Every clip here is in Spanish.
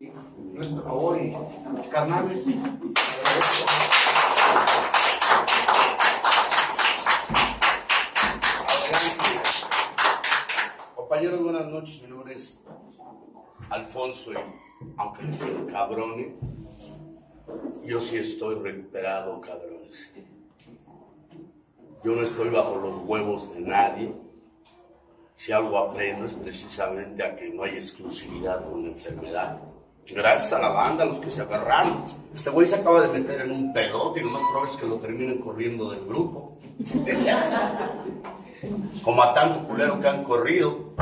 nuestro favor y carnales. Compañeros, buenas noches. Mi nombre es Alfonso y aunque me sea cabrón, yo sí estoy recuperado, cabrones. Yo no estoy bajo los huevos de nadie. Si algo aprendo es precisamente a que no hay exclusividad con la enfermedad. Gracias a la banda, los que se agarraron. Este güey se acaba de meter en un pedote y lo más probable es que lo terminen corriendo del grupo. Como a tanto culero que han corrido.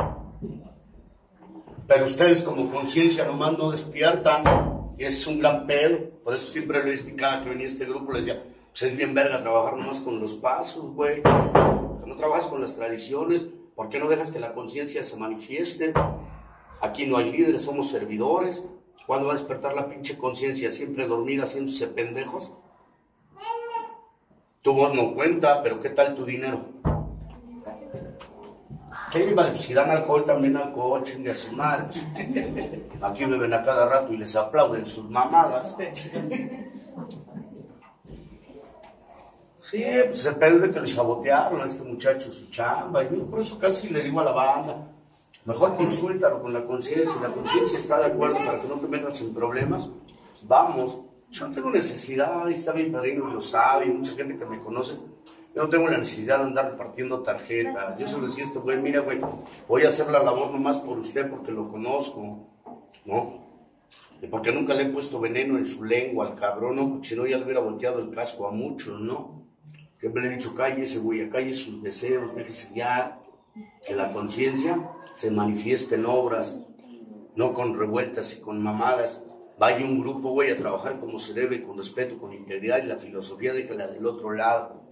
Pero ustedes como conciencia nomás no despiertan. Y es un gran pedo. Por eso siempre les dije cada que venía este grupo, les decía, pues es bien verga trabajar nomás con los pasos, güey. No trabajas con las tradiciones. ¿Por qué no dejas que la conciencia se manifieste? Aquí no hay líderes, somos servidores. ¿Cuándo va a despertar la pinche conciencia? Siempre dormida, haciéndose pendejos. Tu voz no cuenta, pero ¿qué tal tu dinero? ¿Qué iba? Si dan alcohol, también alcohol, chingue a su madre. Aquí beben a cada rato y les aplauden sus mamadas. Sí, pues el pedo de que le sabotearon a este muchacho su chamba. Y por eso casi le digo a la banda, mejor consúltalo con la conciencia. Si la conciencia está de acuerdo para que no te metas en problemas, vamos. Yo no tengo necesidad, ahí está mi padrino, lo sabe, mucha gente que me conoce. Yo no tengo la necesidad de andar repartiendo tarjetas. Yo se lo decía a este güey, mira, güey, voy a hacer la labor nomás por usted porque lo conozco, ¿no? Y porque nunca le he puesto veneno en su lengua al cabrón, ¿no? Porque si no ya le hubiera volteado el casco a muchos, ¿no? Siempre le he dicho, cállese, güey, calle sus deseos, déjese ya, que la conciencia se manifieste en obras, no con revueltas y con mamadas. Vaya un grupo, güey, a trabajar como se debe, con respeto, con integridad y la filosofía déjala del otro lado.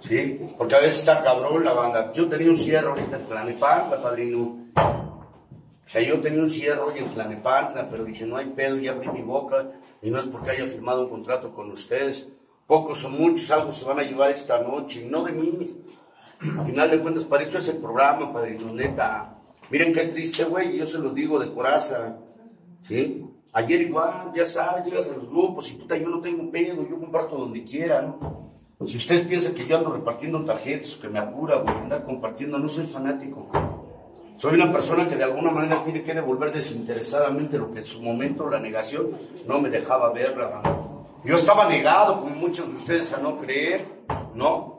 ¿Sí? Porque a veces está cabrón la banda. Yo tenía un cierre ahorita en Tlanepantla, padrino. O sea, yo tenía un cierre hoy en Tlanepantla, pero dije, no hay pedo, ya abrí mi boca. Y no es porque haya firmado un contrato con ustedes. Pocos o muchos, algo se van a llevar esta noche, y no de mí. Al final de cuentas, para eso es el programa, padrino, neta. Miren qué triste, güey, yo se los digo de coraza. ¿Sí? Ayer igual, ya sabes, llegas a los grupos y puta, yo no tengo pedo, yo comparto donde quiera, ¿no? Si ustedes piensan que yo ando repartiendo tarjetas que me apura, güey, andar compartiendo, no soy fanático. Soy una persona que de alguna manera tiene que devolver desinteresadamente lo que en su momento la negación no me dejaba verla. Yo estaba negado, como muchos de ustedes, a no creer, ¿no?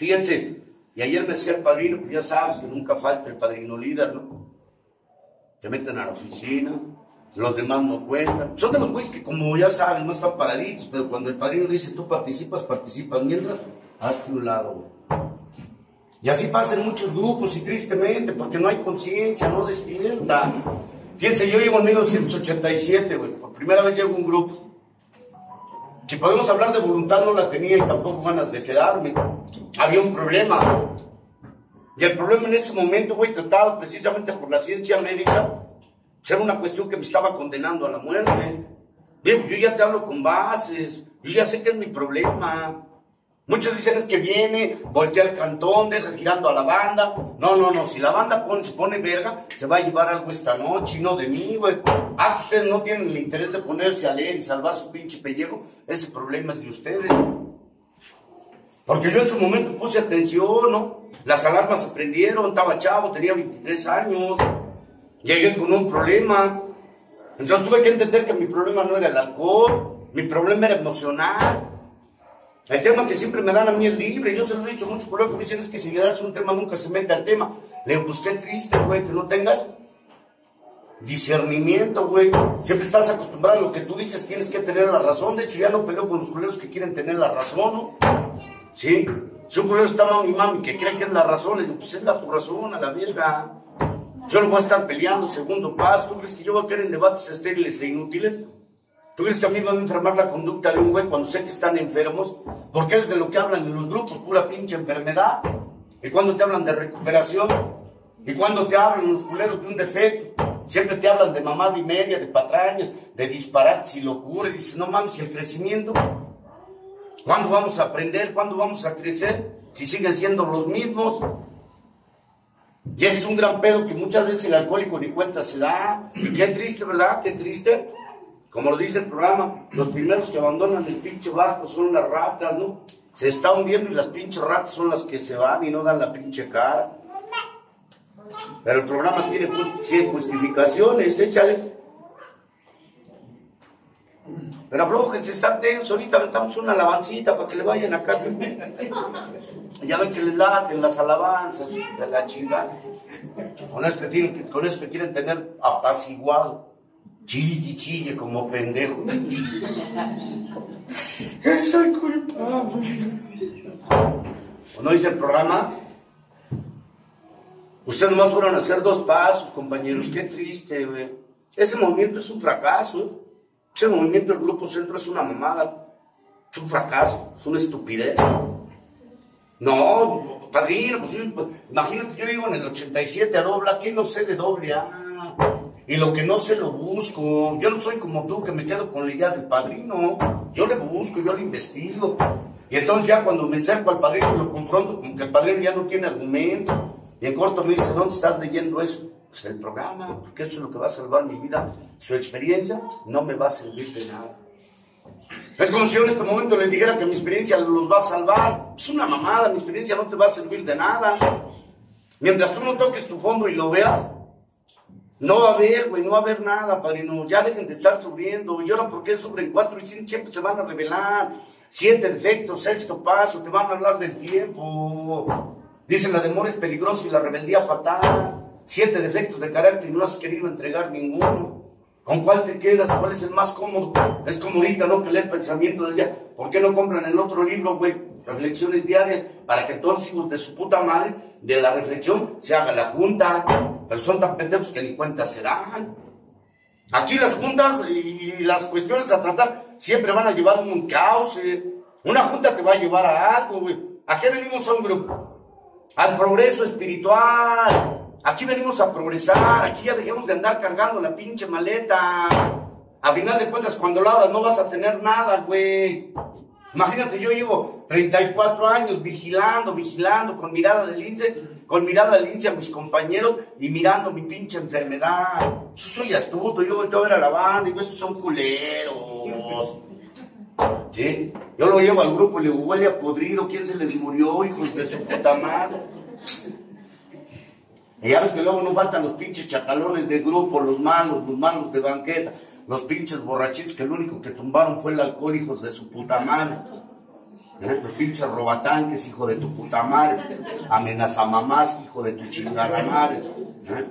Fíjense, y ayer me decía el padrino, pues ya sabes que nunca falta el padrino líder, ¿no? Te meten a la oficina, los demás no cuentan. Son de los güeyes que, como ya saben, no están paraditos, pero cuando el padrino dice tú participas, participas, mientras, hazte un lado, güey. Y así pasa en muchos grupos y tristemente, porque no hay conciencia, no despierta. Fíjense, yo llego en 1987, güey, por primera vez llego a un grupo. Si podemos hablar de voluntad, no la tenía y tampoco ganas de quedarme. Había un problema. Y el problema en ese momento, güey, tratado precisamente por la ciencia médica, era una cuestión que me estaba condenando a la muerte. Bien, yo ya te hablo con bases, yo ya sé que es mi problema. Muchos dicen es que viene, voltea al cantón, deja girando a la banda. No, no, no, si la banda se pone verga, se va a llevar algo esta noche, no de mí, güey. Ah, que ustedes no tienen el interés de ponerse a leer y salvar su pinche pellejo, ese problema es de ustedes. Porque yo en su momento puse atención, ¿no? Las alarmas se prendieron, estaba chavo, tenía 23 años. Llegué con un problema. Entonces tuve que entender que mi problema no era el alcohol, mi problema era emocional. El tema que siempre me dan a mí es libre. Yo se lo he dicho mucho, por lo que me dicen es que si le das un tema nunca se mete al tema. Le busqué triste, güey, que no tengas discernimiento, güey. Siempre estás acostumbrado a lo que tú dices, tienes que tener la razón. De hecho, ya no peleo con los culeros que quieren tener la razón, ¿no? Sí. Si un culero está mami mami que cree que es la razón, le digo, pues es la tu razón, a la verga. Yo no voy a estar peleando, segundo paso. ¿Tú crees que yo voy a querer en debates estériles e inútiles? ¿Tú crees que a mí me va a enfermar la conducta de un güey cuando sé que están enfermos? Porque es de lo que hablan en los grupos, pura pinche enfermedad. ¿Y cuando te hablan de recuperación? ¿Y cuando te hablan los culeros de un defecto? Siempre te hablan de mamada y media, de patrañas, de disparates y locuras. Y dices, no mames, ¿y el crecimiento? ¿Cuándo vamos a aprender? ¿Cuándo vamos a crecer? Si siguen siendo los mismos. Y ese es un gran pedo que muchas veces el alcohólico ni cuenta se da. Qué triste, ¿verdad? Qué triste. Como lo dice el programa, los primeros que abandonan el pinche barco son las ratas, ¿no? Se está hundiendo y las pinches ratas son las que se van y no dan la pinche cara. Pero el programa tiene 100 justificaciones, échale. Pero aflójense, está tenso, ahorita aventamos una alabancita para que le vayan acá. Ya ven que les laten las alabanzas de la chingada. Con esto tienen, con esto quieren tener apaciguado. Chille, chille como pendejo. Soy culpable. ¿O no dice el programa? Ustedes nomás fueron a hacer dos pasos, compañeros. Qué triste, güey. Ese movimiento es un fracaso. Ese movimiento del Grupo Centro es una mamada. Es un fracaso. Es una estupidez. No, padrino, pues, pues, imagínate, yo digo en el 87 a doble, aquí no sé de doble A. Y lo que no sé lo busco. Yo no soy como tú que me quedo con la idea del padrino. Yo le busco, yo le investigo. Y entonces ya cuando me acerco al padrino lo confronto, como que el padrino ya no tiene argumento. Y en corto me dice, ¿dónde estás leyendo eso? Pues el programa, porque eso es lo que va a salvar mi vida. Su experiencia no me va a servir de nada. Es como si yo en este momento les dijera que mi experiencia los va a salvar. Es una mamada, mi experiencia no te va a servir de nada. Mientras tú no toques tu fondo y lo veas, no va a haber, güey, no va a haber nada, padrino. Ya dejen de estar subiendo. Y ahora, ¿por qué suben cuatro y cinco? Siempre se van a revelar. Siete defectos, sexto paso, te van a hablar del tiempo. Dicen la demora es peligrosa y la rebeldía fatal. Siete defectos de carácter y no has querido entregar ninguno. ¿Con cuál te quedas? ¿Cuál es el más cómodo? Es como ahorita, ¿no? Que lee el pensamiento del día. ¿Por qué no compran el otro libro, güey? Reflexiones diarias, para que todos hijos de su puta madre, de la reflexión, se haga la junta. Pero son tan pendejos que ni cuenta se dan. Aquí las juntas y las cuestiones a tratar siempre van a llevar un caos. eh. Una junta te va a llevar a algo, güey. ¿A qué venimos a un grupo? Al progreso espiritual. Aquí venimos a progresar, aquí ya dejemos de andar cargando la pinche maleta. A final de cuentas, cuando la abras no vas a tener nada, güey. Imagínate, yo llevo 34 años vigilando, vigilando, con mirada de lince, con mirada de lince a mis compañeros y mirando mi pinche enfermedad. Yo soy astuto, yo voy a ver a la banda y digo, estos son culeros. ¿Sí? Yo lo llevo al grupo y le digo, huele a podrido, ¿quién se les murió, hijos de su puta madre? Y ya ves que luego no faltan los pinches chacalones de grupo, los malos, los malos de banqueta, los pinches borrachitos que lo único que tumbaron fue el alcohol, hijos de su puta madre. ¿Eh? Los pinches robatanques, hijo de tu puta madre. Amenaza mamás, hijo de tu chingada madre. ¿Eh?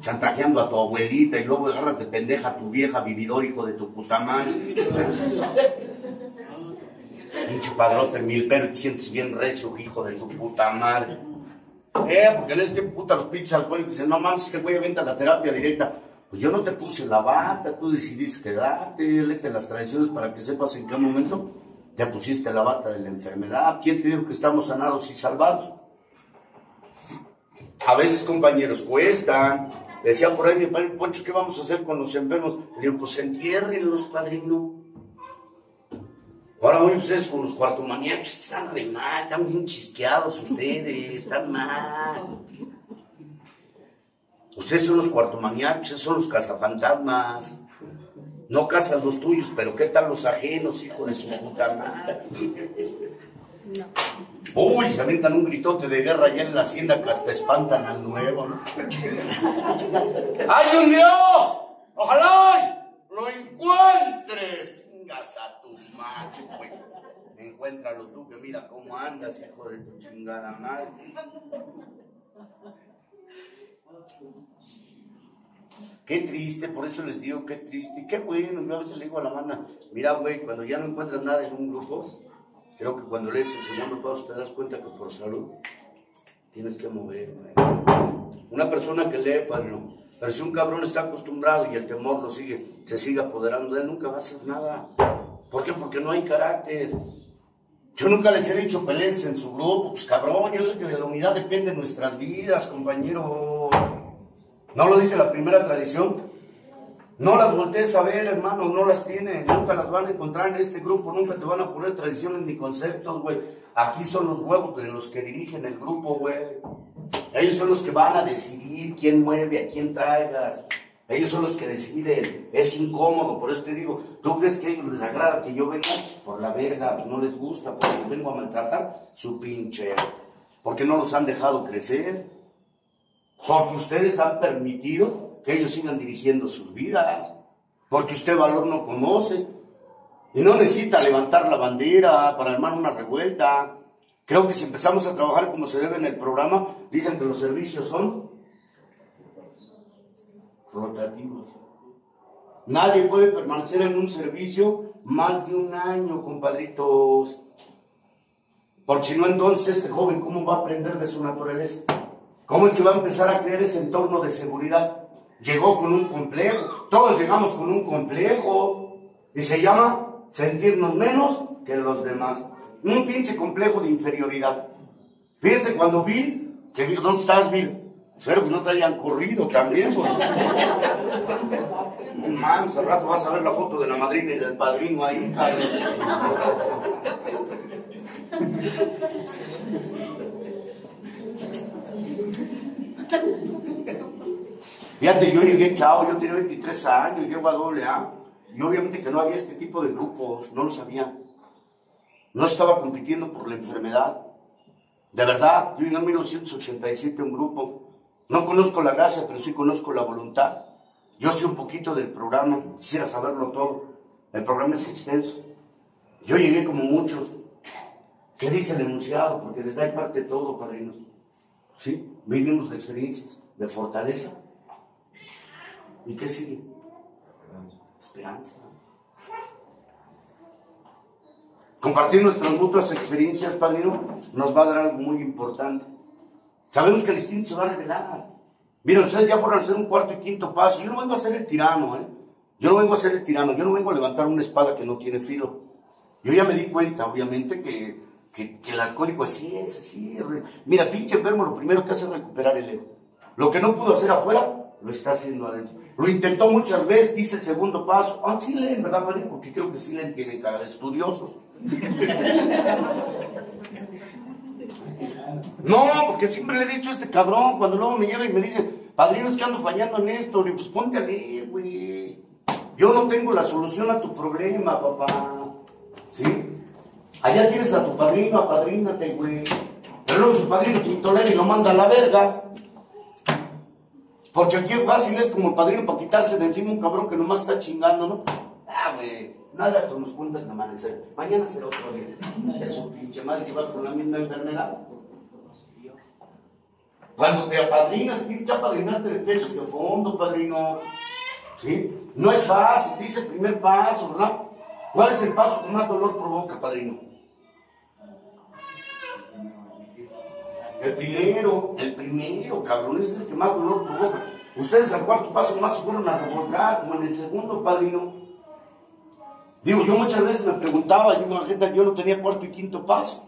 Chantajeando a tu abuelita y luego agarras de pendeja a tu vieja vividor, hijo de tu puta madre. ¿Eh? Pinche padrote mil pero te sientes bien recio, hijo de tu puta madre. Eh, porque en este puta los pinches alcohólicos dicen, no mames, este güey venta la terapia directa. Pues yo no te puse la bata, tú decidiste quedarte, léete las tradiciones para que sepas en qué momento te pusiste la bata de la enfermedad. ¿Quién te dijo que estamos sanados y salvados? A veces, compañeros, cuesta. Decía por ahí mi padre Poncho, ¿qué vamos a hacer con los enfermos? Le digo, pues entiérrenlos, padrino. Ahora muy ustedes con los cuartomaníacos, están re mal, están bien chisqueados ustedes, están mal. Ustedes son los cuartomaníacos, ustedes son los cazafantasmas. No cazan los tuyos, pero ¿qué tal los ajenos, hijo de su puta madre? Uy, se aventan un gritote de guerra allá en la hacienda que hasta espantan al nuevo, ¿no? ¡Hay un Dios! ¡Ojalá lo encuentres! Chingas a tu madre, güey. Encuéntralo tú, que mira cómo andas, hijo de tu chingada madre. Qué triste, por eso les digo qué triste. Y qué bueno, yo a veces le digo a la banda, mira, güey, cuando ya no encuentras nada en un grupo, creo que cuando lees el segundo paso te das cuenta que por salud tienes que mover, güey. Una persona que lee, padrino, pero si un cabrón está acostumbrado y el temor lo sigue, se sigue apoderando de él, nunca va a hacer nada. ¿Por qué? Porque no hay carácter. Yo nunca les he dicho pelense en su grupo, pues cabrón, yo sé que de la unidad depende nuestras vidas, compañero. ¿No lo dice la primera tradición? No las voltees a ver, hermano, no las tienen, nunca las van a encontrar en este grupo, nunca te van a poner tradiciones ni conceptos, güey. Aquí son los huevos de los que dirigen el grupo, güey. Ellos son los que van a decidir quién mueve, a quién traigas. Ellos son los que deciden. Es incómodo, por eso te digo, ¿tú crees que a ellos les agrada que yo venga? Por la verga, pues no les gusta, porque vengo a maltratar. Su pinche. Porque no los han dejado crecer. Porque ustedes han permitido que ellos sigan dirigiendo sus vidas. Porque usted valor no conoce. Y no necesita levantar la bandera para armar una revuelta. Creo que si empezamos a trabajar como se debe en el programa, dicen que los servicios son rotativos. Nadie puede permanecer en un servicio más de un año, compadritos. Porque si no, entonces este joven, ¿cómo va a aprender de su naturaleza? ¿Cómo es que va a empezar a crear ese entorno de seguridad? Llegó con un complejo, todos llegamos con un complejo, y se llama sentirnos menos que los demás. Un pinche complejo de inferioridad. Fíjense cuando vi, que vi, ¿dónde estás, Bill? Espero que no te hayan corrido también. Porque... Man, hace rato vas a ver la foto de la madrina y del padrino ahí. Fíjate, yo llegué chao, yo tenía 23 años, llego a doble A, y obviamente que no había este tipo de grupos, no lo sabía. No estaba compitiendo por la enfermedad. De verdad, yo en 1987 un grupo, no conozco la gracia, pero sí conozco la voluntad. Yo sé un poquito del programa, quisiera saberlo todo. El programa es extenso. Yo llegué como muchos. ¿Qué dice el enunciado? Porque les da parte todo, padrinos. ¿Sí? Vivimos de experiencias, de fortaleza. ¿Y qué sigue? Esperanza. Compartir nuestras mutuas experiencias, padrino, nos va a dar algo muy importante. Sabemos que el instinto se va a revelar. Miren, ustedes ya fueron a hacer un cuarto y quinto paso. Yo no vengo a ser el tirano, ¿eh? Yo no vengo a ser el tirano. Yo no vengo a levantar una espada que no tiene filo. Yo ya me di cuenta, obviamente, que, que, el alcohólico así es, así es. Mira, pinche enfermo, lo primero que hace es recuperar el ego. Lo que no pudo hacer afuera, lo está haciendo adentro. Lo intentó muchas veces, dice el segundo paso. Ah, sí leen, ¿verdad, María? Porque creo que sí leen, tienen cara de estudiosos. No, porque siempre le he dicho a este cabrón, cuando luego me llega y me dice, padrino, es que ando fallando en esto, le pues ponte a leer, güey. Yo no tengo la solución a tu problema, papá. Allá tienes a tu padrino, apadrínate, güey. Pero luego su padrino se intolera y lo manda a la verga. Porque aquí es fácil, es como el padrino para quitarse de encima un cabrón que nomás está chingando, ¿no? Ah, güey, nada con los cuentas de amanecer. Mañana será otro día. Es su pinche madre que vas con la misma enfermedad. Cuando te apadrinas, tienes que apadrinarte de peso de fondo, padrino. ¿Sí? No es fácil, dice el primer paso, ¿verdad? ¿Cuál es el paso que más dolor provoca, padrino? El primero, el primero, cabrón, es el que más dolor provoca. Ustedes al cuarto paso más fueron a revolcar, como en el segundo, padrino. Digo, yo muchas veces me preguntaba, yo, gente, yo no tenía cuarto y quinto paso.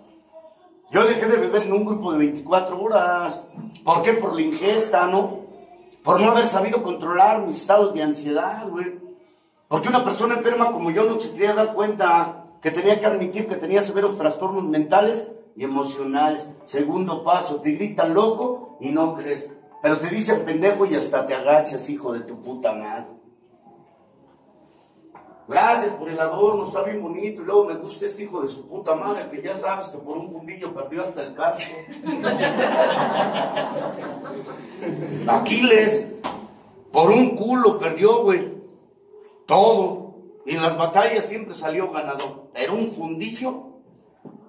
Yo dejé de beber en un grupo de 24 horas. ¿Por qué? Por la ingesta, ¿no? Por no haber sabido controlar mis estados de ansiedad, güey. Porque una persona enferma como yo no se quería dar cuenta que tenía que admitir que tenía severos trastornos mentales y emocionales. Segundo paso, te gritan loco y no crees. Pero te dicen pendejo y hasta te agachas, hijo de tu puta madre. Gracias por el adorno, está bien bonito. Y luego me gusta este hijo de su puta madre, que ya sabes que por un fundillo perdió hasta el casco. Aquiles, por un culo perdió, güey. Todo. Y en las batallas siempre salió ganador. Era un fundillo,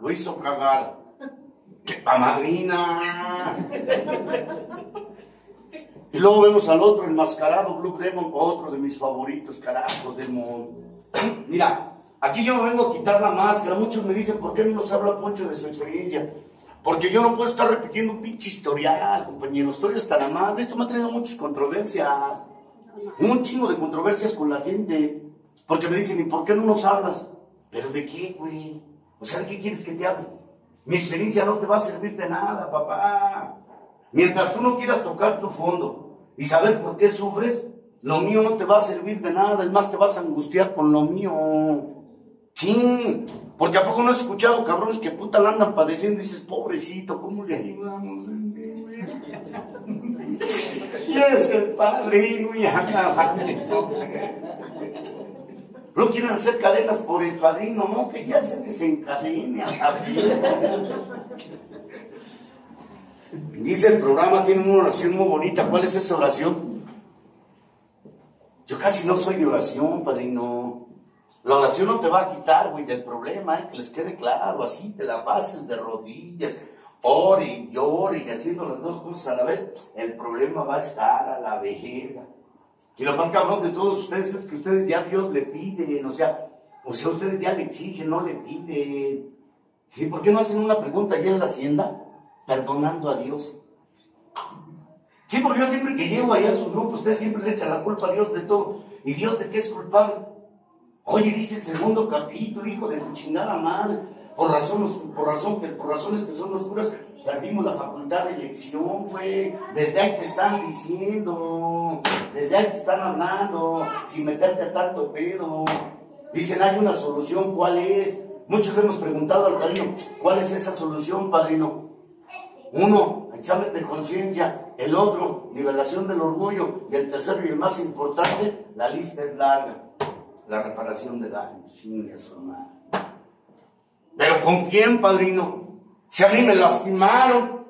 lo hizo cagar. ¡Qué madrina! Y luego vemos al otro enmascarado, Blue Demon, otro de mis favoritos, carajo, Demon. Mira, aquí yo no vengo a quitar la máscara. Muchos me dicen, ¿por qué no nos habla Poncho de su experiencia? Porque yo no puedo estar repitiendo un pinche historial, compañero. Historias tan amables. Esto me ha traído muchas controversias. Un chingo de controversias con la gente. Porque me dicen, ¿y por qué no nos hablas? ¿Pero de qué, güey? O sea, ¿de qué quieres que te hable? Mi experiencia no te va a servir de nada, papá. Mientras tú no quieras tocar tu fondo y saber por qué sufres, lo mío no te va a servir de nada, es más, te vas a angustiar con lo mío. Sí, porque a poco no has escuchado cabrones que puta la andan padeciendo y dices, pobrecito, ¿cómo le ayudamos? Y es el padrino, ya. No quieren hacer cadenas por el padrino, no, que ya se desencadene. Dice el programa, tiene una oración muy bonita. ¿Cuál es esa oración? Yo casi no soy de oración, padrino. La oración no te va a quitar, güey, del problema, ¿eh? que les quede claro. Así te la pases de rodillas, ore y llore y haciendo las dos cosas a la vez. El problema va a estar a la vejera. Y lo más cabrón de todos ustedes es que ustedes ya Dios le piden, o sea, o sea, ustedes ya le exigen, no le piden. ¿Sí? ¿Por qué no hacen una pregunta allá en la hacienda? perdonando a Dios. Sí, porque yo siempre que llego allá a su grupo, usted siempre le echa la culpa a Dios de todo. ¿Y Dios de qué es culpable? Oye, dice el segundo capítulo, hijo de tu chingada madre, por, razón, por, razón, por razones que son oscuras, perdimos la facultad de elección, güey. Desde ahí te están diciendo, desde ahí te están hablando, sin meterte a tanto pedo. Dicen, hay una solución, ¿cuál es? Muchos le hemos preguntado al padrino, ¿cuál es esa solución, padrino? Uno, examen de conciencia. El otro, nivelación del orgullo. Y el tercero y el más importante, la lista es larga. La reparación de daños. Pero ¿con quién, padrino? Si a mí me lastimaron.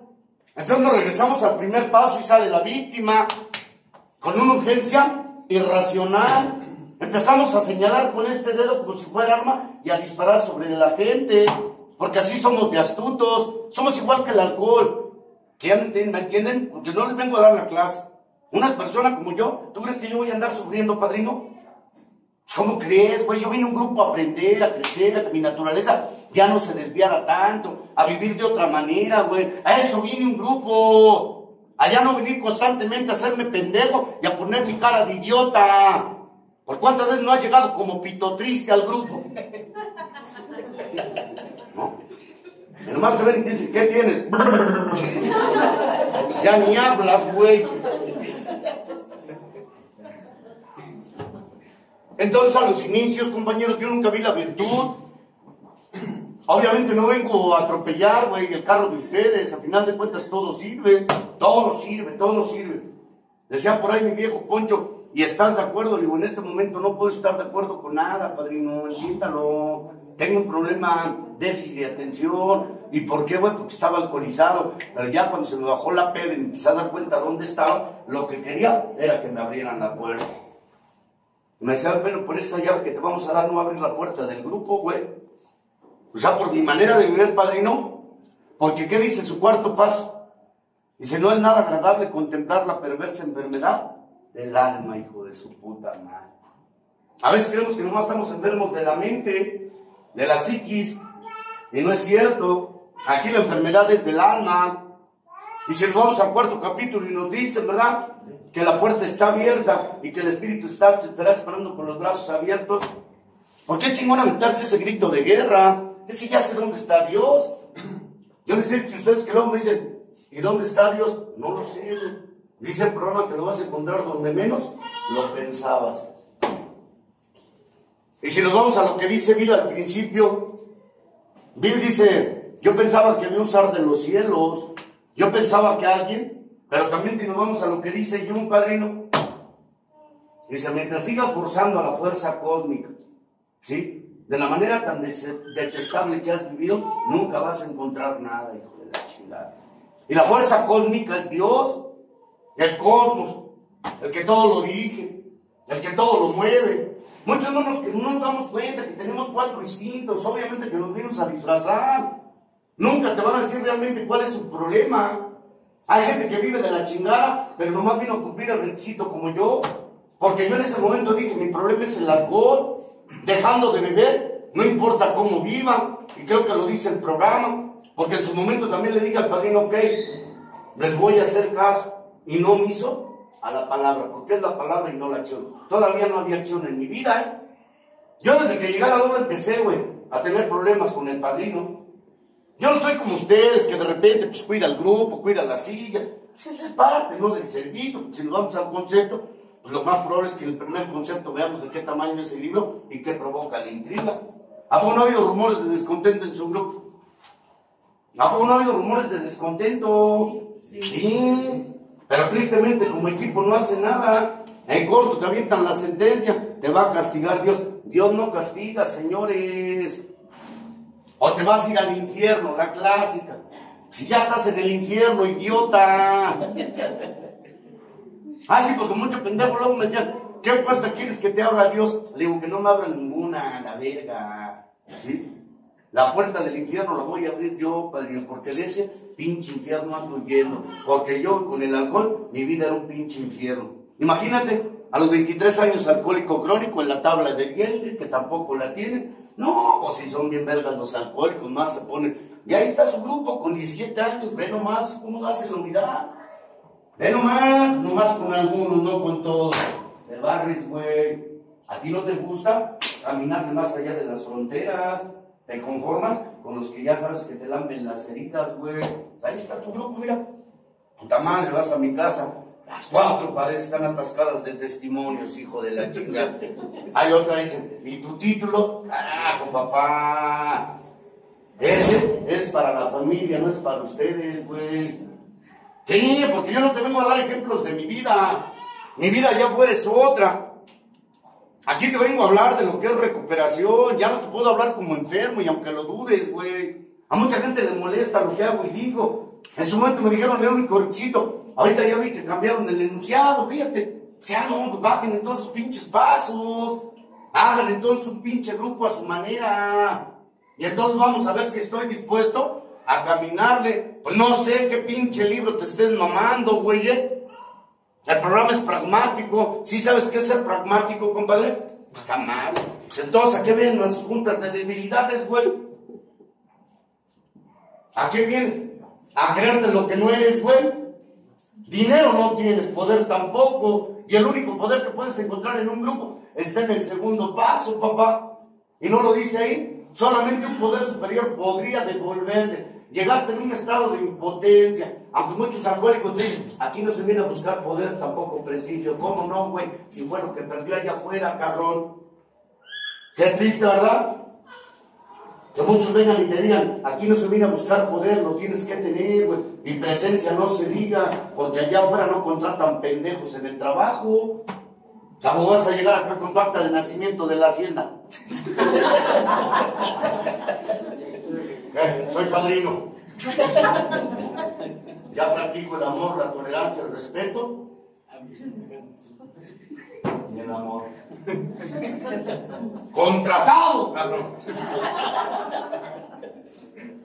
Entonces nos regresamos al primer paso y sale la víctima con una urgencia irracional. Empezamos a señalar con este dedo como si fuera arma y a disparar sobre la gente porque así somos de astutos, somos igual que el alcohol. ¿Me entienden? Porque no les vengo a dar la clase. Una persona como yo, ¿tú crees que yo voy a andar sufriendo, padrino? ¿Cómo crees, güey? Yo vine a un grupo a aprender, a crecer, a que mi naturaleza ya no se desviara tanto, a vivir de otra manera, güey. A eso vine un grupo. Allá no venir constantemente a hacerme pendejo y a poner mi cara de idiota. ¿Por cuántas veces no ha llegado como pito triste al grupo? ¿no? Y nomás te ven y dicen, ¿qué tienes? ya ni hablas, güey. Entonces a los inicios, compañeros, yo nunca vi la virtud. Obviamente no vengo a atropellar, güey, el carro de ustedes. A final de cuentas todo sirve, todo sirve, todo sirve. Decía por ahí mi viejo Poncho, ¿y estás de acuerdo? digo, en este momento no puedo estar de acuerdo con nada, padrino, siéntalo tengo un problema déficit de atención. ¿Y por qué, güey? Porque estaba alcoholizado. Pero ya cuando se me bajó la peda y me empecé a dar cuenta dónde estaba, lo que quería era que me abrieran la puerta. Me decía, bueno, por esa llave que te vamos a dar no abrir la puerta del grupo, güey. O sea, por mi manera de vivir, padrino. Porque, ¿qué dice su cuarto paso? Dice, no es nada agradable contemplar la perversa enfermedad del alma, hijo de su puta madre. A veces creemos que nomás estamos enfermos de la mente, de la psiquis. Y no es cierto. Aquí la enfermedad es del alma. Y si nos vamos al cuarto capítulo y nos dicen, ¿verdad? Que la puerta está abierta y que el espíritu está, estará esperando con los brazos abiertos. ¿Por qué chingón aventarse ese grito de guerra? Ese ya sé dónde está Dios. Yo les he dicho a ustedes que luego me dicen, ¿y dónde está Dios? No lo sé. Dice el programa que lo vas a encontrar donde menos lo pensabas. Y si nos vamos a lo que dice Bill al principio, Bill dice, yo pensaba que había un zar de los cielos, yo pensaba que alguien, pero también si nos vamos a lo que dice yo, un padrino, dice, mientras sigas forzando a la fuerza cósmica, ¿sí? De la manera tan detestable que has vivido, nunca vas a encontrar nada, hijo de la chingada. Y la fuerza cósmica es Dios, el cosmos, el que todo lo dirige, el que todo lo mueve, Muchos no nos, no damos cuenta que tenemos cuatro instintos, obviamente que nos vienes a disfrazar. Nunca te van a decir realmente cuál es su problema. Hay gente que vive de la chingada, pero nomás vino a cumplir el requisito como yo. Porque yo en ese momento dije, mi problema es el alcohol, dejando de beber, no importa cómo viva. Y creo que lo dice el programa. Porque en su momento también le dije al padrino, ok, les voy a hacer caso. Y no me hizo a la palabra, porque es la palabra y no la acción. Todavía no había acción en mi vida, ¿eh? Yo desde que llegué a la obra empecé, güey, a tener problemas con el padrino. Yo no soy como ustedes, que de repente, pues, cuida el grupo, cuida la silla. Pues es parte, ¿no? Del servicio. Si nos vamos al concepto, pues lo más probable es que en el primer concepto veamos de qué tamaño es el libro y qué provoca la intriga. ¿A poco no ha habido rumores de descontento en su grupo? ¿A poco no ha habido rumores de descontento? Sí, pero tristemente como equipo no hace nada. En corto te avientan la sentencia, te va a castigar Dios. Dios no castiga, señores. O te vas a ir al infierno, la clásica. Si ya estás en el infierno, idiota. Ah, sí, porque mucho pendejo luego me decían, ¿qué puerta quieres que te abra Dios? Le digo que no me abra ninguna, la verga. ¿Sí? La puerta del infierno la voy a abrir yo, Padre, porque de ese pinche infierno ando yendo. Porque yo con el alcohol, mi vida era un pinche infierno. Imagínate, a los 23 años alcohólico crónico en la tabla de Gender, que tampoco la tienen. No, o si son bien vergas los alcohólicos, más se ponen. Y ahí está su grupo con 17 años, ve nomás cómo hace la unidad. Ve nomás, nomás con algunos, no con todos. De barris, güey. ¿A ti no te gusta caminar más allá de las fronteras? ¿Te conformas con los que ya sabes que te lamben las heridas, güey? Ahí está tu grupo, mira. Puta madre, vas a mi casa. Las cuatro paredes están atascadas de testimonios, hijo de la chingada. Hay otra, dice, ¿y tu título? Carajo, papá. Ese es para la familia, no es para ustedes, güey. Sí, porque yo no te vengo a dar ejemplos de mi vida. Mi vida ya fuera es otra. Aquí te vengo a hablar de lo que es recuperación. Ya no te puedo hablar como enfermo y aunque lo dudes, güey. A mucha gente le molesta lo que hago y digo. En su momento me dijeron el único requisito. Ahorita ya vi que cambiaron el enunciado, fíjate. Ya no, bajen en todos sus pinches pasos. Hagan entonces un pinche grupo a su manera. Y entonces vamos a ver si estoy dispuesto a caminarle. Pues no sé qué pinche libro te estés mamando, güey. ¿eh? El programa es pragmático. ¿Sí sabes qué es ser pragmático, compadre? Pues mal. Pues entonces, ¿a qué vienen las juntas de debilidades, güey? ¿A qué vienes? ¿A creerte lo que no eres, güey? Dinero no tienes, poder tampoco. Y el único poder que puedes encontrar en un grupo está en el segundo paso, papá. Y no lo dice ahí. Solamente un poder superior podría devolverte llegaste en un estado de impotencia. Aunque muchos alcohólicos dicen, aquí no se viene a buscar poder, tampoco prestigio. ¿Cómo no, güey? Si fue lo que perdió allá afuera, cabrón. Qué triste, ¿verdad? Que muchos vengan y te digan, aquí no se viene a buscar poder, lo tienes que tener, güey. Y presencia no se diga, porque allá afuera no contratan pendejos en el trabajo. ¿Cómo vas a llegar acá con tu acta de nacimiento de la hacienda? Soy padrino. Ya practico el amor, la tolerancia, el respeto. Y el amor. Contratado, cabrón.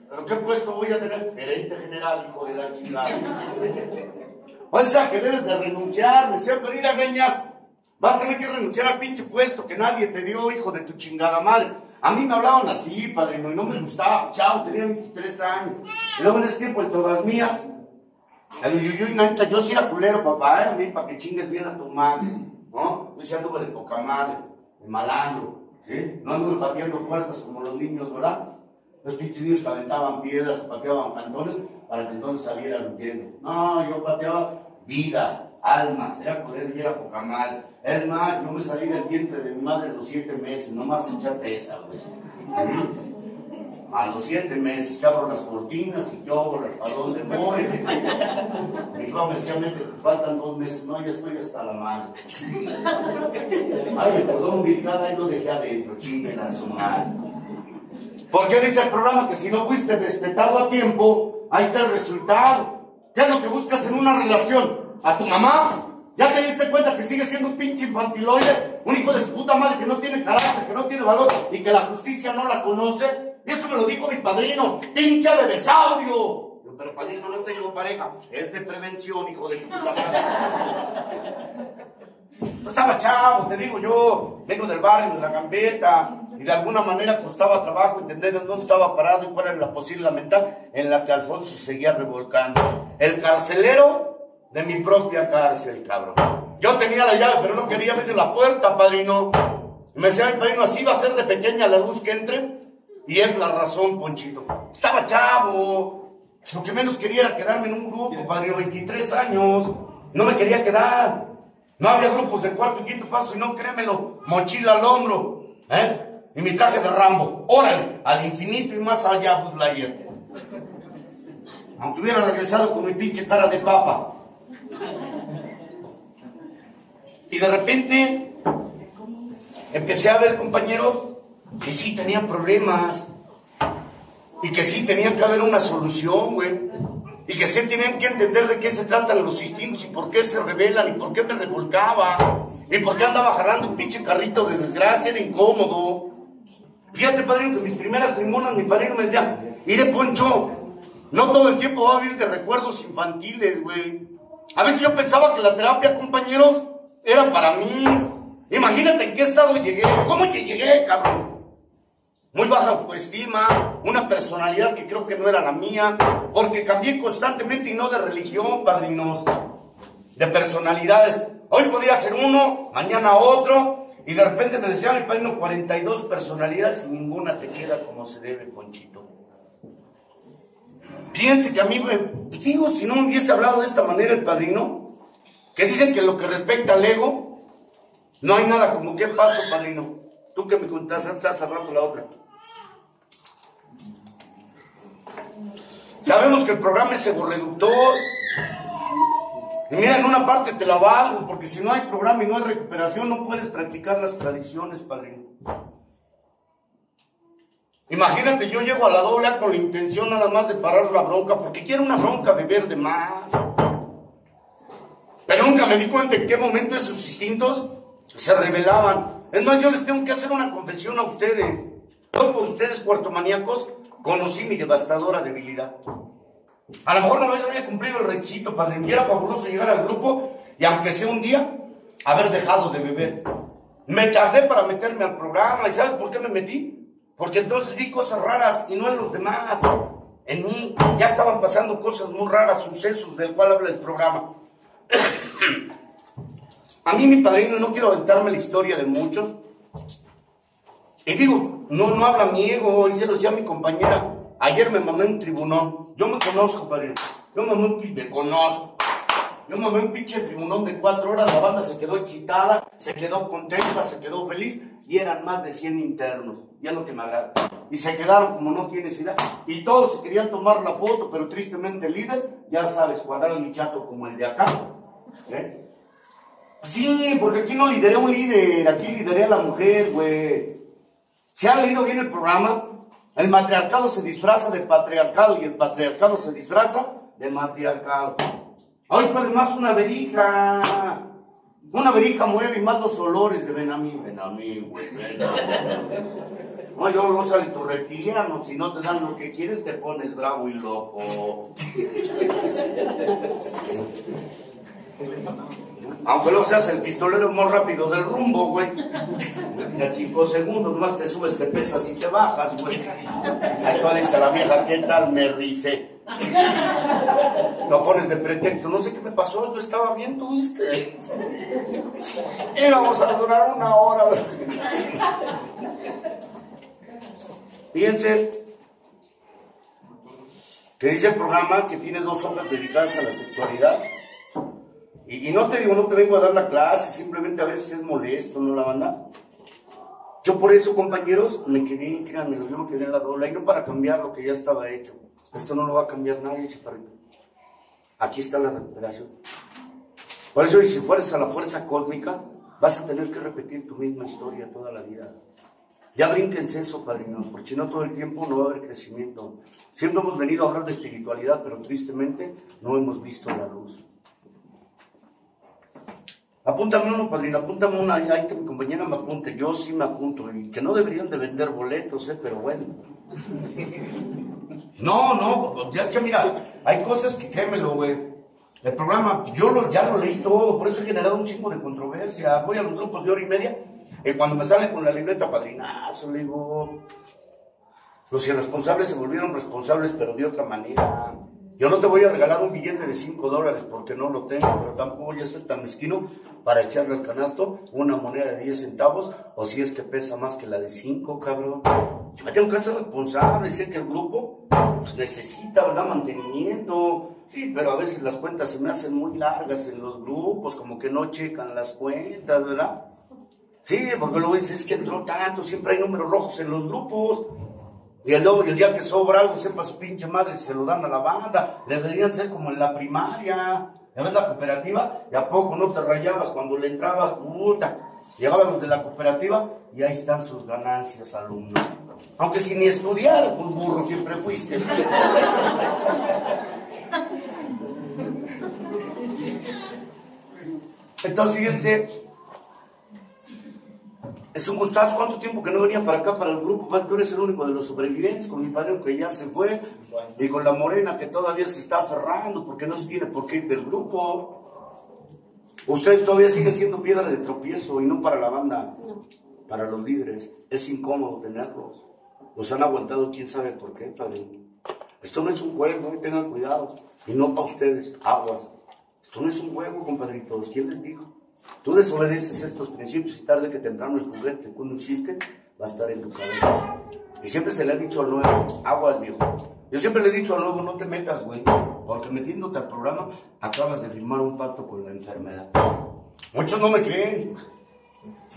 ¿Pero qué puesto voy a tener? Gerente general, hijo de la chingada. O sea que debes de renunciar, me decía, pero ir a vas a tener que renunciar al pinche puesto que nadie te dio, hijo de tu chingada madre. A mí me hablaban así, padrino, y no me gustaba. Chao, tenía 23 años. Y luego en ese tiempo, en todas mías, yo, yo, yo sí era culero, papá, ¿eh? a mí, para que chingues bien a tu madre, ¿no? Yo sí anduve de poca madre, de malandro, ¿sí? No anduve pateando puertas como los niños, ¿verdad? Los pinches niños que piedras pateaban cantones para que entonces salieran huyendo. No, yo pateaba vidas, almas, era culero y era poca madre. Es más, yo me salí del vientre de mi madre a los siete meses, no más echarte esa, güey. A los siete meses que abro las cortinas y yo abro para dónde voy. Mi hijo precisamente te faltan dos meses, no, ya estoy hasta la madre. Ay, me un ubicada y lo dejé adentro, chinguen a su madre. ¿Por qué dice el programa que si no fuiste destetado a tiempo, ahí está el resultado? ¿Qué es lo que buscas en una relación? ¿A tu mamá? ¿Ya te diste cuenta que sigue siendo un pinche infantiloide? Un hijo de su puta madre que no tiene carácter, que no tiene valor y que la justicia no la conoce. Y eso me lo dijo mi padrino, pinche bebesaurio. Pero padrino, no tengo pareja. Es de prevención, hijo de puta madre. No estaba chavo, te digo yo, vengo del barrio, de la gambeta, y de alguna manera costaba trabajo entender en dónde estaba parado y cuál era la posible mental en la que Alfonso seguía revolcando. El carcelero de mi propia cárcel, cabrón. Yo tenía la llave, pero no quería abrir la puerta, padrino. Me decía mi padrino, así va a ser de pequeña la luz que entre. Y es la razón, Ponchito. Estaba chavo. Lo que menos quería era quedarme en un grupo, padrino, 23 años. No me quería quedar. No había grupos de cuarto y quinto paso, y no créemelo, mochila al hombro. ¿Eh? Y mi traje de Rambo. Órale, al infinito y más allá, pues la aunque hubiera regresado con mi pinche cara de papa. Y de repente empecé a ver compañeros que sí tenían problemas y que sí tenían que haber una solución, güey. Y que sí tenían que entender de qué se tratan los instintos y por qué se rebelan y por qué me revolcaba y por qué andaba jalando un pinche carrito de desgracia, era incómodo. Fíjate, padrino, que mis primeras trimonas, mi padrino me decía, iré Poncho, no todo el tiempo va a vivir de recuerdos infantiles, güey. A veces yo pensaba que la terapia, compañeros, era para mí. Imagínate en qué estado llegué. ¿Cómo llegué, cabrón? Muy baja autoestima, una personalidad que creo que no era la mía, porque cambié constantemente y no de religión, padrinos, de personalidades. Hoy podía ser uno, mañana otro, y de repente me decía mi padrino 42 personalidades y ninguna te queda como se debe, Conchito. Piense que a mí me, digo, si no me hubiese hablado de esta manera el padrino, que dicen que lo que respecta al ego, no hay nada como qué paso, padrino. Tú que me contaste, estás hablando la otra. Sabemos que el programa es reductor. Y mira, en una parte te la valgo, porque si no hay programa y no hay recuperación, no puedes practicar las tradiciones, padrino. Imagínate, yo llego a la doble con la intención nada más de parar la bronca, porque quiero una bronca de de más. Pero nunca me di cuenta en qué momento esos instintos se revelaban. Es más, yo les tengo que hacer una confesión a ustedes. Yo por ustedes, cuartomaníacos, conocí mi devastadora debilidad. A lo mejor no vez había cumplido el requisito para que era fabuloso llegar al grupo y aunque sea un día, haber dejado de beber. Me tardé para meterme al programa y ¿sabes por qué me metí? Porque entonces vi cosas raras y no en los demás. En mí ya estaban pasando cosas muy raras, sucesos del cual habla el programa. A mí, mi padrino, no quiero aventarme la historia de muchos. Y digo, no, no habla mi ego, y se lo decía a mi compañera. Ayer me mamé un tribunón. Yo me conozco, padrino. Yo un me conozco. Yo mamé un pinche tribunón de cuatro horas. La banda se quedó excitada, se quedó contenta, se quedó feliz. Y eran más de 100 internos. Ya lo que me agrada. Y se quedaron como no tienes idea. Y todos querían tomar la foto, pero tristemente el líder, ya sabes, cuadrar mi chato como el de acá. ¿Eh? Sí, porque aquí no lideré un líder, aquí lideré a la mujer, güey. ¿Se ha leído bien el programa? El matriarcado se disfraza de patriarcado y el patriarcado se disfraza de matriarcado. Hoy pues más una verija. Una verija mueve y más los olores de ven a mí, ven a mí, güey, No, yo no sale tu reptiliano, si no te dan lo que quieres te pones bravo y loco. Aunque luego seas el pistolero más rápido del rumbo, güey. De cinco segundos más te subes, te pesas y te bajas, güey. Ahí tú a la vieja, ¿qué tal? Me rifé. Lo pones de pretexto, no sé qué me pasó, yo estaba bien, tú viste. Íbamos a durar una hora. Fíjense que dice el programa que tiene dos horas dedicadas a la sexualidad. Y, no te digo, no te vengo a dar la clase, simplemente a veces es molesto, ¿no la banda? Yo por eso, compañeros, me quedé, créanme, yo quedé en la rola, y no para cambiar lo que ya estaba hecho. Esto no lo va a cambiar nadie, chaparrito. Aquí está la recuperación. Por eso, si fueres a la fuerza cósmica, vas a tener que repetir tu misma historia toda la vida. Ya brínquense eso, padrino, porque si no todo el tiempo no va a haber crecimiento. Siempre hemos venido a hablar de espiritualidad, pero tristemente no hemos visto la luz. Apúntame uno, padrino, apúntame una, hay que mi compañera me apunte, yo sí me apunto, y que no deberían de vender boletos, ¿eh? pero bueno. No, no, ya es que mira, hay cosas que créemelo, güey. El programa, yo lo, ya lo leí todo, por eso he generado un chingo de controversia. Voy a los grupos de hora y media, y cuando me sale con la libreta padrinazo, le digo, los irresponsables se volvieron responsables, pero de otra manera. Yo no te voy a regalar un billete de 5 dólares porque no lo tengo, pero tampoco voy a ser tan mezquino para echarle al canasto una moneda de 10 centavos o si es que pesa más que la de 5, cabrón. Yo me tengo que hacer responsable, sé que el grupo pues, necesita, ¿verdad? Mantenimiento. Sí, pero a veces las cuentas se me hacen muy largas en los grupos, como que no checan las cuentas, ¿verdad? Sí, porque luego dices, es que entró tanto, siempre hay números rojos en los grupos. Y el, el día que sobra algo, sepa su pinche madre si se lo dan a la banda. Deberían ser como en la primaria. Ya ves la cooperativa, y a poco no te rayabas cuando le entrabas, puta. Llegaban los de la cooperativa y ahí están sus ganancias, alumnos. Aunque si ni estudiar, un burro siempre fuiste. Entonces, fíjense, es un gustazo. ¿Cuánto tiempo que no venía para acá, para el grupo? Tú eres el único de los sobrevivientes, con mi padre que ya se fue, y con la morena que todavía se está aferrando porque no se tiene por qué ir del grupo. Ustedes todavía siguen siendo piedra de tropiezo y no para la banda, para los líderes. Es incómodo tenerlos. Los han aguantado, quién sabe por qué, padre. Esto no es un juego, tengan cuidado. Y no para ustedes, aguas. Esto no es un juego, compadritos. ¿Quién les dijo? Tú desobedeces estos principios y tarde que temprano el juguete que uno hiciste va a estar en tu cabeza. Y siempre se le ha dicho al nuevo, aguas viejo. Yo siempre le he dicho al nuevo, no te metas, güey, porque metiéndote al programa acabas de firmar un pacto con la enfermedad. Muchos no me creen.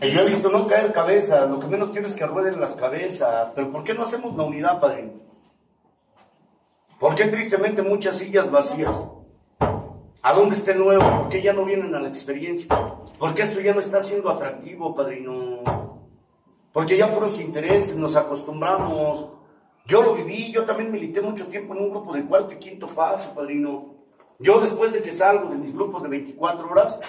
Y yo he visto no caer cabezas, lo que menos quiero es que rueden las cabezas. Pero ¿por qué no hacemos la unidad, padre? ¿Por qué tristemente muchas sillas vacías? ¿A dónde está nuevo? ¿Por qué ya no vienen a la experiencia? ¿Por qué esto ya no está siendo atractivo, padrino? Porque ya puros intereses, nos acostumbramos. Yo lo viví, yo también milité mucho tiempo en un grupo de cuarto y quinto paso, padrino. Yo después de que salgo de mis grupos de 24 horas,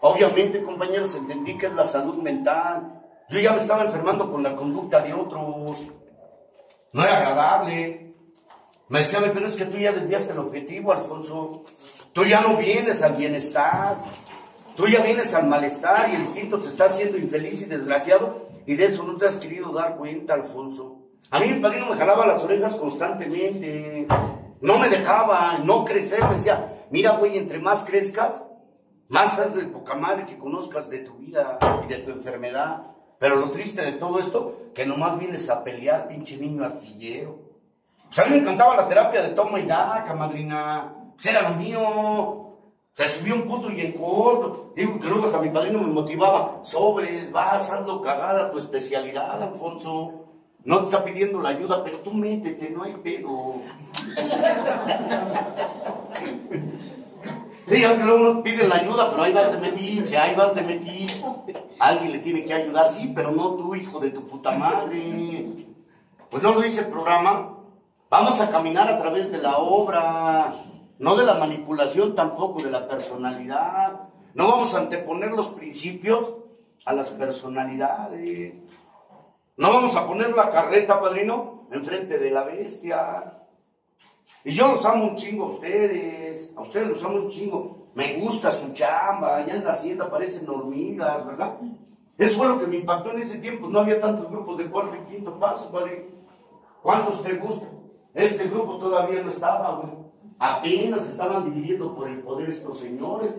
obviamente, compañeros, entendí que es la salud mental. Yo ya me estaba enfermando con la conducta de otros. No era agradable. Me decían, pero es que tú ya desviaste el objetivo, Alfonso. Tú ya no vienes al bienestar. Tú ya vienes al malestar y el instinto te está haciendo infeliz y desgraciado. Y de eso no te has querido dar cuenta, Alfonso. A mí mi padrino me jalaba las orejas constantemente. No me dejaba no crecer. Me decía, mira, güey, entre más crezcas, más haz de poca madre que conozcas de tu vida y de tu enfermedad. Pero lo triste de todo esto, que nomás vienes a pelear, pinche niño artillero. Pues a mí me encantaba la terapia de toma y daca, madrina. Pues era lo mío. Se subió un puto y en corto. Digo que luego hasta mi padrino me motivaba. Sobres, vas, hazlo cagar a tu especialidad, Alfonso. No te está pidiendo la ayuda, pero tú métete, no hay pedo. Sí, es que luego pide la ayuda, pero ahí vas de metiche, ahí vas de metiche. Alguien le tiene que ayudar, sí, pero no tú, hijo de tu puta madre. Pues no lo dice el programa. Vamos a caminar a través de la obra, no de la manipulación tampoco, de la personalidad. No vamos a anteponer los principios a las personalidades. No vamos a poner la carreta, padrino, enfrente de la bestia. Y yo los amo un chingo a ustedes, a ustedes los amo un chingo. Me gusta su chamba, allá en la hacienda parecen hormigas, ¿verdad? Eso fue lo que me impactó en ese tiempo. No había tantos grupos de cuarto y quinto paso, padre. ¿Cuántos te gustan? Este grupo todavía no estaba, güey. Apenas estaban dividiendo por el poder estos señores.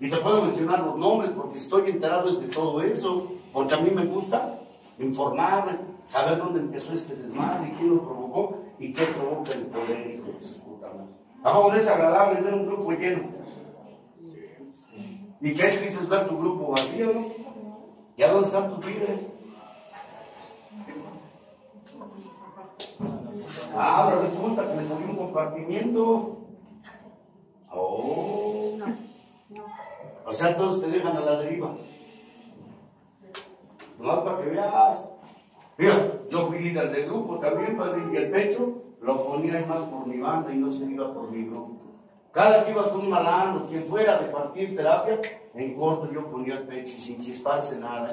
Y te puedo mencionar los nombres porque estoy enterado de todo eso, porque a mí me gusta informarme, saber dónde empezó este desmadre, quién lo provocó y qué provoca el poder, hijo de su puta madre. Es agradable ver un grupo lleno. Y qué triste es ver tu grupo vacío, ¿no? ¿Y a dónde están tus líderes? Ah, ahora resulta que les salió un compartimiento. Oh. O sea, todos te dejan a la deriva. No para que veas. Mira, yo fui líder de grupo también, padre, y el pecho lo ponía más por mi banda y no se iba por mi grupo. Cada que iba con un malandro, quien fuera de partir terapia, en corto yo ponía el pecho y sin chisparse nada.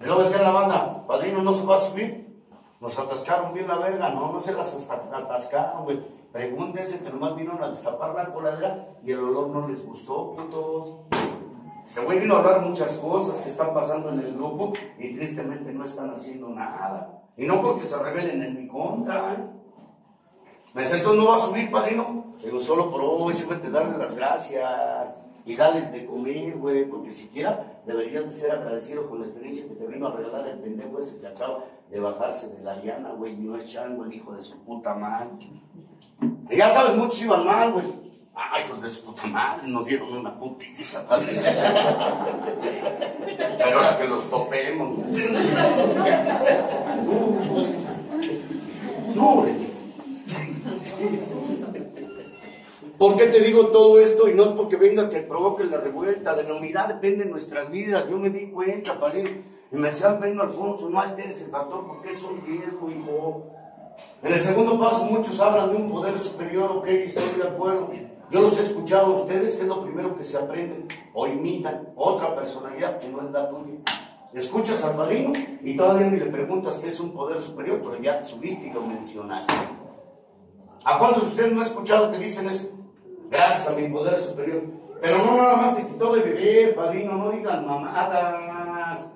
Y luego decía la banda, padrino, ¿no se va a subir? Nos atascaron bien la verga, no, no se las atascaron, güey. Pregúntense que nomás vino a destapar la coladera y el olor no les gustó, putos. Se güey vino a hablar muchas cosas que están pasando en el grupo y tristemente no están haciendo nada. Y no porque se rebelen en mi contra. ¿eh? Me entonces no va a subir, padrino. Digo, solo por hoy, súbete, darle las gracias y darles de comer, güey, porque siquiera deberías de ser agradecido con la experiencia que te vino a regalar el pendejo ese que acaba de bajarse de la llana, güey, no es chango el hijo de su puta madre. Y ya sabes, muchos iban mal, güey. Ay, hijos de su puta madre, nos dieron una putiza. Pero ahora que los topemos. Qué te digo todo esto? Y no es porque venga que provoque la revuelta, de unidad depende de nuestras vidas. Yo me di cuenta, padre, y me decían, venga Alfonso, no alteres el factor porque es un riesgo, hijo. En el segundo paso muchos hablan de un poder superior, ok, estoy de acuerdo. Yo los he escuchado a ustedes, que es lo primero que se aprenden o imitan otra personalidad que no es la tuya. Escuchas al padrino y todavía ni le preguntas qué es un poder superior, pero ya subiste y lo mencionaste. ¿A cuántos de ustedes no ha escuchado que dicen eso? Gracias a mi poder superior. Pero no nada más te quitó de beber, padrino, no digan mamadas.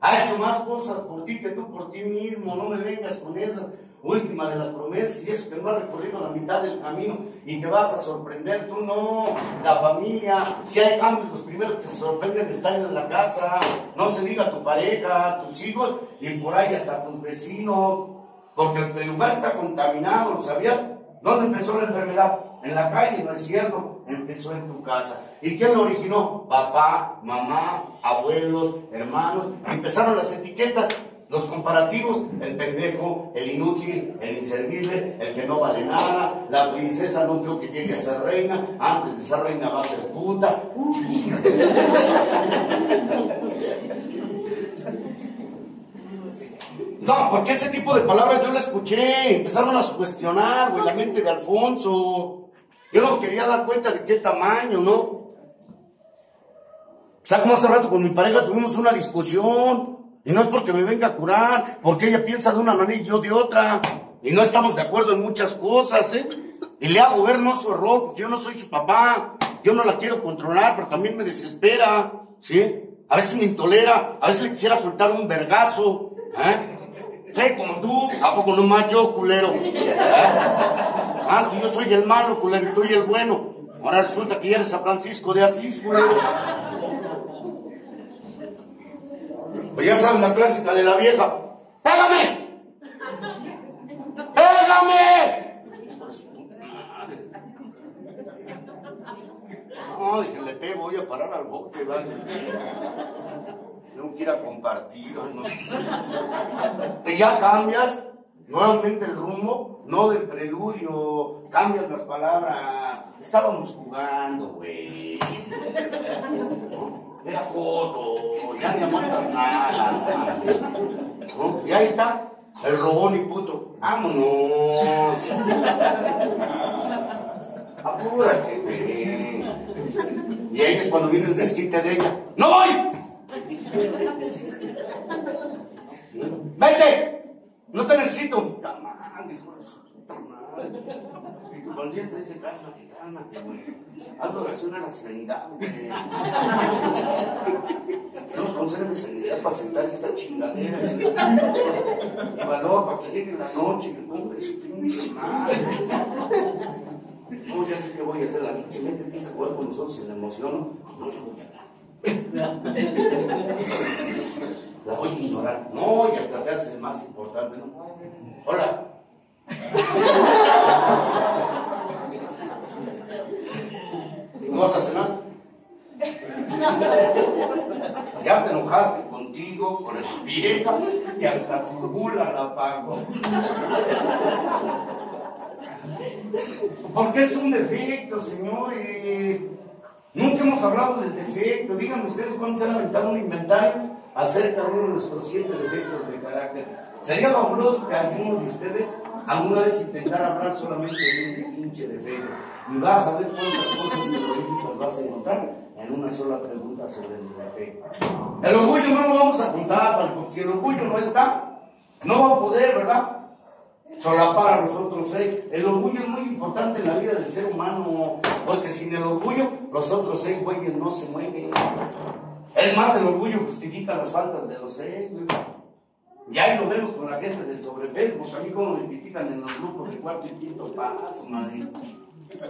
Ha hecho más cosas por ti que tú por ti mismo, no me vengas con esa última de las promesas y eso que no ha recorrido la mitad del camino y te vas a sorprender, tú no, la familia, si hay cambios, los primeros que se sorprenden están en la casa, no se diga tu pareja, tus hijos y por ahí hasta tus vecinos, porque el lugar está contaminado, ¿lo sabías? ¿Dónde empezó la enfermedad? En la calle, no es cierto, empezó en tu casa. ¿Y quién lo originó? Papá, mamá, abuelos, hermanos. Empezaron las etiquetas, los comparativos, el pendejo, el inútil, el inservible, el que no vale nada, la princesa no creo que llegue a ser reina, antes de ser reina va a ser puta. No, porque ese tipo de palabras yo la escuché, empezaron a cuestionar, güey, la mente de Alfonso. Yo no quería dar cuenta de qué tamaño, ¿no? O sea, como hace rato con mi pareja tuvimos una discusión, y no es porque me venga a curar, porque ella piensa de una manera y yo de otra, y no estamos de acuerdo en muchas cosas, ¿eh? Y le hago ver no su error, yo no soy su papá, yo no la quiero controlar, pero también me desespera, ¿sí? A veces me intolera, a veces le quisiera soltar un vergazo, ¿eh? ¿Qué? Como tú, ¿a poco más yo, culero? ¿Eh? Ah, yo soy el malo, culero, y tú y el bueno. Ahora resulta que eres a Francisco de Asís, culero. Pues ya sabes la clásica de la vieja. ¡Pégame! ¡Pégame! No, dije, le pego, voy a parar al bote, ¿vale? no quiera compartir. ¿no? Y ya cambias nuevamente el rumbo, no del preludio, cambias las palabras. Estábamos jugando, güey. Era codo, ya ni aguantas nada. Y ahí está, el robón y puto. ¡Vámonos! Apúrate, güey. Y ahí es cuando viene el desquite de ella. ¡No voy! ¡Vete! No te necesito. Y tu conciencia dice, cálmate, cálmate, güey. Haz oración a la serenidad, güey. Dios, concédeme serenidad para sentar esta chingadera, para que llegue la noche y me ponga su pinche madre. No, ya sé que voy a hacer la pinche mente empieza a jugar con nosotros y la emoción. No, yo la voy a ignorar. No, y hasta te hace más importante, ¿no? Hola. ¿No vas a cenar? Ya te enojaste contigo, con el vieja, y hasta tu bula la pago. Porque es un defecto, señores. Nunca hemos hablado del defecto. Díganme ustedes cuándo se han aventado un inventario acerca de uno de nuestros siete defectos de carácter. Sería fabuloso que alguno de ustedes alguna vez intentara hablar solamente de un pinche defecto. Y vas a ver cuántas cosas terroríficas vas a encontrar en una sola pregunta sobre el defecto. El orgullo no lo vamos a contar, porque si el orgullo no está, no va a poder, ¿verdad? Solapar a los otros seis. El orgullo es muy importante en la vida del ser humano, porque sin el orgullo los otros seis güeyes no se mueven. Es más, el orgullo justifica las faltas de los seis. Y ahí lo vemos con la gente del sobrepeso, a mí como me critican en los grupos de cuarto y quinto paso, madre.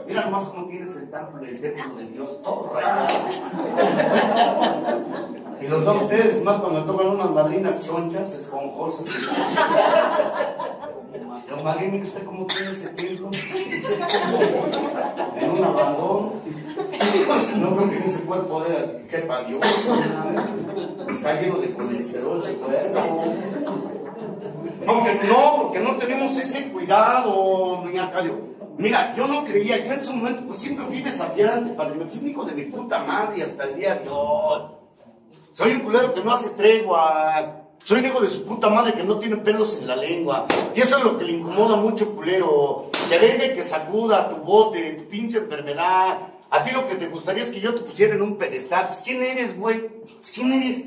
Mira nomás cómo tienes el templo, el templo de Dios, todo rayado. Y los dos ustedes, más cuando tocan unas madrinas chonchas, esponjosas. Pero madrina, ¿usted cómo tiene ese templo? En un abandono. No creo que en ese cuerpo de quepa Dios. Está lleno de colesterol ese cuerpo. Aunque no, porque no tenemos ese cuidado, doña Cayo. Mira, yo no creía, yo en ese momento pues siempre fui desafiante, padrino. Soy un hijo de mi puta madre hasta el día de hoy. Soy un culero que no hace treguas. Soy un hijo de su puta madre que no tiene pelos en la lengua. Y eso es lo que le incomoda mucho, culero. Que venga y que sacuda tu bote, tu pinche enfermedad. A ti lo que te gustaría es que yo te pusiera en un pedestal. Pues, ¿quién eres, güey? Pues, ¿quién eres?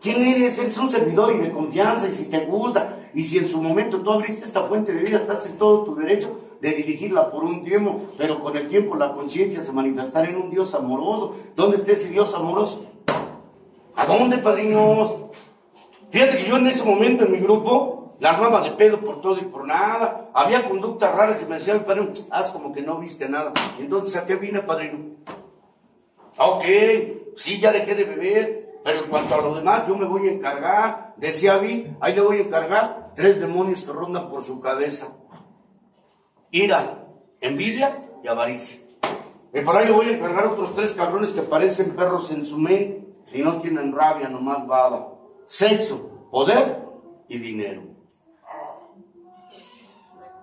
¿Quién eres? Eres un servidor y de confianza y si te gusta y si en su momento tú abriste esta fuente de vida, estás en todo tu derecho de dirigirla por un tiempo, pero con el tiempo la conciencia se manifestará en un Dios amoroso. ¿Dónde está ese Dios amoroso? ¿A dónde, padrinos? Fíjate que yo en ese momento en mi grupo la armaba de pedo por todo y por nada. Había conductas raras y me decía mi padrino, haz como que no viste nada. entonces, ¿a qué vine, padrino? Ok, sí, ya dejé de beber, pero en cuanto a lo demás, yo me voy a encargar. Decía Vi, ahí le voy a encargar tres demonios que rondan por su cabeza. Ira, envidia y avaricia. Y por ahí le voy a encargar otros tres cabrones que parecen perros en su mente y no tienen rabia, nomás baba. Sexo, poder y dinero.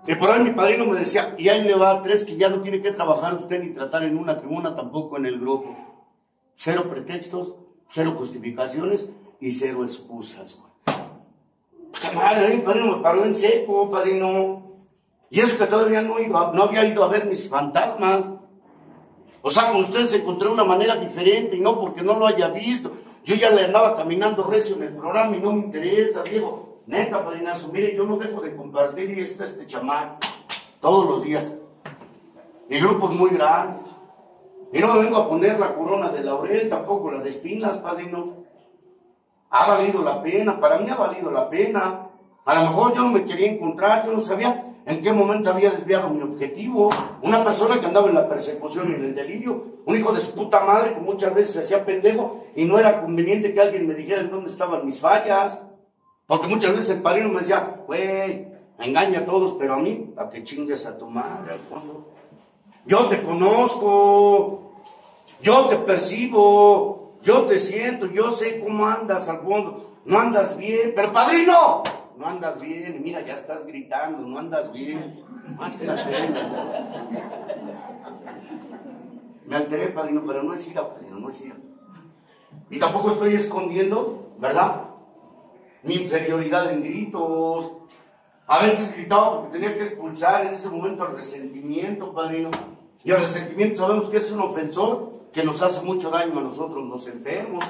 Y por ahí mi padrino me decía, y ahí le va tres que ya no tiene que trabajar usted ni tratar en una tribuna, tampoco en el grupo. Cero pretextos, cero justificaciones y cero excusas, güey. madre, mi padrino me paró en seco, padrino. Y eso que todavía no, iba, no había ido a ver mis fantasmas. O sea, con usted se encontró una manera diferente y no porque no lo haya visto. Yo ya le andaba caminando recio en el programa y no me interesa, Diego. Neta, padrinazo, mire, yo no dejo de compartir y está este chamán todos los días. Mi grupo es muy grande. Y no me vengo a poner la corona de laurel, tampoco la de espinas, padrino. Ha valido la pena, para mí ha valido la pena. A lo mejor yo no me quería encontrar, yo no sabía en qué momento había desviado mi objetivo. Una persona que andaba en la persecución y en el delirio. Un hijo de su puta madre que muchas veces se hacía pendejo y no era conveniente que alguien me dijera en dónde estaban mis fallas. Porque muchas veces el padrino me decía, güey, engaña a todos, pero a mí, a que chingues a tu madre, Alfonso. Yo te conozco, yo te percibo, yo te siento, yo sé cómo andas, Alfonso. No andas bien, pero padrino, no andas bien, mira, ya estás gritando, no andas bien. Más que la Me alteré, padrino, pero no es ira, padrino, no es ira. Y tampoco estoy escondiendo, ¿verdad? Mi inferioridad en gritos. A veces gritaba porque tenía que expulsar en ese momento el resentimiento, padrino. Y el resentimiento sabemos que es un ofensor que nos hace mucho daño a nosotros los enfermos.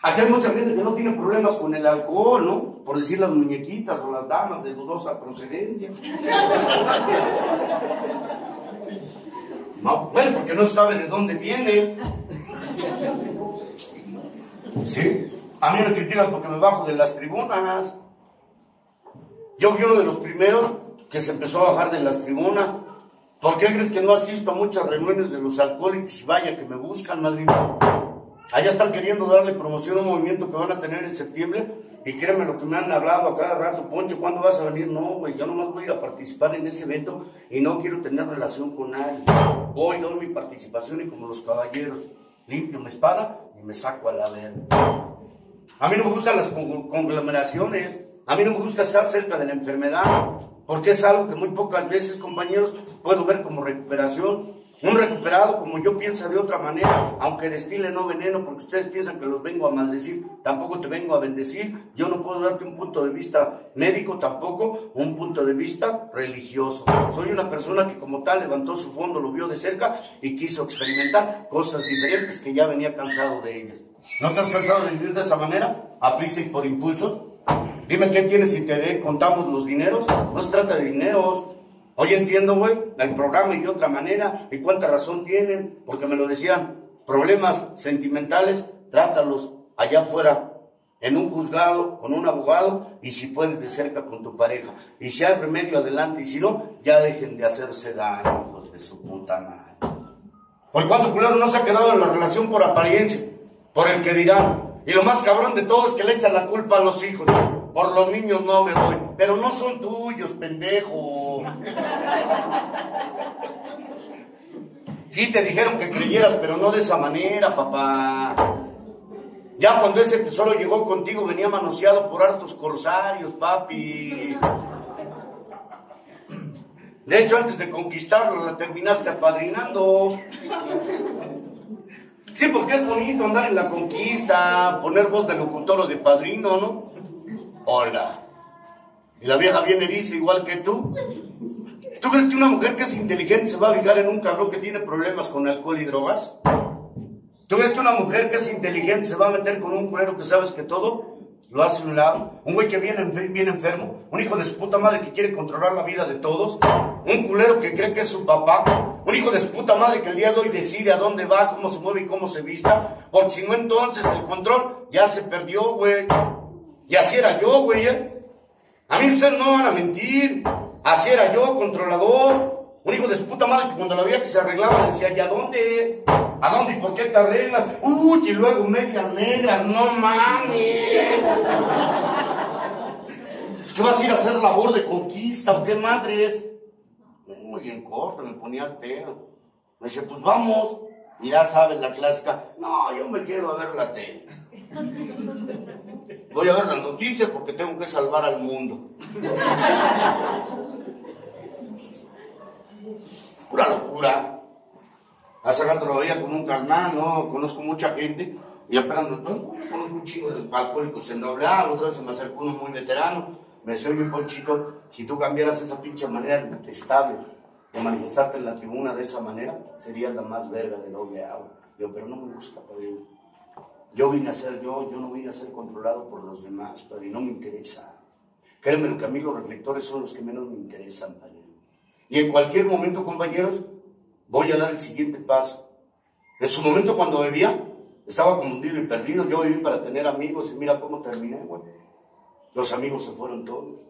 Aquí hay mucha gente que no tiene problemas con el alcohol, ¿no? Por decir las muñequitas o las damas de dudosa procedencia. No, bueno, porque no sabe de dónde viene. ¿Sí? A mí me critican porque me bajo de las tribunas. Yo fui uno de los primeros que se empezó a bajar de las tribunas. ¿Por qué crees que no asisto a muchas reuniones de los alcohólicos? Vaya que me buscan, Madrid. Allá están queriendo darle promoción a un movimiento que van a tener en septiembre. Y créanme lo que me han hablado a cada rato, Poncho, ¿cuándo vas a venir? No, güey, yo nomás voy a participar en ese evento y no quiero tener relación con nadie. Voy, doy mi participación y como los caballeros, limpio mi espada y me saco a la verga. A mí no me gustan las conglomeraciones, a mí no me gusta estar cerca de la enfermedad, porque es algo que muy pocas veces, compañeros, puedo ver como recuperación. Un recuperado, como yo pienso de otra manera, aunque destile no veneno, porque ustedes piensan que los vengo a maldecir, tampoco te vengo a bendecir. Yo no puedo darte un punto de vista médico, tampoco un punto de vista religioso. Soy una persona que como tal levantó su fondo, lo vio de cerca y quiso experimentar cosas diferentes que ya venía cansado de ellas. ¿No te has cansado de vivir de esa manera? A prisa y por impulso. Dime qué tienes si te contamos los dineros. No se trata de dineros. Hoy entiendo, güey, el programa y de otra manera, y cuánta razón tienen, porque me lo decían, problemas sentimentales, trátalos allá afuera, en un juzgado, con un abogado, y si puedes de cerca con tu pareja. Y si hay remedio, adelante, y si no, ya dejen de hacerse daño, hijos de su puta madre. Por cuanto culero no se ha quedado en la relación por apariencia, por el que dirán. Y lo más cabrón de todo es que le echan la culpa a los hijos. Por los niños no me voy. Pero no son tuyos, pendejo. Sí, te dijeron que creyeras, pero no de esa manera, papá. Ya cuando ese tesoro llegó contigo, venía manoseado por hartos corsarios, papi. De hecho, antes de conquistarlo, la terminaste apadrinando. Sí, porque es bonito andar en la conquista, poner voz de locutor o de padrino, ¿no? Hola. Y la vieja viene y dice igual que tú. ¿Tú crees que una mujer que es inteligente se va a fijar en un cabrón que tiene problemas con alcohol y drogas? ¿Tú crees que una mujer que es inteligente se va a meter con un culero que sabes que todo lo hace a un lado? Un güey que viene, viene enfermo, un hijo de su puta madre que quiere controlar la vida de todos, un culero que cree que es su papá, un hijo de su puta madre que el día de hoy decide a dónde va, cómo se mueve y cómo se vista, porque si no entonces el control ya se perdió, güey. Y así era yo, güey, ¿eh? A mí ustedes no van a mentir. Así era yo, controlador. Un hijo de su puta madre que cuando la veía que se arreglaba decía, ¿y a dónde? ¿A dónde y por qué te arreglas? Uy, y luego medias negras, no mames. Es que vas a ir a hacer labor de conquista, ¿o qué madres? Muy en corto, me ponía el pedo. Me dice, pues vamos. Y ya sabes la clásica, no, yo me quedo a ver la tele. Voy a ver las noticias porque tengo que salvar al mundo. Pura locura. Hace rato lo veía con un carnal, ¿no? Conozco mucha gente. Y apenas ¿no? conozco un chingo de alcohólicos en doble A. Otra vez se me acercó uno muy veterano. Me decía, oye, pues chico, si tú cambiaras esa pinche manera detestable de manifestarte en la tribuna de esa manera, serías la más verga de doble A. Yo, pero no me gusta, padre. Yo vine a ser yo, yo no vine a ser controlado por los demás, padre, y no me interesa. Créeme que a mí los reflectores son los que menos me interesan, padre. Y en cualquier momento, compañeros, voy a dar el siguiente paso. En su momento cuando bebía, estaba confundido y perdido. Yo viví para tener amigos y mira cómo terminé, güey. Los amigos se fueron todos.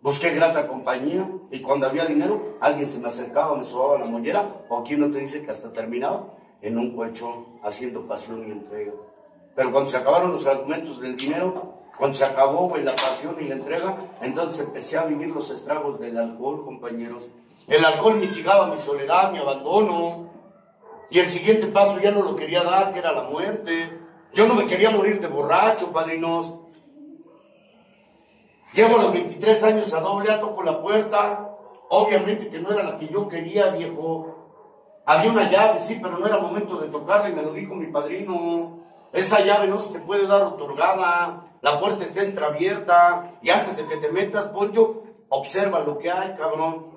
Busqué grata compañía y cuando había dinero, alguien se me acercaba, me sobaba la mollera, o aquí no te dice que hasta terminaba en un colchón haciendo pasión y entrega. Pero cuando se acabaron los argumentos del dinero, cuando se acabó la pasión y la entrega, entonces empecé a vivir los estragos del alcohol, compañeros. El alcohol mitigaba mi soledad, mi abandono. Y el siguiente paso ya no lo quería dar, que era la muerte. Yo no me quería morir de borracho, padrinos. Llego a los 23 años a doble, toco la puerta. Obviamente que no era la que yo quería, viejo. Había una llave, sí, pero no era momento de tocarla y me lo dijo mi padrino. Esa llave no se te puede dar otorgada. La puerta está entreabierta. Y antes de que te metas, Poncho, observa lo que hay, cabrón.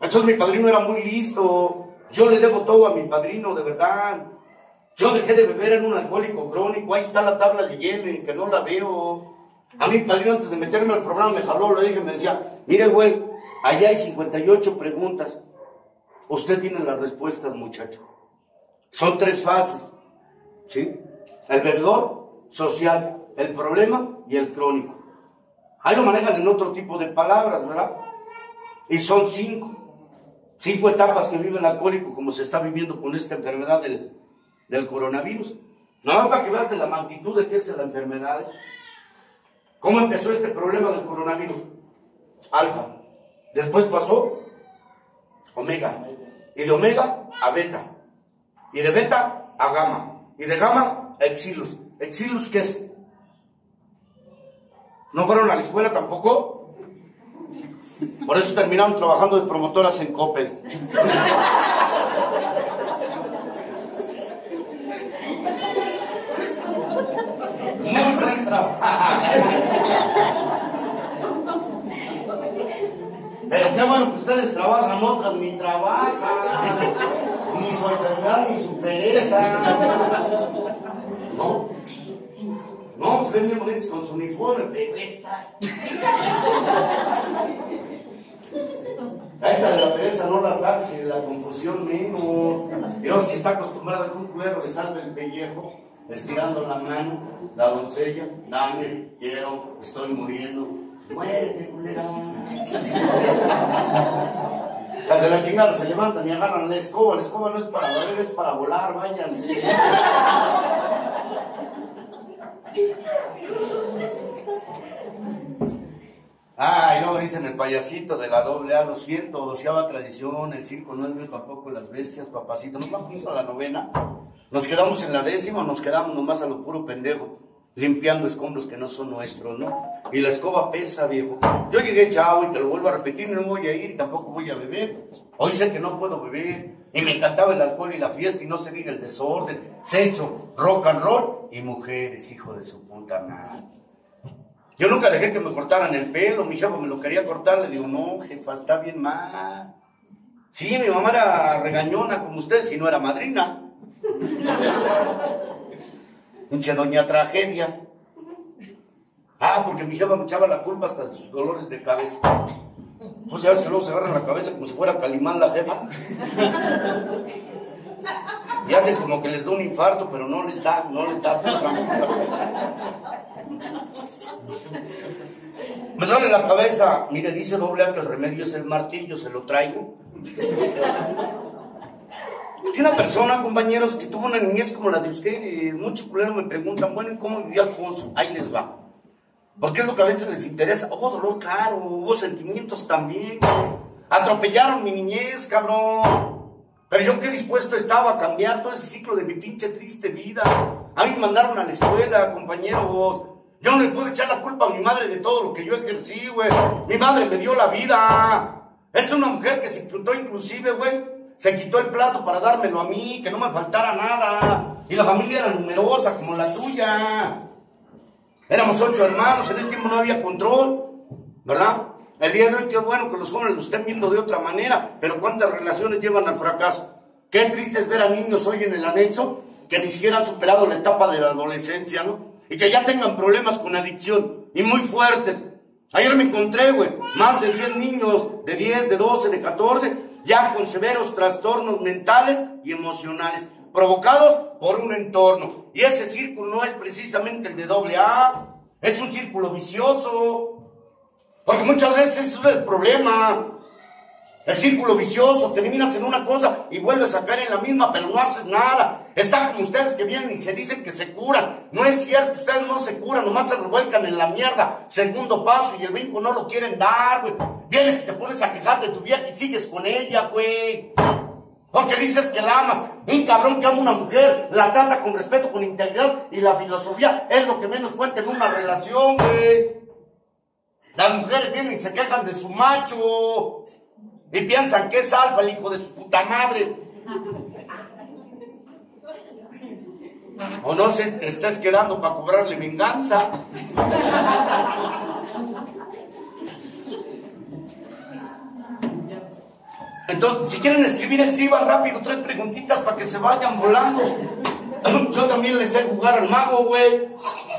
Entonces mi padrino era muy listo. Yo le debo todo a mi padrino, de verdad. Yo dejé de beber en un alcohólico crónico. Ahí está la tabla de Yemen, que no la veo. A mi padrino, antes de meterme al programa, me jaló, le dije, me decía, mire, güey, allá hay 58 preguntas. Usted tiene las respuestas, muchacho. Son tres fases. ¿Sí? El bebedor social, el problema y el crónico. Ahí lo manejan en otro tipo de palabras, ¿verdad? Y son cinco. Cinco etapas que vive el alcohólico, como se está viviendo con esta enfermedad del, del coronavirus. No, para que veas de la magnitud de qué es la enfermedad. ¿Cómo empezó este problema del coronavirus? Alfa. Después pasó omega. Y de omega a beta. Y de beta a gamma. Y de gamma a exilus. ¿Exilus qué es? ¿No fueron a la escuela tampoco? Por eso terminaron trabajando de promotoras en Coppel. Muy. Pero qué bueno que ustedes trabajan, otras ni trabajan. Ni su enfermedad, ni su pereza. No. No, se ven bien bonitos con su uniforme, pero estas. Esta de la pereza no la sabes y de la confusión menos. Pero si está acostumbrada a que un culero le salga el pellejo, estirando la mano, la doncella, dame, quiero, estoy muriendo. Muérete, culera. Las de la chingada se levantan y agarran la escoba. La escoba no es para barrer, es para volar, váyanse. Ay, no, dicen el payasito de la doble A, lo siento, doceava tradición, el circo no es mío tampoco, las bestias, papacito. Nos vamos a la novena, nos quedamos en la décima, nos quedamos nomás a lo puro pendejo. limpiando escombros que no son nuestros, ¿no? Y la escoba pesa, viejo. Yo llegué chavo y te lo vuelvo a repetir, no voy a ir tampoco voy a beber. Hoy sé que no puedo beber. Y me encantaba el alcohol y la fiesta y no se diga el desorden, sexo, rock and roll y mujeres, hijo de su puta madre. Yo nunca dejé que me cortaran el pelo, mi jefa me lo quería cortar, le digo, no, jefa, está bien mal. Sí, mi mamá era regañona como usted, si no era madrina. Pinche doña tragedias. Ah, porque mi jefa me echaba la culpa hasta sus dolores de cabeza. Pues ya ves que luego se agarran la cabeza como si fuera Calimán la jefa. Y hacen como que les da un infarto, pero no les da, no les da. Me duele la cabeza. Mire, dice doble A que el remedio es el martillo, se lo traigo. Hay una persona, compañeros, que tuvo una niñez como la de usted y muchos culeros me preguntan, bueno, ¿y cómo vivió Alfonso? Ahí les va. Porque es lo que a veces les interesa. Hubo dolor, claro, hubo sentimientos también. Atropellaron mi niñez, cabrón. Pero yo qué dispuesto estaba a cambiar todo ese ciclo de mi pinche triste vida. A mí me mandaron a la escuela, compañeros. Yo no le puedo echar la culpa a mi madre de todo lo que yo ejercí, güey. Mi madre me dio la vida. Es una mujer que se incluyó inclusive, güey. Se quitó el plato para dármelo a mí, que no me faltara nada. Y la familia era numerosa como la tuya. Éramos ocho hermanos, en ese tiempo no había control, ¿verdad? El día de hoy, qué bueno que los jóvenes lo estén viendo de otra manera, pero ¿cuántas relaciones llevan al fracaso? Qué triste es ver a niños hoy en el anexo que ni siquiera han superado la etapa de la adolescencia, ¿no? Y que ya tengan problemas con adicción, y muy fuertes. Ayer me encontré, güey, más de 10 niños, de 10, de 12, de 14, ya con severos trastornos mentales y emocionales provocados por un entorno. Y ese círculo no es precisamente el de doble A, es un círculo vicioso. Porque muchas veces es el problema. El círculo vicioso, terminas en una cosa y vuelves a caer en la misma, pero no haces nada. Está como ustedes que vienen y se dicen que se curan. No es cierto, ustedes no se curan, nomás se revuelcan en la mierda. Segundo paso y el brinco no lo quieren dar, güey. Vienes y te pones a quejar de tu vieja y sigues con ella, güey. Porque dices que la amas. Un cabrón que ama a una mujer, la trata con respeto, con integridad y la filosofía es lo que menos cuenta en una relación, güey. Las mujeres vienen y se quejan de su macho y piensan que es alfa el hijo de su puta madre. O no sé, te estás quedando para cobrarle venganza. Entonces, si quieren escribir, escriban rápido tres preguntitas para que se vayan volando. Yo también les sé jugar al mago, güey.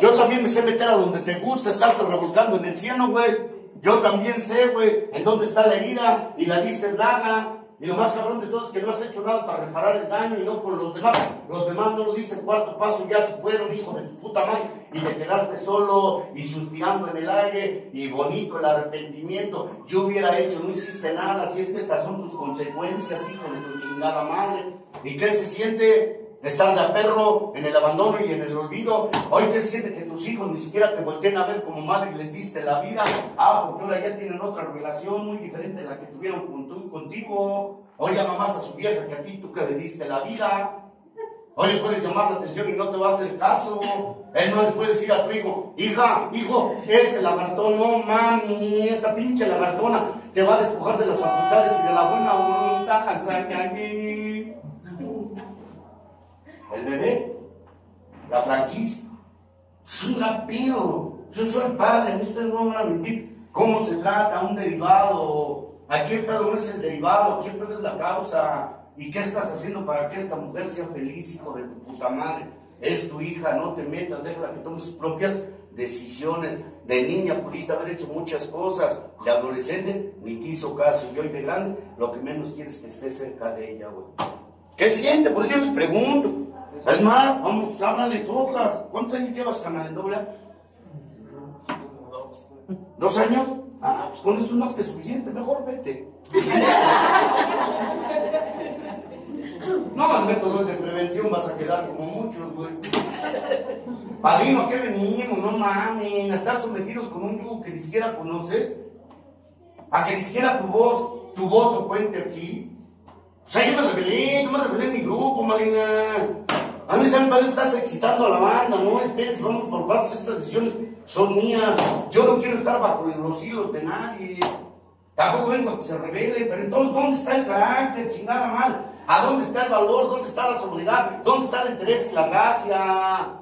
Yo también me sé meter a donde te gusta, estarte revolcando en el cielo, güey. Yo también sé, güey, en dónde está la herida y la lista es larga. Y lo más cabrón de todo es que no has hecho nada para reparar el daño y no con los demás. Los demás no lo dicen cuarto paso, ya se fueron, hijo de tu puta madre. Y te quedaste solo y suspirando en el aire y bonito el arrepentimiento. Yo hubiera hecho, no hiciste nada, si es que estas son tus consecuencias, hijo de tu chingada madre. ¿Y qué se siente? Estar de perro en el abandono y en el olvido. Hoy te siente que tus hijos ni siquiera te volteen a ver como madre y les diste la vida. Ah, porque ahora ya tienen otra relación muy diferente a la que tuvieron con tu, contigo. Hoy llamas más a su vieja que a ti, tú que le diste la vida. Hoy le puedes llamar la atención y no te va a hacer caso. Él no le puede decir a tu hijo, hija, hijo, este lagartón, no mami, esta pinche lagartona te va a despojar de las facultades y de la buena voluntad. El bebé, la franquicia. Un rapero. Yo soy padre, ustedes no van a vivir cómo se trata un derivado. Aquí el pedo es el derivado, aquí el pedo la causa. ¿Y qué estás haciendo para que esta mujer sea feliz, hijo de tu puta madre? Es tu hija, no te metas, déjala que tome sus propias decisiones. De niña pudiste haber hecho muchas cosas, de adolescente ni te hizo caso. Y hoy de grande, lo que menos quieres es que esté cerca de ella, güey. ¿Qué siente? Por eso yo les pregunto. Es más, vamos, háblales hojas. ¿Cuántos años llevas, canal doble? ¿Dos años? Ah, pues con eso es más que suficiente, mejor vete. No más métodos de prevención vas a quedar como muchos, güey. Padrino, ¿qué venimos? No mames, a estar sometidos con un yugo que ni siquiera conoces. A que ni siquiera tu voz, tu voto cuente aquí. O sea, yo me rebelé, yo me rebelé en mi grupo, Marina. A mí se me parece estás excitando a la banda, no esperes, vamos por partes, estas decisiones son mías. Yo no quiero estar bajo los hilos de nadie. Tampoco vengo a que se revele, pero entonces, ¿dónde está el carácter, chingada mal? ¿A dónde está el valor? ¿Dónde está la sobriedad? ¿Dónde está el interés y la gracia?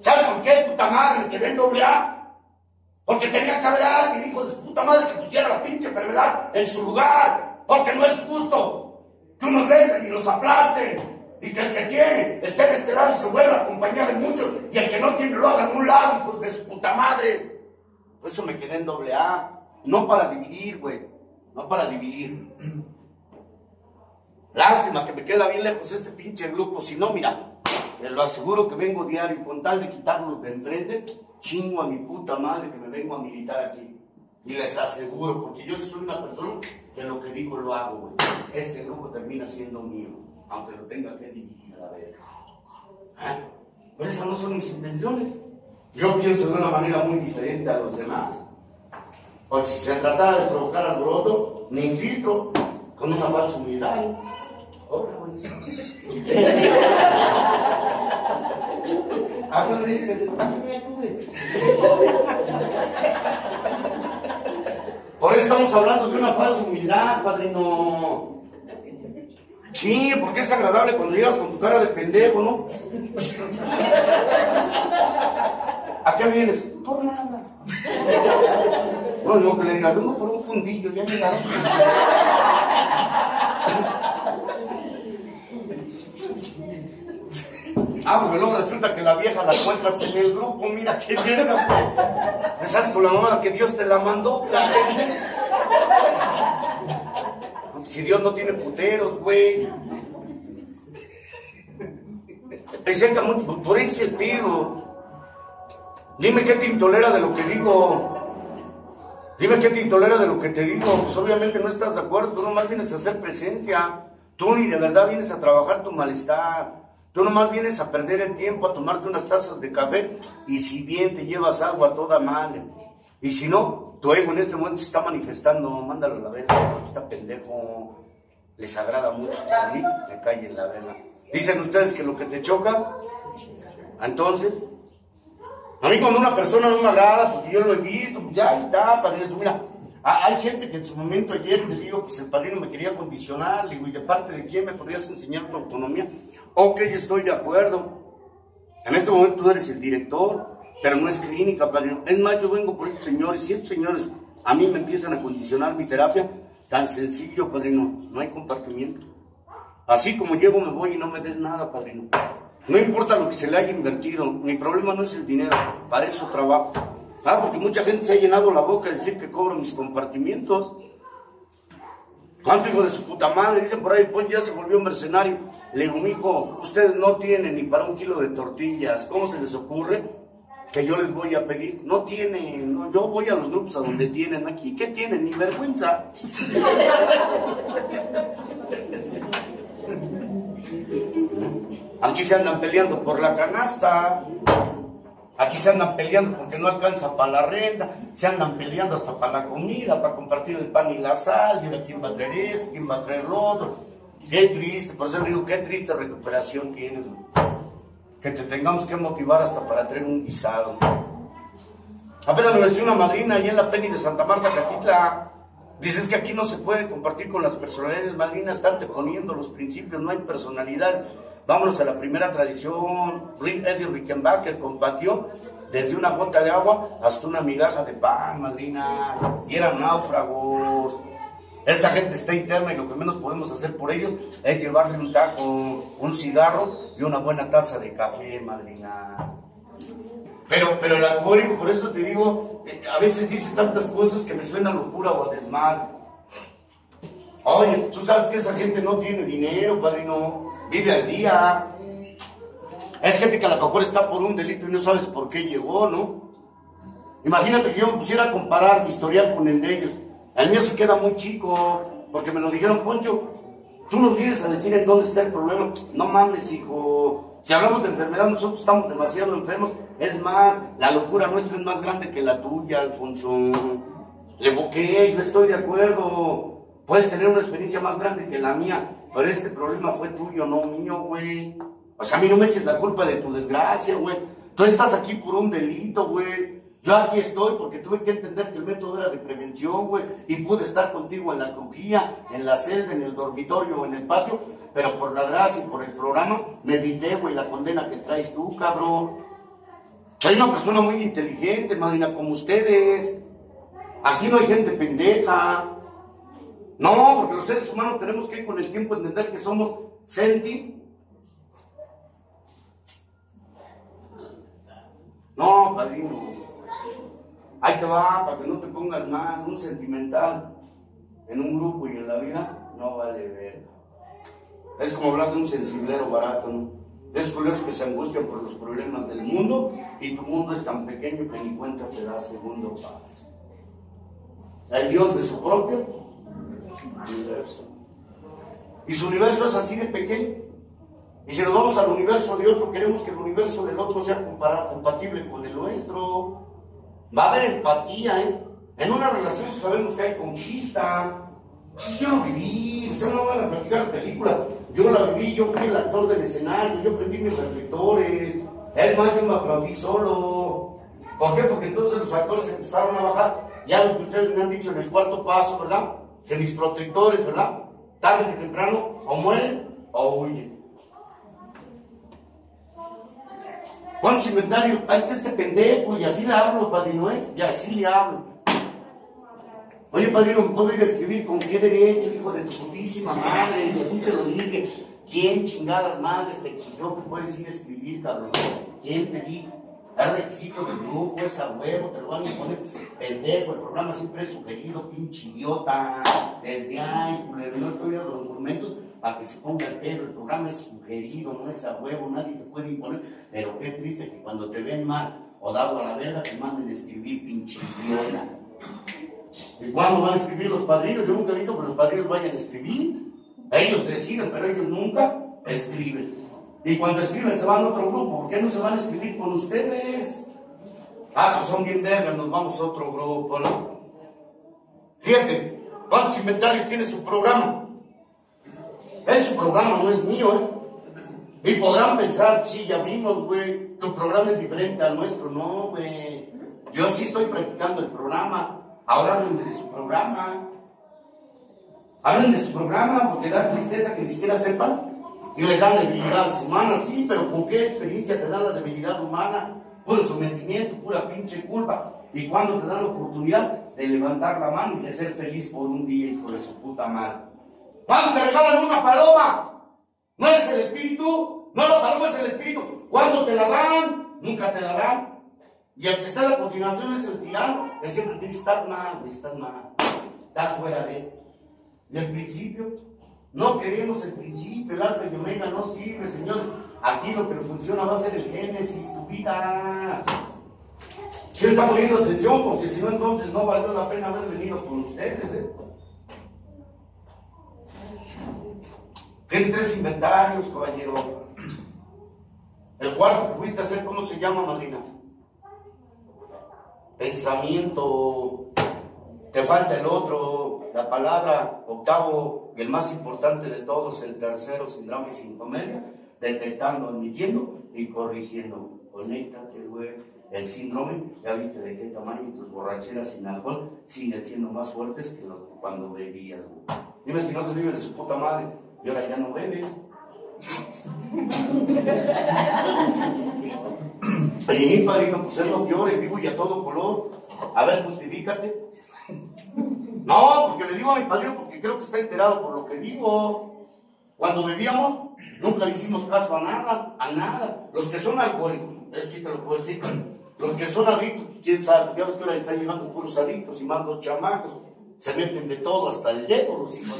¿Sabes por qué, puta madre, que den doble A? Porque tenía que haber alguien, hijo de su puta madre, que pusiera la pinche enfermedad en su lugar. Porque no es justo que unos entren y los aplasten. Y que el que tiene esté en este lado y se vuelva a acompañar de muchos. Y el que no tiene lo haga en un lado, hijos de su puta madre. Por eso me quedé en doble A. No para dividir, güey. No para dividir. Lástima que me queda bien lejos este pinche grupo. Si no, mira, te lo aseguro que vengo diario con tal de quitarlos de enfrente, chingo a mi puta madre que me vengo a militar aquí. Y les aseguro, porque yo soy una persona que lo que digo lo hago, güey. Este grupo termina siendo mío, aunque lo tenga que dividir a la verga. ¿Eh? Pero esas no son mis intenciones. Yo pienso de una manera muy diferente a los demás. Porque si se trataba de provocar alboroto, me infiltro con una falsa humildad. Hola, Por eso estamos hablando de una falsa humildad, padrino. Sí, porque es agradable cuando llegas con tu cara de pendejo, ¿no? ¿A qué vienes? Por nada. No, no, que le diga, vengo por un fundillo, ya llegaron. Ah, porque luego resulta que la vieja la encuentras en el grupo, mira qué mierda. ¿Sabes con la mamá que Dios te la mandó? Si Dios no tiene puteros, güey. Que por ese pido. Dime qué te intolera de lo que digo. Dime qué te intolera de lo que te digo. Pues obviamente no estás de acuerdo. Tú nomás vienes a hacer presencia. Tú ni de verdad vienes a trabajar tu malestar. Tú nomás vienes a perder el tiempo, a tomarte unas tazas de café. Y si bien te llevas agua toda mal. Y si no, tu ego en este momento se está manifestando. Mándalo a la verga. Está pendejo. Les agrada mucho. A mí me cae en la verga. Dicen ustedes que lo que te choca. Entonces, a mí cuando una persona no me agrada, porque yo lo he visto, pues ya está, padrino. Mira, hay gente que en su momento ayer te digo, pues el padrino me quería condicionar, digo, ¿y de parte de quién me podrías enseñar tu autonomía? Ok, estoy de acuerdo. En este momento tú eres el director, pero no es clínica, padrino. Es más, yo vengo por estos señores, y estos señores a mí me empiezan a condicionar mi terapia, tan sencillo, padrino, no hay compartimiento. Así como llego me voy y no me des nada, padrino. No importa lo que se le haya invertido, mi problema no es el dinero, para eso trabajo. Ah, porque mucha gente se ha llenado la boca de decir que cobro mis compartimientos. ¿Cuánto hijo de su puta madre? Dicen por ahí, pues ya se volvió mercenario. Le digo, mijo, ustedes no tienen ni para un kilo de tortillas. ¿Cómo se les ocurre que yo les voy a pedir? No tienen, yo voy a los grupos a donde tienen aquí. ¿Qué tienen? Ni vergüenza. Aquí se andan peleando por la canasta. Aquí se andan peleando porque no alcanza para la renta. Se andan peleando hasta para la comida, para compartir el pan y la sal. Y ahora quién va a traer esto, quién va a traer lo otro. Qué triste, por eso digo, qué triste recuperación tienes. Que te tengamos que motivar hasta para traer un guisado. Apenas me decía una madrina ahí en la Penny de Santa Marta, Catitla. Dices que aquí no se puede compartir con las personalidades madrinas, están poniendo los principios, no hay personalidades. Vámonos a la primera tradición. Eddie Rickenbacker combatió desde una gota de agua hasta una migaja de pan, madrina. Y eran náufragos. Esta gente está interna y lo que menos podemos hacer por ellos es llevarle un taco, un cigarro y una buena taza de café, madrina. Pero, pero el alcohólico, por eso te digo, eh, a veces dice tantas cosas que me suena locura o a desmadre. Oye, tú sabes que esa gente no tiene dinero, padrino, vive al día. Es gente que a lo mejor está por un delito y no sabes por qué llegó, ¿no? Imagínate que yo me pusiera a comparar mi historial con el de ellos. El mío se queda muy chico, porque me lo dijeron, Poncho, tú nos vienes a decir en dónde está el problema. No mames, hijo. Si hablamos de enfermedad, nosotros estamos demasiado enfermos. Es más, la locura nuestra es más grande que la tuya, Alfonso. Le boqué, yo estoy de acuerdo. Puedes tener una experiencia más grande que la mía, pero este problema fue tuyo, no mío, güey. Pues a mí no me eches la culpa de tu desgracia, güey. Tú estás aquí por un delito, güey. Yo aquí estoy porque tuve que entender que el método era de prevención, güey. Y pude estar contigo en la crujía, en la celda, en el dormitorio, en el patio. Pero por la gracia y por el programa, me evité, güey, la condena que traes tú, cabrón. Soy una persona muy inteligente, madrina, como ustedes. Aquí no hay gente pendeja. No, porque los seres humanos tenemos que ir con el tiempo entender que somos senti No, padrino. Ahí te va, para que no te pongas mal, un sentimental en un grupo y en la vida no vale ver. Es como hablar de un sensiblero barato, ¿no? Es curioso que se angustian por los problemas del mundo y tu mundo es tan pequeño que ni cuenta te da segundo paz. El Dios de su propio universo. Y su universo es así de pequeño. Y si nos vamos al universo de otro, queremos que el universo del otro sea compatible con el nuestro. Va a haber empatía, ¿eh? En una relación sabemos que hay conquista. Si yo lo viví, ustedes no van a platicar la película. Yo la viví, yo fui el actor del escenario, yo prendí mis reflectores. Es más, yo me aplaudí solo. ¿Por qué? Porque entonces los actores empezaron a bajar. Ya lo que ustedes me han dicho en el cuarto paso, ¿verdad? Que mis protectores, ¿verdad? Tarde que temprano, o mueren o huyen. ¿Cuántos inventarios? Ahí está este pendejo y así le hablo, padrino, ¿eh? Y así le hablo. Oye, padrino, ¿me puedo ir a escribir con qué derecho, hijo de tu putísima madre? Y así se lo dije. ¿Quién chingadas madres te exigió que puedes ir a escribir, cabrón? ¿Quién te dijo? Es requisito del grupo, es a huevo, te lo van a imponer. Pendejo, el programa siempre es sugerido, pinche idiota. Desde ahí, culero, no estoy viendo los documentos para que se ponga el pelo. El programa es sugerido, no es a huevo, nadie te puede imponer. Pero qué triste que cuando te ven mal o dado a la verga te manden a escribir pinche idiota. ¿Y cuándo van a escribir los padrinos? Yo nunca he visto que los padrinos vayan a escribir. Ellos deciden, pero ellos nunca escriben. Y cuando escriben se van a otro grupo. ¿Por qué no se van a escribir con ustedes? Ah, pues son bien vergas, nos vamos a otro grupo, ¿no? Fíjate, ¿cuántos inventarios tiene su programa? Es su programa, no es mío, ¿eh? Y podrán pensar, sí, ya vimos, güey, tu programa es diferente al nuestro. No, güey. Yo sí estoy practicando el programa. Ahora hablen de su programa. Hablen de su programa porque da tristeza que ni siquiera sepan. Y les dan debilidad humana, sí, pero ¿con qué experiencia te dan la debilidad humana? Puro sometimiento, pura pinche culpa. Y cuando te dan la oportunidad de levantar la mano y de ser feliz por un día, hijo de su puta madre. ¿Cuándo te regalan una paloma? ¿No es el espíritu? No, la paloma es el espíritu. ¿Cuándo te la dan? Nunca te la dan. Y el que está a la continuación es el tirano, que siempre te dice, estás mal, estás mal, estás fuera de. Y el principio, no queremos el principio, el alfa y omega no sirve, señores. Aquí lo que nos funciona va a ser el génesis, tu vida. ¿Quién está poniendo atención? Porque si no, entonces no valió la pena haber venido con ustedes. ¿eh? Tiene tres inventarios, caballero. El cuarto que fuiste a hacer, ¿cómo se llama, madrina? Pensamiento. Te falta el otro, la palabra, octavo, el más importante de todos, el tercero, sin drama y sin comedia, detectando, admitiendo y corrigiendo. Conéctate, güey. El síndrome, ya viste de qué tamaño y tus borracheras sin alcohol siguen siendo más fuertes que cuando bebías. Dime si no se vive de su puta madre y ahora ya no bebes. Y padrino, pues es lo peor, vivo y a todo color. A ver, justifícate. No, porque le digo a mi padrino porque creo que está enterado por lo que digo. Cuando bebíamos, nunca le hicimos caso a nada, a nada. Los que son alcohólicos, eso sí te lo puedo decir. Los que son adictos, quién sabe, ya ves que ahora están llegando puros adictos y más los chamacos. Se meten de todo, hasta el dedo los hijos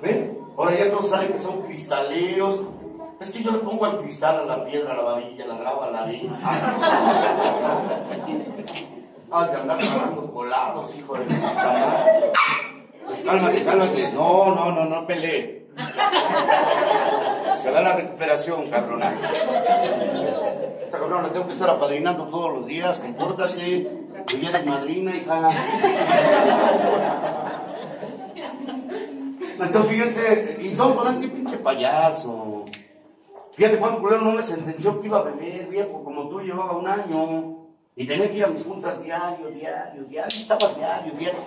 ¿Ven? Ahora ya todos saben que son cristaleros. Es que yo le pongo al cristal, a la piedra, a la varilla, a la grava, a la arena. Ah, se andan clavando colados, hijo de puta Pues cálmate, cálmate. No, no, no, no pelee. Se da la recuperación, cabrona. Esta cabrona tengo que estar apadrinando todos los días. Compórtate. Que eres madrina, hija. Entonces, fíjense, y todos ponen pinche payaso. Fíjate cuánto culero no me sentenció que iba a beber, viejo, como tú llevaba un año. Y tenía que ir a mis juntas diario, diario, diario, estaba diario, diario.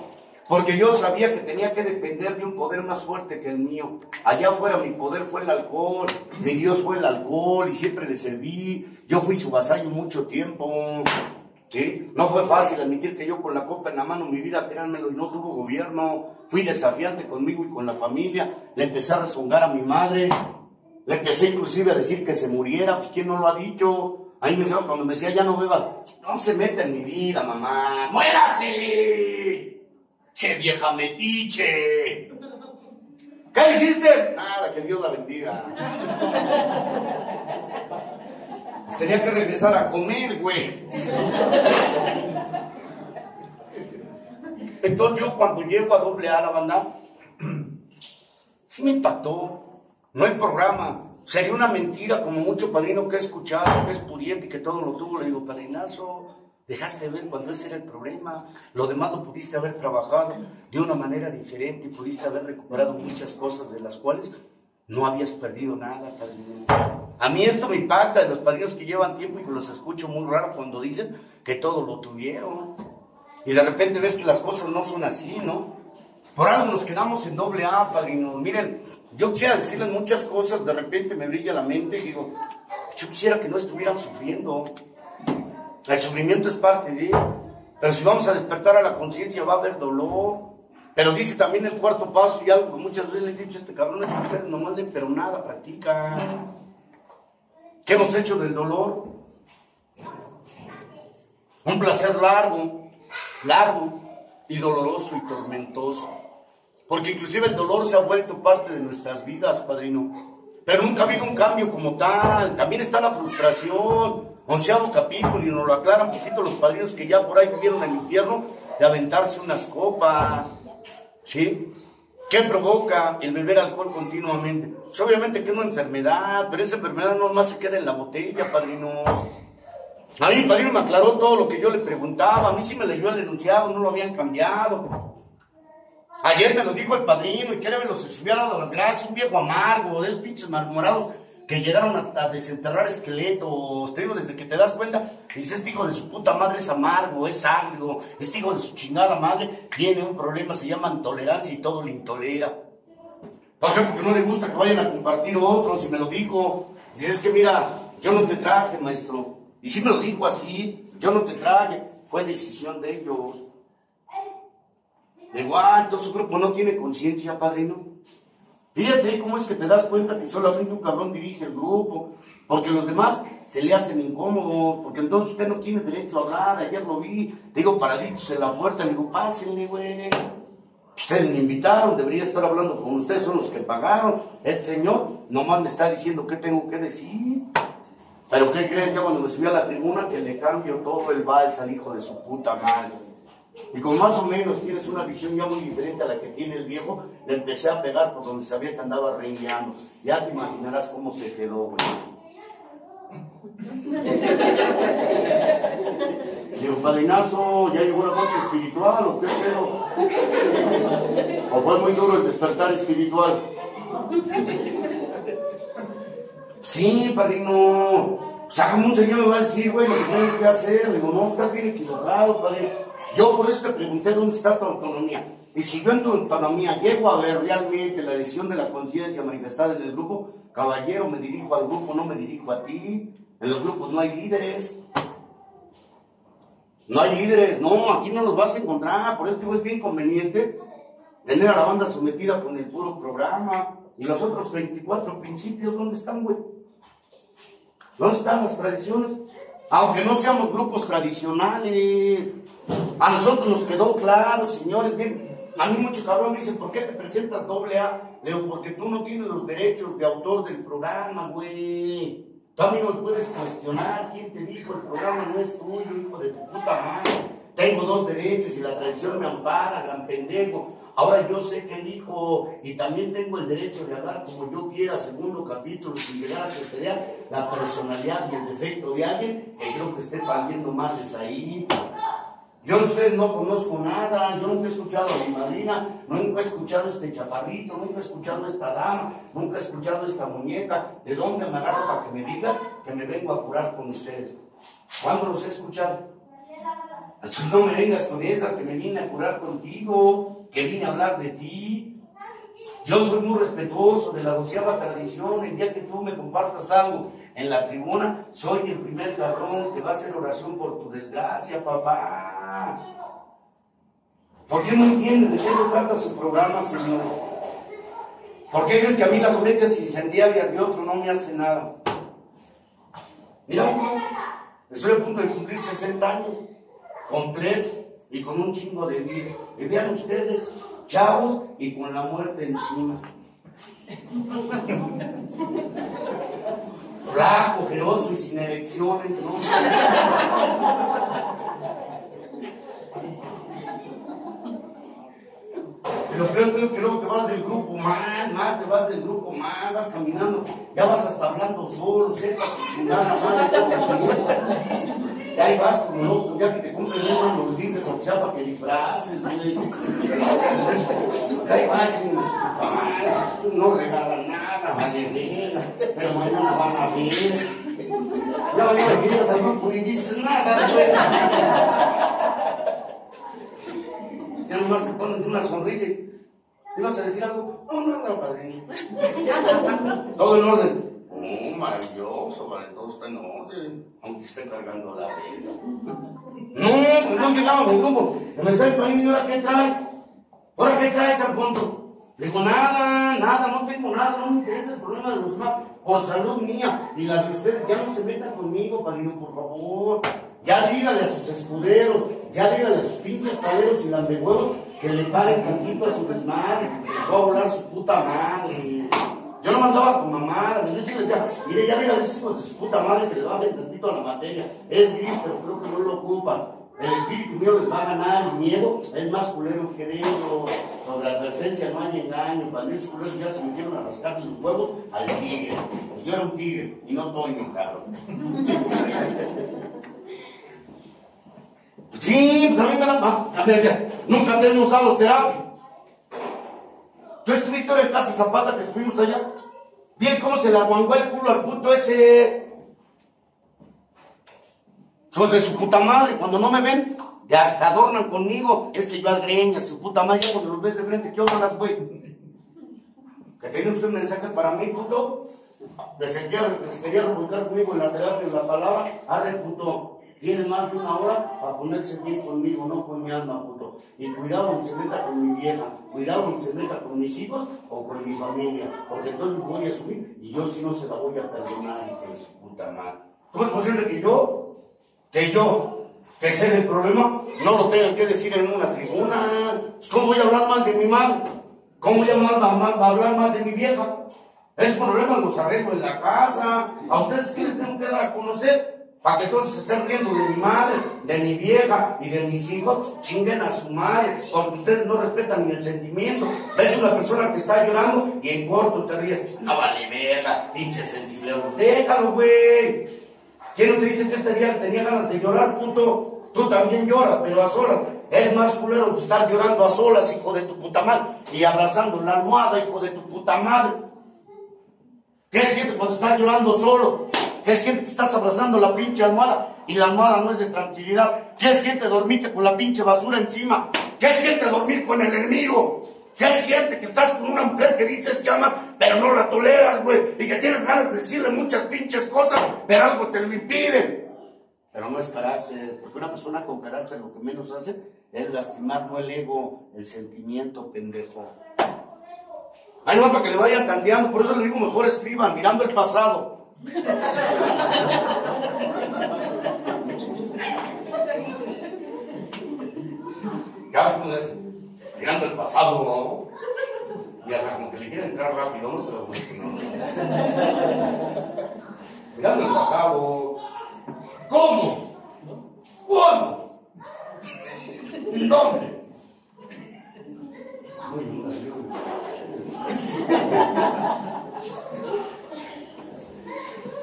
Porque yo sabía que tenía que depender de un poder más fuerte que el mío. Allá afuera mi poder fue el alcohol, mi Dios fue el alcohol y siempre le serví. Yo fui su vasallo mucho tiempo. No fue fácil admitir que yo con la copa en la mano mi vida, créanmelo, y no tuvo gobierno. Fui desafiante conmigo y con la familia. Le empecé a rezongar a mi madre. Le empecé inclusive a decir que se muriera. Pues ¿quién no lo ha dicho? Ahí me dijeron cuando me decía, ya no bebas. No se meta en mi vida, mamá. ¡Muérase! ¡Che vieja metiche! ¿Qué dijiste? Nada, que Dios la bendiga. Tenía que regresar a comer, güey. Entonces yo cuando llego a doble A la banda, sí me impactó. No hay programa. Sería una mentira como mucho padrino que he escuchado, que es pudiente y que todo lo tuvo. Le digo, padrinazo, Dejaste ver cuando ese era el problema. Lo demás lo pudiste haber trabajado de una manera diferente y pudiste haber recuperado muchas cosas de las cuales no habías perdido nada, padrino. A mí esto me impacta de los padrinos que llevan tiempo y que los escucho muy raro cuando dicen que todo lo tuvieron. Y de repente ves que las cosas no son así, ¿no? Por algo nos quedamos en doble A, padrino. Miren, yo quisiera decirles muchas cosas, de repente me brilla la mente y digo, yo quisiera que no estuvieran sufriendo. El sufrimiento es parte de Pero si vamos a despertar a la conciencia va a haber dolor. Pero dice también el cuarto paso y algo que muchas veces le he dicho este cabrón es que ustedes no manden, pero nada practican. ¿Qué hemos hecho del dolor? Un placer largo, largo y doloroso y tormentoso. Porque inclusive el dolor se ha vuelto parte de nuestras vidas, padrino. Pero nunca ha habido un cambio como tal. También está la frustración, onceavo capítulo y nos lo aclaran un poquito los padrinos que ya por ahí vivieron el infierno de aventarse unas copas. ¿Sí? ¿Qué provoca el beber alcohol continuamente? Pues obviamente que es una enfermedad, pero esa enfermedad no más se queda en la botella, padrinos. A mí padrino me aclaró todo lo que yo le preguntaba, a mí sí me leyó el enunciado, no lo habían cambiado. Ayer me lo dijo el padrino y quiere los se subiera a las gracias, un viejo amargo, de esos pinches marmorados que llegaron a, desenterrar esqueletos, te digo, desde que te das cuenta, dices, este hijo de su puta madre es amargo, es agrio, este hijo de su chingada madre tiene un problema, se llama intolerancia y todo le intolera. Por ejemplo, que no le gusta que vayan a compartir otros, y me lo dijo, dices que mira, yo no te traje, maestro, y si me lo dijo así, yo no te traje, fue decisión de ellos. De igual, entonces su grupo no tiene conciencia, padrino. Fíjate cómo es que te das cuenta que solamente un cabrón dirige el grupo, porque los demás se le hacen incómodos, porque entonces usted no tiene derecho a hablar. Ayer lo vi, te digo paraditos en la puerta, le digo, pásenle, güey. Ustedes me invitaron, debería estar hablando con ustedes, son los que pagaron. Este señor nomás me está diciendo qué tengo que decir. Pero ¿qué creen que cuando me subí a la tribuna que le cambio todo el vals al hijo de su puta madre? Y como más o menos tienes una visión ya muy diferente a la que tiene el viejo, le empecé a pegar por donde sabía que andaba reinando. Ya te imaginarás cómo se quedó, güey. Digo, padrinazo, ¿ya llegó la muerte espiritual o qué pedo? ¿O fue muy duro el despertar espiritual? Sí, padrino. O sea, como un señor me va a decir, güey, lo que tengo que hacer. Digo, no, estás bien equivocado, padre. Yo por eso te pregunté dónde está tu autonomía. Y si yo en tu autonomía llego a ver realmente la decisión de la conciencia manifestada en el grupo, caballero, me dirijo al grupo, no me dirijo a ti. En los grupos no hay líderes. No hay líderes, no, aquí no los vas a encontrar. Por eso es bien conveniente tener a la banda sometida con el puro programa. Y los otros 24 principios, ¿dónde están, güey? ¿Dónde están las tradiciones? Aunque no seamos grupos tradicionales. A nosotros nos quedó claro, señores, bien. A mí muchos cabrón me dicen, ¿por qué te presentas doble A? Le digo, porque tú no tienes los derechos de autor del programa, güey. Tú a mí no puedes cuestionar quién te dijo, el programa no es tuyo, hijo de tu puta madre. Tengo dos derechos y la tradición me ampara, gran pendejo. Ahora yo sé que dijo, y también tengo el derecho de hablar como yo quiera, segundo capítulo, sin llegar a que la personalidad y el defecto de alguien, que creo que esté valiendo más de ahí. Yo de ustedes no conozco nada, yo nunca he escuchado a mi madrina, nunca he escuchado a este chaparrito, nunca he escuchado a esta dama, nunca he escuchado a esta muñeca. ¿De dónde me agarro para que me digas que me vengo a curar con ustedes? ¿Cuándo los he escuchado? No me vengas con esas que me vine a curar contigo, que vine a hablar de ti. Yo soy muy respetuoso de la doceava tradición. El día que tú me compartas algo en la tribuna, soy el primer cabrón que va a hacer oración por tu desgracia, papá. ¿Por qué no entienden de qué se trata su programa, señores? ¿Por qué crees que a mí las flechas incendiarias de otro no me hacen nada? Mira, estoy a punto de cumplir 60 años, completo y con un chingo de vida. Y vean ustedes, chavos y con la muerte encima. Flaco, ojeroso y sin elecciones, ¿no? Pero creo, creo que luego te vas del grupo mal, mal, te vas del grupo mal, vas caminando, ya vas hasta hablando solo, sepas su chingada madre, y ahí vas como loco, ya que te compren dientes o sea para que disfraces, güey. Ahí vas nos no regalan nada, vale pero mañana van a ver. Ya van a decir al grupo y dices nada, güey. Ya nomás te ponen una sonrisa y vas a decir algo? No, nada, padrino. Todo en orden. Oh, maravilloso, vale, todo está en orden, aunque esté cargando la vela. No, pues no llegamos al grupo. El mensaje para mí, ¿ahora qué traes? ¿Ahora qué traes, Alfonso? Le digo, nada, nada, no tengo nada, no me interesa el problema de los demás. Por salud mía y la de ustedes, ya no se metan conmigo, padrino, por favor. Ya dígale a sus escuderos, ya dígale a sus pinches paleros y huevos que le paren tantito a su desmadre, que va a volar su puta madre. Yo no mandaba con mamá, yo sí le decía, mire, ya mira, hijos de su puta madre que le bajen tantito a la materia. Es gris, pero creo que no lo ocupan. El espíritu mío les va a ganar, el miedo es más culero que ellos. Sobre advertencia no hay engaño. Cuando los culeros ya se metieron a rascar los huevos al tigre. Yo era un tigre y no Toño, cabrón. Sí, pues a mí me da. A decía, nunca te hemos dado terapia. ¿Tú estuviste en Casa Zapata que estuvimos allá? Bien cómo se le aguangó el culo al puto ese. Hijos de su puta madre, cuando no me ven, ya se adornan conmigo. Es que yo al greña, su puta madre, cuando los ves de frente, ¿qué las güey? Que tiene usted un mensaje para mí, puto. Que se quería, que conmigo en la terapia, en la palabra. Arre, puto. Tiene más de una hora para ponerse bien conmigo, no con mi alma, puto. Y cuidado no se meta con mi vieja, cuidado no se meta con mis hijos o con mi familia, porque entonces voy a subir y yo si no se la voy a perdonar, y que su puta madre. ¿Cómo es posible que yo, que yo, que sé el problema, no lo tenga que decir en una tribuna? ¿Cómo voy a hablar mal de mi madre? ¿Cómo voy a hablar mal, de mi vieja? Es problema los arreglo en la casa. ¿A ustedes qué les tengo que dar a conocer? Para que todos se estén riendo de mi madre, de mi vieja y de mis hijos, chinguen a su madre, porque ustedes no respetan ni el sentimiento. Ves una persona que está llorando y en corto te ríes, no vale verga, pinche sensible. Déjalo, güey. ¿Quién no te dice que este día tenía ganas de llorar, punto? Tú también lloras, pero a solas. Es más culero que estar llorando a solas, hijo de tu puta madre, y abrazando la almohada, hijo de tu puta madre. ¿Qué sientes cuando estás llorando solo? ¿Qué siente que estás abrazando la pinche almohada y la almohada no es de tranquilidad? ¿Qué siente dormirte con la pinche basura encima? ¿Qué siente dormir con el enemigo? ¿Qué siente que estás con una mujer que dices que amas, pero no la toleras, güey? Y que tienes ganas de decirle muchas pinches cosas, pero algo te lo impide. Pero no es carácter, porque una persona con carácter lo que menos hace es lastimar no el ego, el sentimiento pendejo. Ay, no, para que le vayan tanteando, por eso le digo mejor escriban, mirando el pasado. Ya pues, mirando el pasado, ¿no? Y hasta como que le quiere entrar rápido, ¿no? Pero pues, no. Mirando el pasado. ¿Cómo? ¿Cuándo? ¿Dónde?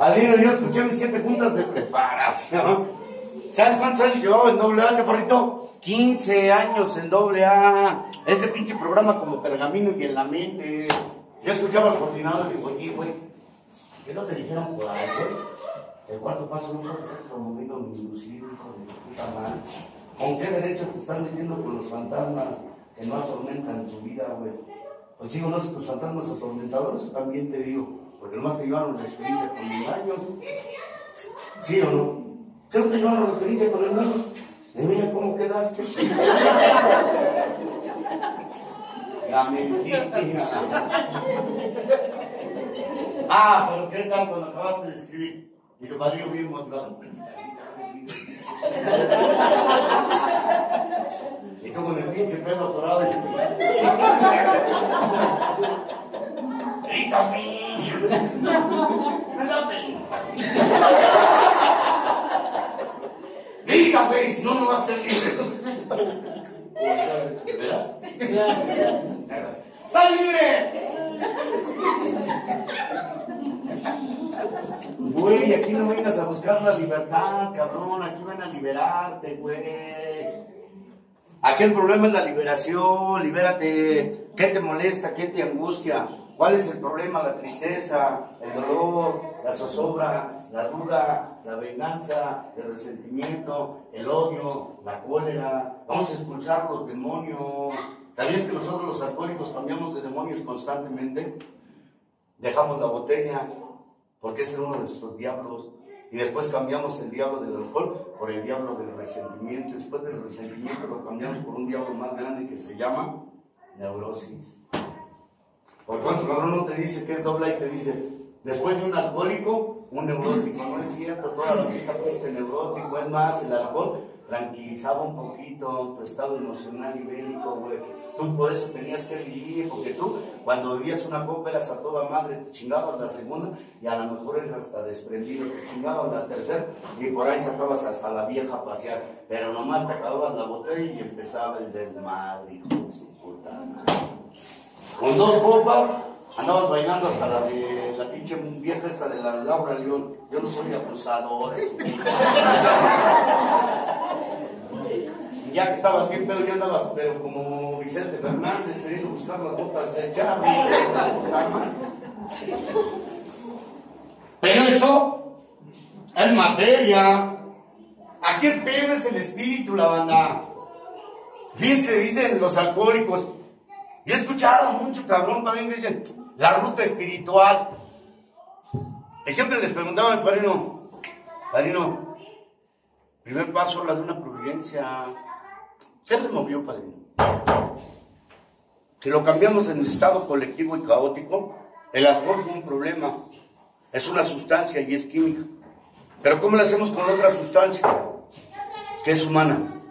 Padrino, yo escuché mis siete puntas de preparación. ¿Sabes cuántos años llevaba en doble H, chaparrito? 15 años en doble A. Este pinche programa como pergamino y en la mente. Yo escuchaba al coordinador y digo, oye, güey, ¿qué no te dijeron por ahí, güey? El cuarto paso no puede ser promovido ni inducido, hijo de puta madre. ¿Con qué derecho te están metiendo con los fantasmas que no atormentan tu vida, güey? Pues digo, no sé, tus fantasmas atormentadores, también te digo, porque nomás te llevaron experiencia con el año. ¿Sí o no? Creo que llevaron experiencia con el año. Y mira cómo quedaste. La mentira. Ah, pero ¿qué tal cuando acabaste de escribir? Tu padre bien motivado. Y tú con el pinche pedo atorado. ¡Grítame! ¡Me da Grítame, si no, no vas a ser libre. ¿Verás? ¡Sal libre! Güey, aquí no vengas a buscar la libertad, cabrón. Aquí van a liberarte, güey. Aquí el problema es la liberación. Libérate. ¿Qué te molesta? ¿Qué te angustia? ¿Cuál es el problema? La tristeza, el dolor, la zozobra, la duda, la venganza, el resentimiento, el odio, la cólera. Vamos a expulsar los demonios. ¿Sabías que nosotros los alcohólicos cambiamos de demonios constantemente? Dejamos la botella, porque es uno de nuestros diablos. Y después cambiamos el diablo del alcohol por el diablo del resentimiento. Y después del resentimiento lo cambiamos por un diablo más grande que se llama neurosis. ¿Por cuánto cabrón no te dice que es doble y te dice, después de un alcohólico, un neurótico? No es cierto, toda la vida fuiste neurótico. Es más, el alcohol tranquilizaba un poquito tu estado emocional y bélico, güey. Tú por eso tenías que vivir, porque tú cuando vivías una copa eras a toda madre, te chingabas la segunda y a lo mejor eras hasta desprendido, te chingabas la tercera y por ahí sacabas hasta la vieja a pasear. Pero nomás te acababas la botella y empezaba el desmadre, hijo su puta. Con dos copas andabas bailando hasta la de la pinche vieja esa de la Laura León. Yo no soy abusador. Ya que estabas bien pedo, ya andabas, pero como Vicente Fernández queriendo buscar las botas de Chavi. Pero eso es materia. Aquí el pedo es el espíritu, la banda. Fíjense, dicen los alcohólicos. Yo he escuchado mucho cabrón también que dicen la ruta espiritual. Y siempre les preguntaba al padrino, padrino, primer paso la de una providencia. ¿Qué removió, padrino? Si lo cambiamos en estado colectivo y caótico, el alcohol fue un problema. Es una sustancia y es química. Pero ¿cómo lo hacemos con otra sustancia? Que es humana.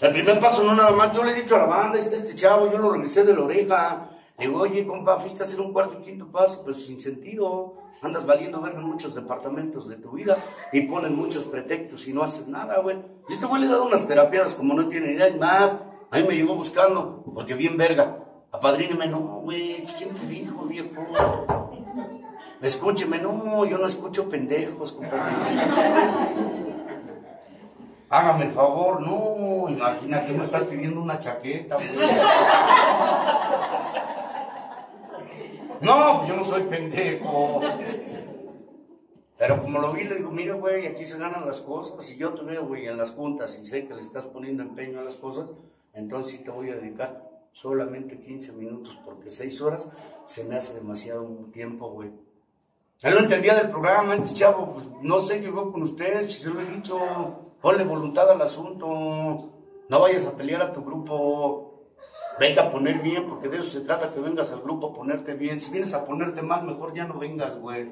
El primer paso no nada más, yo le he dicho a la banda, este, este chavo, yo lo regresé de la oreja. Digo, oye, compa, fuiste a hacer un cuarto y quinto paso, pues sin sentido. Andas valiendo ver en muchos departamentos de tu vida y ponen muchos pretextos y no haces nada, güey. Y este güey le he dado unas terapias como no tiene idea. Y más, a mí me llegó buscando, porque bien verga. Apadríneme, no, güey, ¿quién te dijo, viejo? Escúcheme, no, yo no escucho pendejos, compadre. Hágame el favor, no, imagínate, me estás pidiendo una chaqueta, güey. No, yo no soy pendejo. Pero como lo vi, le digo, mira, güey, aquí se ganan las cosas. Si yo te veo, güey, en las juntas y sé que le estás poniendo empeño a las cosas, entonces sí te voy a dedicar solamente 15 minutos, porque 6 horas se me hace demasiado tiempo, güey. Él no entendía del programa, este chavo, pues no sé, llegó con ustedes, si se lo he dicho, ponle voluntad al asunto, no vayas a pelear a tu grupo, vete a poner bien, porque de eso se trata, que vengas al grupo a ponerte bien. Si vienes a ponerte mal, mejor ya no vengas, güey.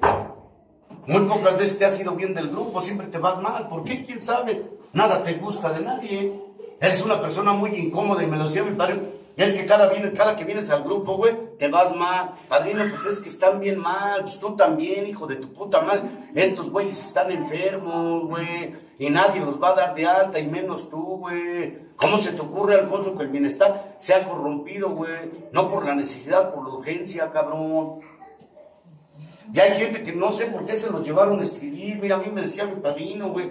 Muy pocas veces te has ido bien del grupo, siempre te vas mal. ¿Por qué? ¿Quién sabe? Nada te gusta de nadie. Eres una persona muy incómoda y me lo decía mi padre. Es que cada, vienes, cada que vienes al grupo, güey, te vas mal. Padrino, pues es que están bien mal. Pues tú también, hijo de tu puta madre. Estos güeyes están enfermos, güey. Y nadie los va a dar de alta, y menos tú, güey. ¿Cómo se te ocurre, Alfonso, que el bienestar sea corrompido, güey? No por la necesidad, por la urgencia, cabrón. Ya hay gente que no sé por qué se los llevaron a escribir. Mira, a mí me decía mi padrino, güey.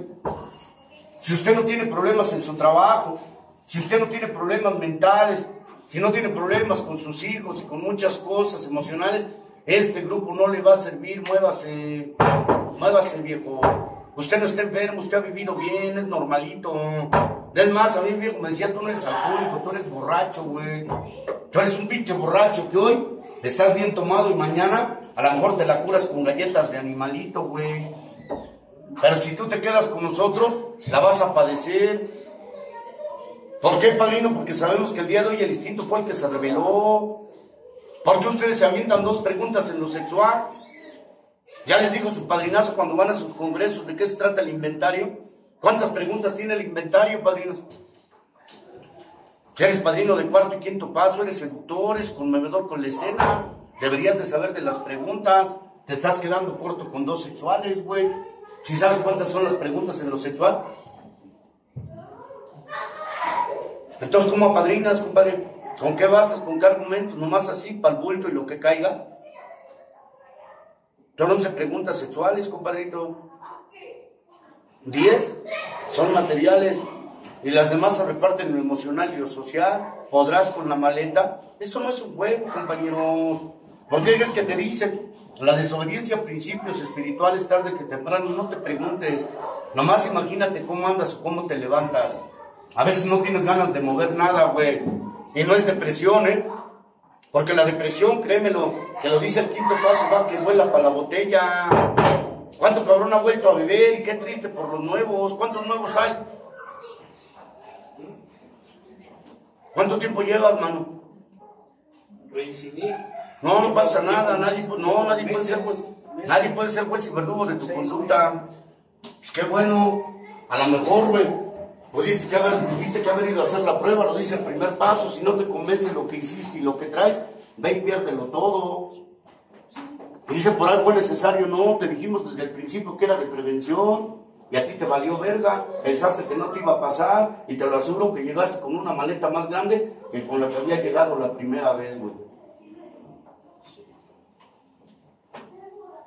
Si usted no tiene problemas en su trabajo, Si usted no tiene problemas mentales, si no tiene problemas con sus hijos y con muchas cosas emocionales, este grupo no le va a servir, muévase, muévase viejo. Usted no está enfermo, usted ha vivido bien, es normalito. Es más, a mí viejo me decía, tú no eres alcohólico, tú eres borracho, güey. Tú eres un pinche borracho que hoy estás bien tomado y mañana a lo mejor te la curas con galletas de animalito, güey. Pero si tú te quedas con nosotros, la vas a padecer. ¿Por qué, padrino? Porque sabemos que el día de hoy el instinto fue el que se reveló. ¿Por qué ustedes se avientan dos preguntas en lo sexual? Ya les dijo su padrinazo cuando van a sus congresos de qué se trata el inventario. ¿Cuántas preguntas tiene el inventario, padrinos? Eres padrino de cuarto y quinto paso, eres seductor, eres conmovedor con la escena. Deberías de saber de las preguntas. Te estás quedando corto con dos sexuales, güey. Si sabes cuántas son las preguntas en lo sexual. Entonces, ¿cómo apadrinas, compadre? ¿Con qué basas? ¿Con qué argumentos? Nomás así, para el bulto y lo que caiga. Son 11 preguntas sexuales, compadrito. 10 son materiales y las demás se reparten en lo emocional y lo social. Podrás con la maleta. Esto no es un juego, compañeros. ¿Por qué que te dicen? La desobediencia a principios espirituales tarde que temprano, no te preguntes. Nomás imagínate cómo andas o cómo te levantas. A veces no tienes ganas de mover nada, güey. Y no es depresión, ¿eh? Porque la depresión, créemelo, que lo dice el quinto paso, va que vuela para la botella. ¿Cuánto cabrón ha vuelto a beber? Y qué triste por los nuevos. ¿Cuántos nuevos hay? ¿Cuánto tiempo llevas, mano? No, no pasa nada. Nadie, no, nadie puede ser juez. Nadie puede ser juez y verdugo de tu conducta. Pues qué bueno. A lo mejor, güey Pudiste que haber, tuviste que haber ido a hacer la prueba, lo dice el primer paso. Si no te convence lo que hiciste y lo que traes, ve y piérdelo todo. Y dice, por algo fue necesario, no, te dijimos desde el principio que era de prevención y a ti te valió verga, pensaste que no te iba a pasar y te lo aseguro que llegaste con una maleta más grande que con la que había llegado la primera vez, güey.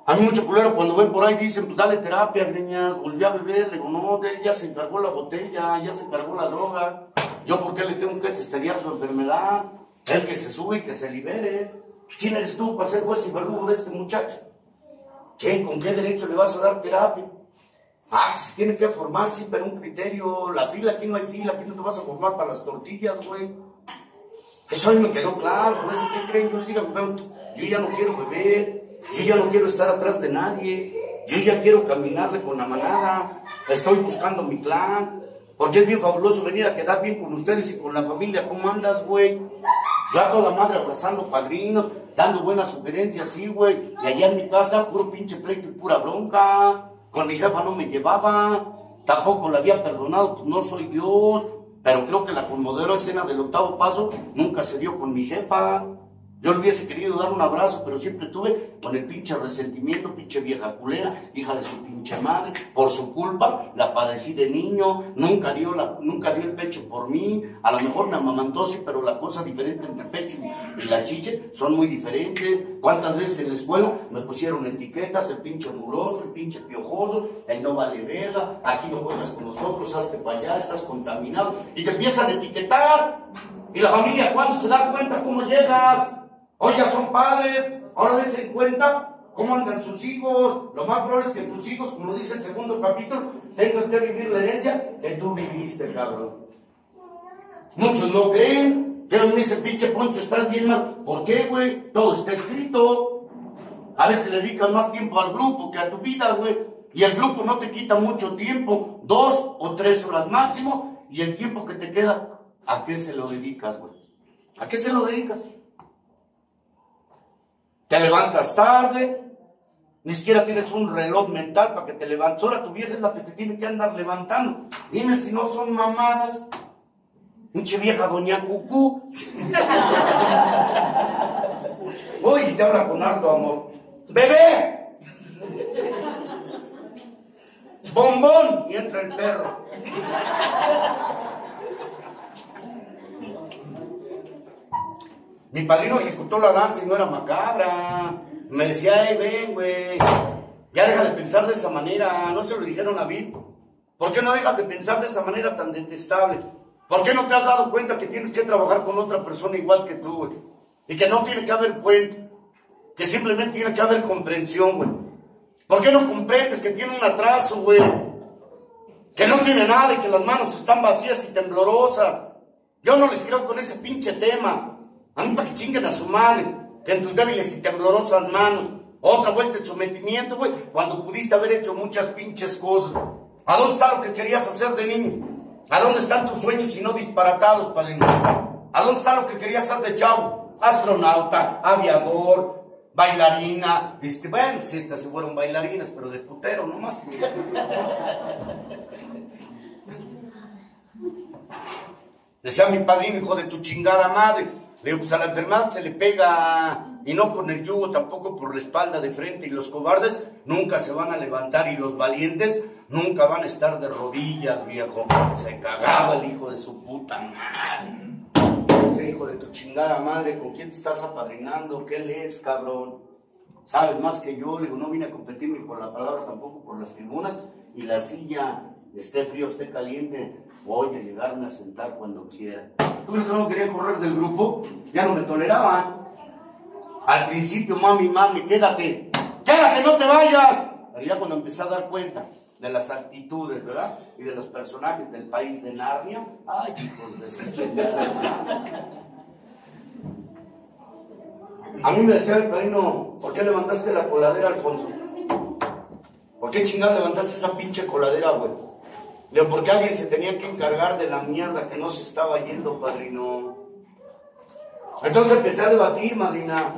A mí mucho culero cuando ven por ahí dicen, pues dale terapia, greñas, volví a beber, le digo, no, él ya se encargó la botella, ya se encargó la droga, yo por qué le tengo que testear su enfermedad, él que se sube y que se libere. Pues, ¿Quién eres tú para ser juez y verdugo de este muchacho? ¿Quién, con qué derecho le vas a dar terapia? Ah, se tiene que formar, sí, pero un criterio, la fila, aquí no hay fila, aquí no te vas a formar para las tortillas, güey. Eso a mí me quedó claro, por eso que creen, yo les digo, yo ya no quiero beber, yo ya no quiero estar atrás de nadie. Yo ya quiero caminarle con la manada. Estoy buscando mi clan. Porque es bien fabuloso venir a quedar bien con ustedes y con la familia. ¿Cómo andas, güey? Ya toda madre abrazando padrinos, dando buenas sugerencias, sí, güey. Y allá en mi casa, puro pinche pleito y pura bronca. Con mi jefa no me llevaba. Tampoco la había perdonado, pues no soy Dios. Pero creo que la conmodera escena del octavo paso nunca se dio con mi jefa. Yo le hubiese querido dar un abrazo, pero siempre tuve con el pinche resentimiento, pinche vieja culera, hija de su pinche madre. Por su culpa la padecí de niño, nunca dio, la, nunca dio el pecho por mí. A lo mejor me amamantó, sí, pero la cosa diferente entre el pecho y la chiche son muy diferentes. ¿Cuántas veces en la escuela me pusieron etiquetas, el pinche muroso, el pinche piojoso, el no vale verla, aquí no juegas con nosotros, hazte para allá, estás contaminado. Y te empiezan a etiquetar. Y la familia, ¿cuándo se da cuenta cómo llegas? Hoy ya son padres, ahora des en cuenta cómo andan sus hijos. Lo más probable es que tus hijos, como dice el segundo capítulo, tengan que vivir la herencia que tú viviste, cabrón. Muchos no creen, pero me dice, pinche Poncho, estás bien mal. ¿Por qué, güey? Todo está escrito. A veces le dedicas más tiempo al grupo que a tu vida, güey. Y el grupo no te quita mucho tiempo, dos o tres horas máximo. Y el tiempo que te queda, ¿a qué se lo dedicas, güey? ¿A qué se lo dedicas? Te levantas tarde, ni siquiera tienes un reloj mental para que te levantes. Ahora tu vieja es la que te tiene que andar levantando. Dime si no son mamadas. Pinche vieja doña Cucú. Uy, y te habla con harto amor. ¡Bebé! ¡Bombón! Y entra el perro. Mi padrino ejecutó la danza y no era macabra. Me decía, hey, ven, güey. Ya deja de pensar de esa manera. No se lo dijeron a Vito. ¿Por qué no dejas de pensar de esa manera tan detestable? ¿Por qué no te has dado cuenta que tienes que trabajar con otra persona igual que tú, güey? Y que no tiene que haber puente, que simplemente tiene que haber comprensión, güey. ¿Por qué no comprendes que tiene un atraso, güey? Que no tiene nada y que las manos están vacías y temblorosas. Yo no les creo con ese pinche tema. A mí para que chinguen a su madre, que en tus débiles y temblorosas manos. Otra vuelta de sometimiento, güey, cuando pudiste haber hecho muchas pinches cosas. ¿A dónde está lo que querías hacer de niño? ¿A dónde están tus sueños y no disparatados, padrino? ¿A dónde está lo que querías hacer de chavo? Astronauta, aviador, bailarina. Este, bueno, si estas se fueron bailarinas, pero de putero nomás. Decía mi padrino, hijo de tu chingada madre. Le digo, pues a la enfermedad se le pega y no con el yugo, tampoco por la espalda de frente. Y los cobardes nunca se van a levantar y los valientes nunca van a estar de rodillas, viejo. Se cagaba el hijo de su puta madre. Ese hijo de tu chingada madre, ¿con quién te estás apadrinando? ¿Qué lees, cabrón? Sabes más que yo, digo, no vine a competir ni por la palabra, tampoco por las tribunas. Y la silla, esté frío, esté caliente, voy a llegarme a sentar cuando quiera. ¿Tú crees que no quería correr del grupo? Ya no me toleraban. Al principio, mami, mami, quédate. ¡Quédate, no te vayas! Pero ya cuando empecé a dar cuenta de las actitudes, ¿verdad? Y de los personajes del país de Narnia, ¡ay, hijos de A mí me decía el padrino, ¿por qué levantaste la coladera, Alfonso? ¿Por qué chingada levantaste esa pinche coladera, güey? Le digo, porque alguien se tenía que encargar de la mierda que no se estaba yendo, padrino. Entonces empecé a debatir, madrina.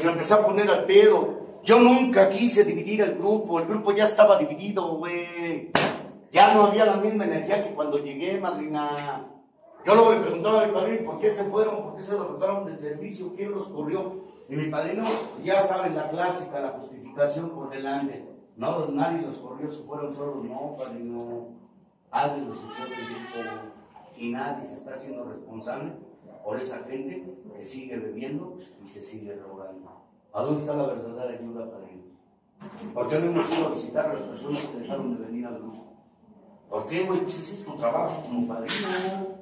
Y me empecé a poner al pedo. Yo nunca quise dividir el grupo. El grupo ya estaba dividido, güey. Ya no había la misma energía que cuando llegué, madrina. Yo luego le preguntaba a mi padrino, ¿por qué se fueron? ¿Por qué se lo botaron del servicio? ¿Quién los corrió? Y mi padrino, ya saben, la clásica, la justificación por delante. No, nadie los corrió, se fueron solos. No, padrino. Alguien los echó del grupo y nadie se está haciendo responsable por esa gente que sigue bebiendo y se sigue drogando. ¿A dónde está la verdadera ayuda para ellos? ¿Por qué no hemos ido a visitar a las personas que dejaron de venir al grupo? ¿Por qué, güey? Pues ese es tu trabajo como padrino.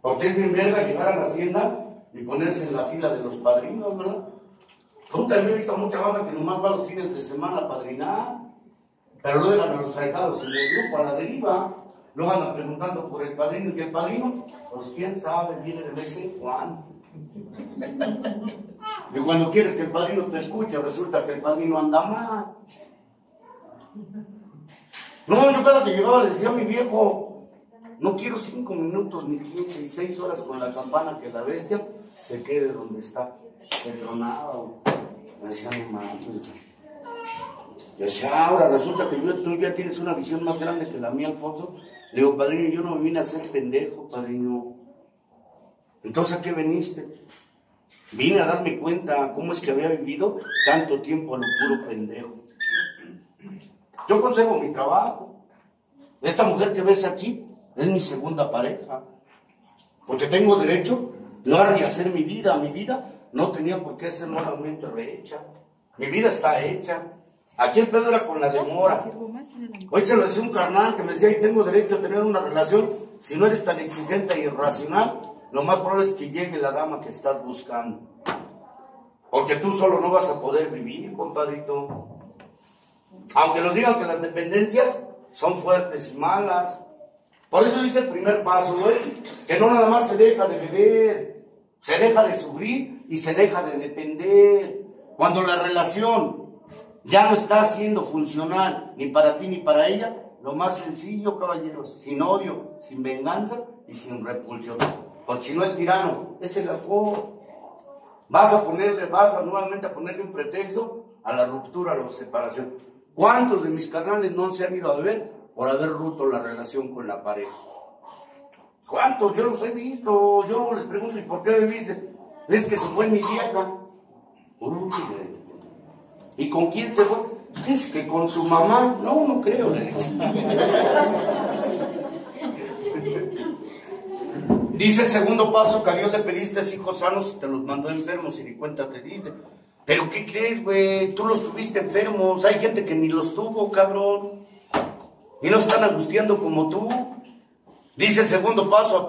¿Por qué es bien verga llegar a la hacienda y ponerse en la fila de los padrinos, verdad? Tú también he visto mucha banda que nomás va los fines de semana a padrinar, pero lo dejan a los alejados en el grupo a la deriva. Luego andan preguntando por el padrino. ¿Y el padrino? Pues quién sabe, viene de vez en cuando. Y cuando quieres que el padrino te escuche, resulta que el padrino anda mal. No, yo cada que llegaba le decía a mi viejo, no quiero cinco minutos, ni quince, ni seis horas con la campana que la bestia se quede donde está. Se. Me decía, mi madre. Y decía, ahora resulta que tú ya tienes una visión más grande que la mía, Alfonso. Le digo, padrino, yo no vine a ser pendejo, padrino. Entonces, ¿a qué veniste? Vine a darme cuenta cómo es que había vivido tanto tiempo a lo puro pendejo. Yo conservo mi trabajo. Esta mujer que ves aquí es mi segunda pareja. Porque tengo derecho no a rehacer mi vida. Mi vida no tenía por qué ser nuevamente rehecha. Mi vida está hecha. Aquí el pedo era con la demora. Hoy se lo decía un carnal que me decía, tengo derecho a tener una relación. Si no eres tan exigente e irracional, lo más probable es que llegue la dama que estás buscando. Porque tú solo no vas a poder vivir, compadrito. Aunque nos digan que las dependencias son fuertes y malas. Por eso dice el primer paso, güey, que no nada más se deja de beber, se deja de sufrir y se deja de depender. Cuando la relación ya no está siendo funcional ni para ti ni para ella, lo más sencillo, caballeros, sin odio, sin venganza y sin repulsión. Porque si no el tirano es el alcohol. Vas a ponerle, vas a nuevamente a ponerle un pretexto a la ruptura, a la separación. ¿Cuántos de mis carnales no se han ido a beber por haber roto la relación con la pareja? ¿Cuántos? Yo los he visto. Yo les pregunto, ¿y por qué bebiste? Es que se fue mi vieja. Uy, ¿Y con quién se fue? Es que con su mamá. No, no creo. Dice el segundo paso que a Dios le pediste hijos sanos y te los mandó enfermos y ni cuenta te diste. Pero ¿qué crees, güey? Tú los tuviste enfermos. Hay gente que ni los tuvo, cabrón. Y no están angustiando como tú. Dice el segundo paso,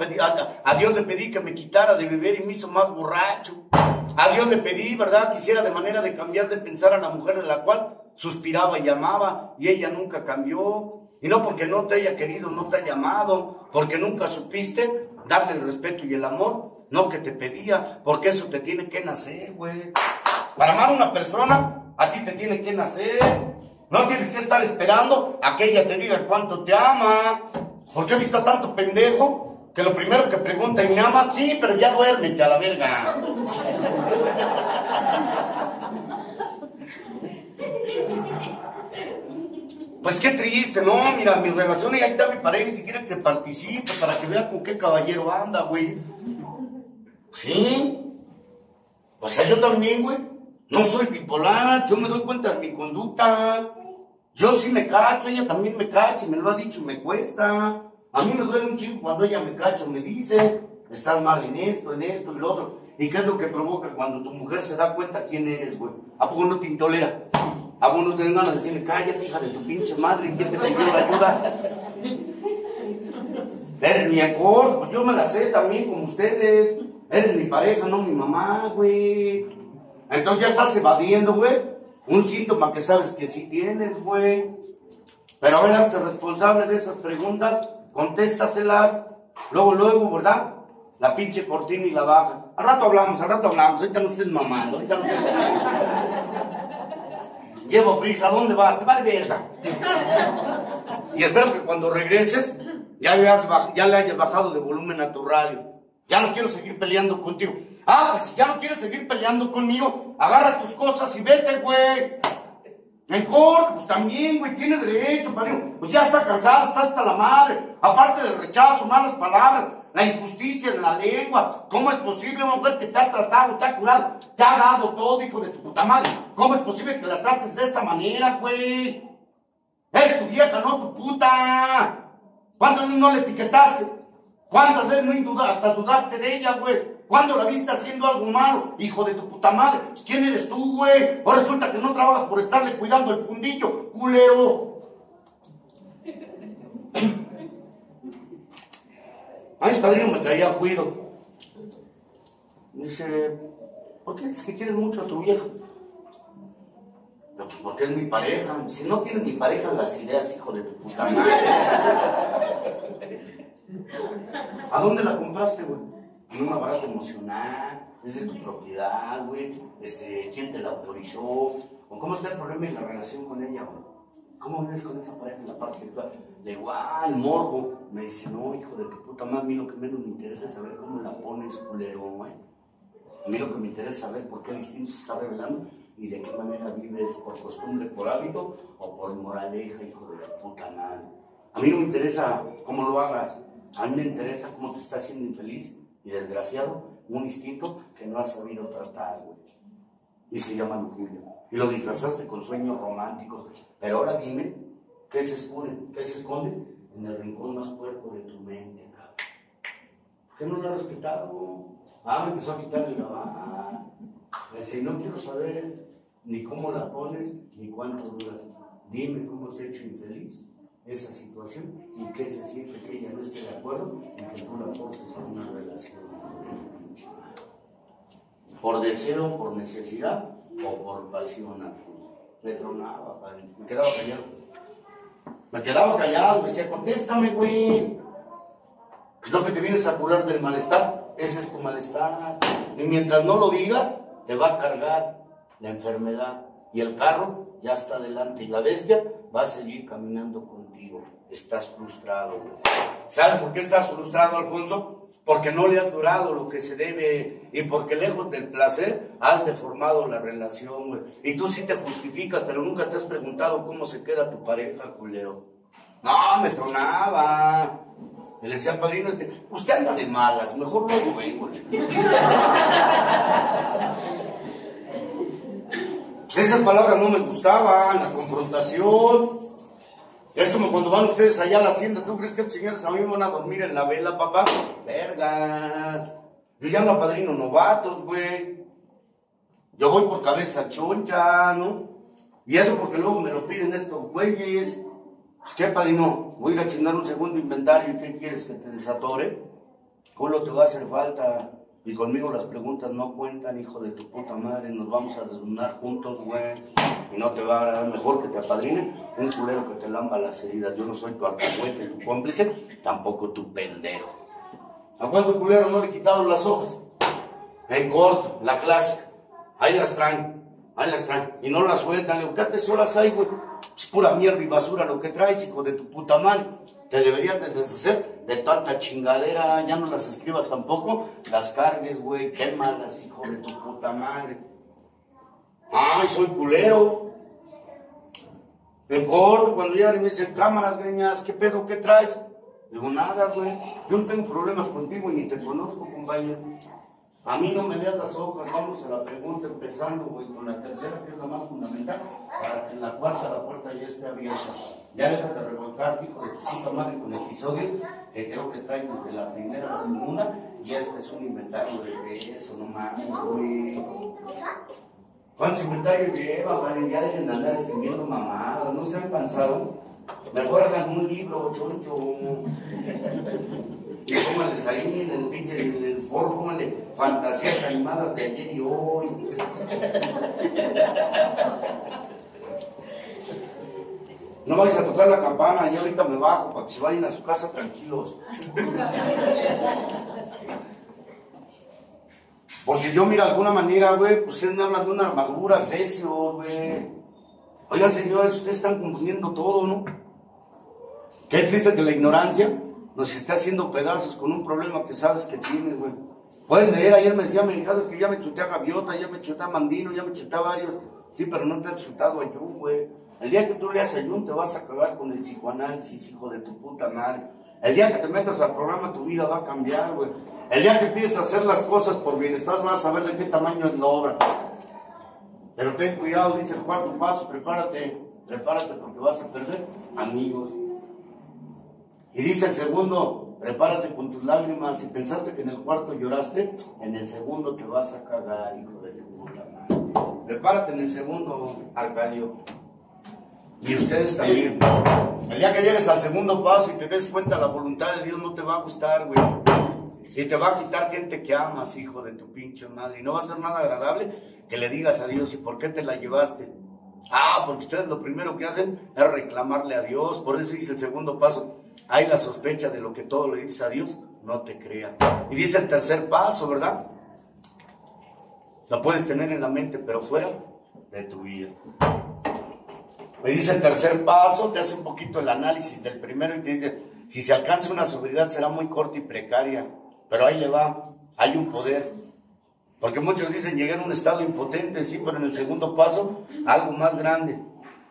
a, Dios le pedí que me quitara de beber y me hizo más borracho. A Dios le pedí, ¿verdad? Quisiera de manera de cambiar de pensar a la mujer en la cual suspiraba y llamaba y ella nunca cambió. Y no porque no te haya querido, no te haya amado, porque nunca supiste darle el respeto y el amor, no que te pedía, porque eso te tiene que nacer, güey. Para amar a una persona, a ti te tiene que nacer. No tienes que estar esperando a que ella te diga cuánto te ama. Porque he visto tanto pendejo que lo primero que pregunta, ¿y me amas? Sí, pero ya duérmete a la verga. Pues qué triste, no, mira, mi relación y ahí está mi pareja y si quiere que se participe para que vea con qué caballero anda, güey. Sí. O sea, yo también, güey. No soy bipolar, yo me doy cuenta de mi conducta. Yo sí me cacho, ella también me cacha y me lo ha dicho, me cuesta. A mí me duele un chingo cuando ella me cacha, me dice, estás mal en esto, en esto y lo otro. ¿Y qué es lo que provoca cuando tu mujer se da cuenta quién eres, güey? ¿A poco no te intolera? ¿A poco no te ganas de decirle, cállate, hija de tu pinche madre, ¿quién te pidió la ayuda? Eres mi acorde, pues yo me la sé también como ustedes. Eres mi pareja, no mi mamá, güey. Entonces ya estás evadiendo, güey. Un síntoma que sabes que sí tienes, güey. Pero a ver, hazte responsable de esas preguntas, contéstaselas. Luego, luego, ¿verdad? La pinche cortina y la baja. Al rato hablamos, al rato hablamos. Ahorita no estés mamando, ahorita no estés Llevo prisa, ¿a dónde vas? Te vale verga. Y espero que cuando regreses ya le, ya le hayas bajado de volumen a tu radio. Ya no quiero seguir peleando contigo. Ah, pues si ya no quieres seguir peleando conmigo, agarra tus cosas y vete, güey. Mejor, pues también, güey, tiene derecho, padrino. Pues ya está cansada, está hasta la madre. Aparte del rechazo, malas palabras, la injusticia en la lengua. ¿Cómo es posible una que te ha tratado, te ha curado, te ha dado todo, hijo de tu puta madre? ¿Cómo es posible que la trates de esa manera, güey? Es tu vieja, no tu puta. ¿Cuántas veces no le etiquetaste? ¿Cuántas veces no hasta dudaste de ella, güey? ¿Cuándo la viste haciendo algo malo? Hijo de tu puta madre. Pues, ¿Quién eres tú, güey? Ahora resulta que no trabajas por estarle cuidando el fundillo, culeo. Ay, padrino me traía cuido. Dice, ¿por qué dices que quieres mucho a tu vieja? pues porque es mi pareja. Si no tienes mi pareja las ideas, hijo de tu puta madre. ¿A dónde la compraste, güey? En un aparato emocional, es de tu propiedad, güey, este, quién te la autorizó, o cómo está el problema en la relación con ella, güey. ¿Cómo vives con esa pareja en la parte sexual? Le digo, el morbo. Me dice, no, hijo de tu puta madre, a mí lo que menos me interesa es saber cómo la pones, culero, güey. A mí lo que me interesa es saber por qué el instinto se está revelando y de qué manera vives, por costumbre, por hábito o por moraleja, hijo de tu puta madre. A mí no me interesa cómo lo hagas, a mí me interesa cómo te está haciendo infeliz y desgraciado, un instinto que no has sabido tratar, güey. Y se llama lujuria. Y lo disfrazaste con sueños románticos. Pero ahora dime, ¿qué se esconde? ¿Qué se esconde? En el rincón más cuerpo de tu mente, cabrón. ¿Por qué no lo has respetado? Ah, me empezó a quitarle la baja. Me dice, no quiero saber ni cómo la pones, ni cuánto duras. Dime cómo te he hecho infeliz esa situación y que se siente que ella no esté de acuerdo y que tú la forces a una relación Por deseo, por necesidad o por pasión Me tronaba, Me quedaba callado. Me quedaba callado, me decía, contéstame, güey. Lo que te vienes a curar del malestar, ese es tu malestar. Y mientras no lo digas, te va a cargar la enfermedad. Y el carro ya está adelante y la bestia va a seguir caminando contigo. Estás frustrado, ¿Sabes por qué estás frustrado, Alfonso? Porque no le has durado lo que se debe y porque lejos del placer has deformado la relación, güey. Y tú sí te justificas, pero nunca te has preguntado cómo se queda tu pareja, culero. No, me tronaba. Le decía padrino, este, usted anda de malas, mejor luego vengo. Pues esas palabras no me gustaban, la confrontación. Es como cuando van ustedes allá a la hacienda, ¿tú crees que los señores a mí van a dormir en la vela, papá? Vergas. Yo llamo a padrino novatos, güey. Yo voy por cabeza choncha, ¿no? Y eso porque luego me lo piden estos güeyes. Pues, ¿Qué, padrino? Voy a chingar un segundo inventario. ¿Qué quieres que te desatore? Culo te va a hacer falta. Y conmigo las preguntas no cuentan, hijo de tu puta madre. Nos vamos a desnudar juntos, güey. Y no te va a agradar mejor que te apadrine un culero que te lamba las heridas. Yo no soy tu alcahuete, tu cómplice, tampoco tu pendejo. ¿A cuánto culero no le he quitado las hojas? En corto, la clásica. Ahí las traen, ahí las. Y no las sueltan. Le digo, ¿qué tesoras hay, güey? Es pura mierda y basura lo que traes, hijo de tu puta madre. Te deberías de deshacer de tanta chingadera, ya no las escribas tampoco, las cargues, güey, quémalas, hijo de tu puta madre. Ay, soy culero. Me corto cuando llegan y me dicen, cámaras, greñas, ¿qué pedo, qué traes? Digo, nada, güey, yo no tengo problemas contigo y ni te conozco, compañero. A mí no me veas las hojas, vamos a la pregunta empezando, con la tercera, que es la más fundamental, para que en la cuarta la puerta ya esté abierta. Ya déjate revolcar, hijo de tu madre, con episodios que creo que traes desde la primera a la segunda, y este es un inventario de eso, no mames, güey. ¿Cuántos inventarios lleva, madre? Ya dejen de andar escribiendo mamadas, no se han cansado. Mejor hagan un libro, choncho. Y pónganles ahí en el pinche, en el foro, pónganle fantasías animadas de ayer y hoy. No vais a tocar la campana, y ahorita me bajo para que se vayan a su casa tranquilos. Porque yo, mira, de alguna manera, güey, pues él me habla de una armadura, Efesios, güey. Oigan, señores, ustedes están confundiendo todo, ¿no? Qué triste que la ignorancia nos esté haciendo pedazos con un problema que sabes que tienes, güey. Puedes leer, ayer me decía es que ya me chuté a Gaviota, ya me chuté a Mandino, ya me chuté a varios. Sí, pero no te has chutado a Jun, güey. El día que tú leas a Jun te vas a acabar con el psicoanálisis, hijo de tu puta madre. El día que te metas al programa tu vida va a cambiar, güey. El día que empieces a hacer las cosas por bienestar vas a ver de qué tamaño es la obra. Pero ten cuidado, dice el cuarto paso, prepárate, prepárate porque vas a perder amigos. Y dice el segundo, prepárate con tus lágrimas. Si pensaste que en el cuarto lloraste, en el segundo te vas a cagar, hijo de tu puta madre. Prepárate en el segundo, Arcadio. Y ustedes también. El día que llegues al segundo paso y te des cuenta la voluntad de Dios no te va a gustar, güey. Y te va a quitar gente que amas, hijo de tu pinche madre. Y no va a ser nada agradable que le digas a Dios, ¿y por qué te la llevaste? Ah, porque ustedes lo primero que hacen es reclamarle a Dios. Por eso dice el segundo paso. Hay la sospecha de lo que todo le dice a Dios, no te crea. Y dice el tercer paso, ¿verdad? Lo puedes tener en la mente, pero fuera de tu vida. Me dice el tercer paso, te hace un poquito el análisis del primero y te dice, si se alcanza una sobriedad será muy corta y precaria, pero ahí le va, hay un poder. Porque muchos dicen llegar a un estado impotente, sí, pero en el segundo paso, algo más grande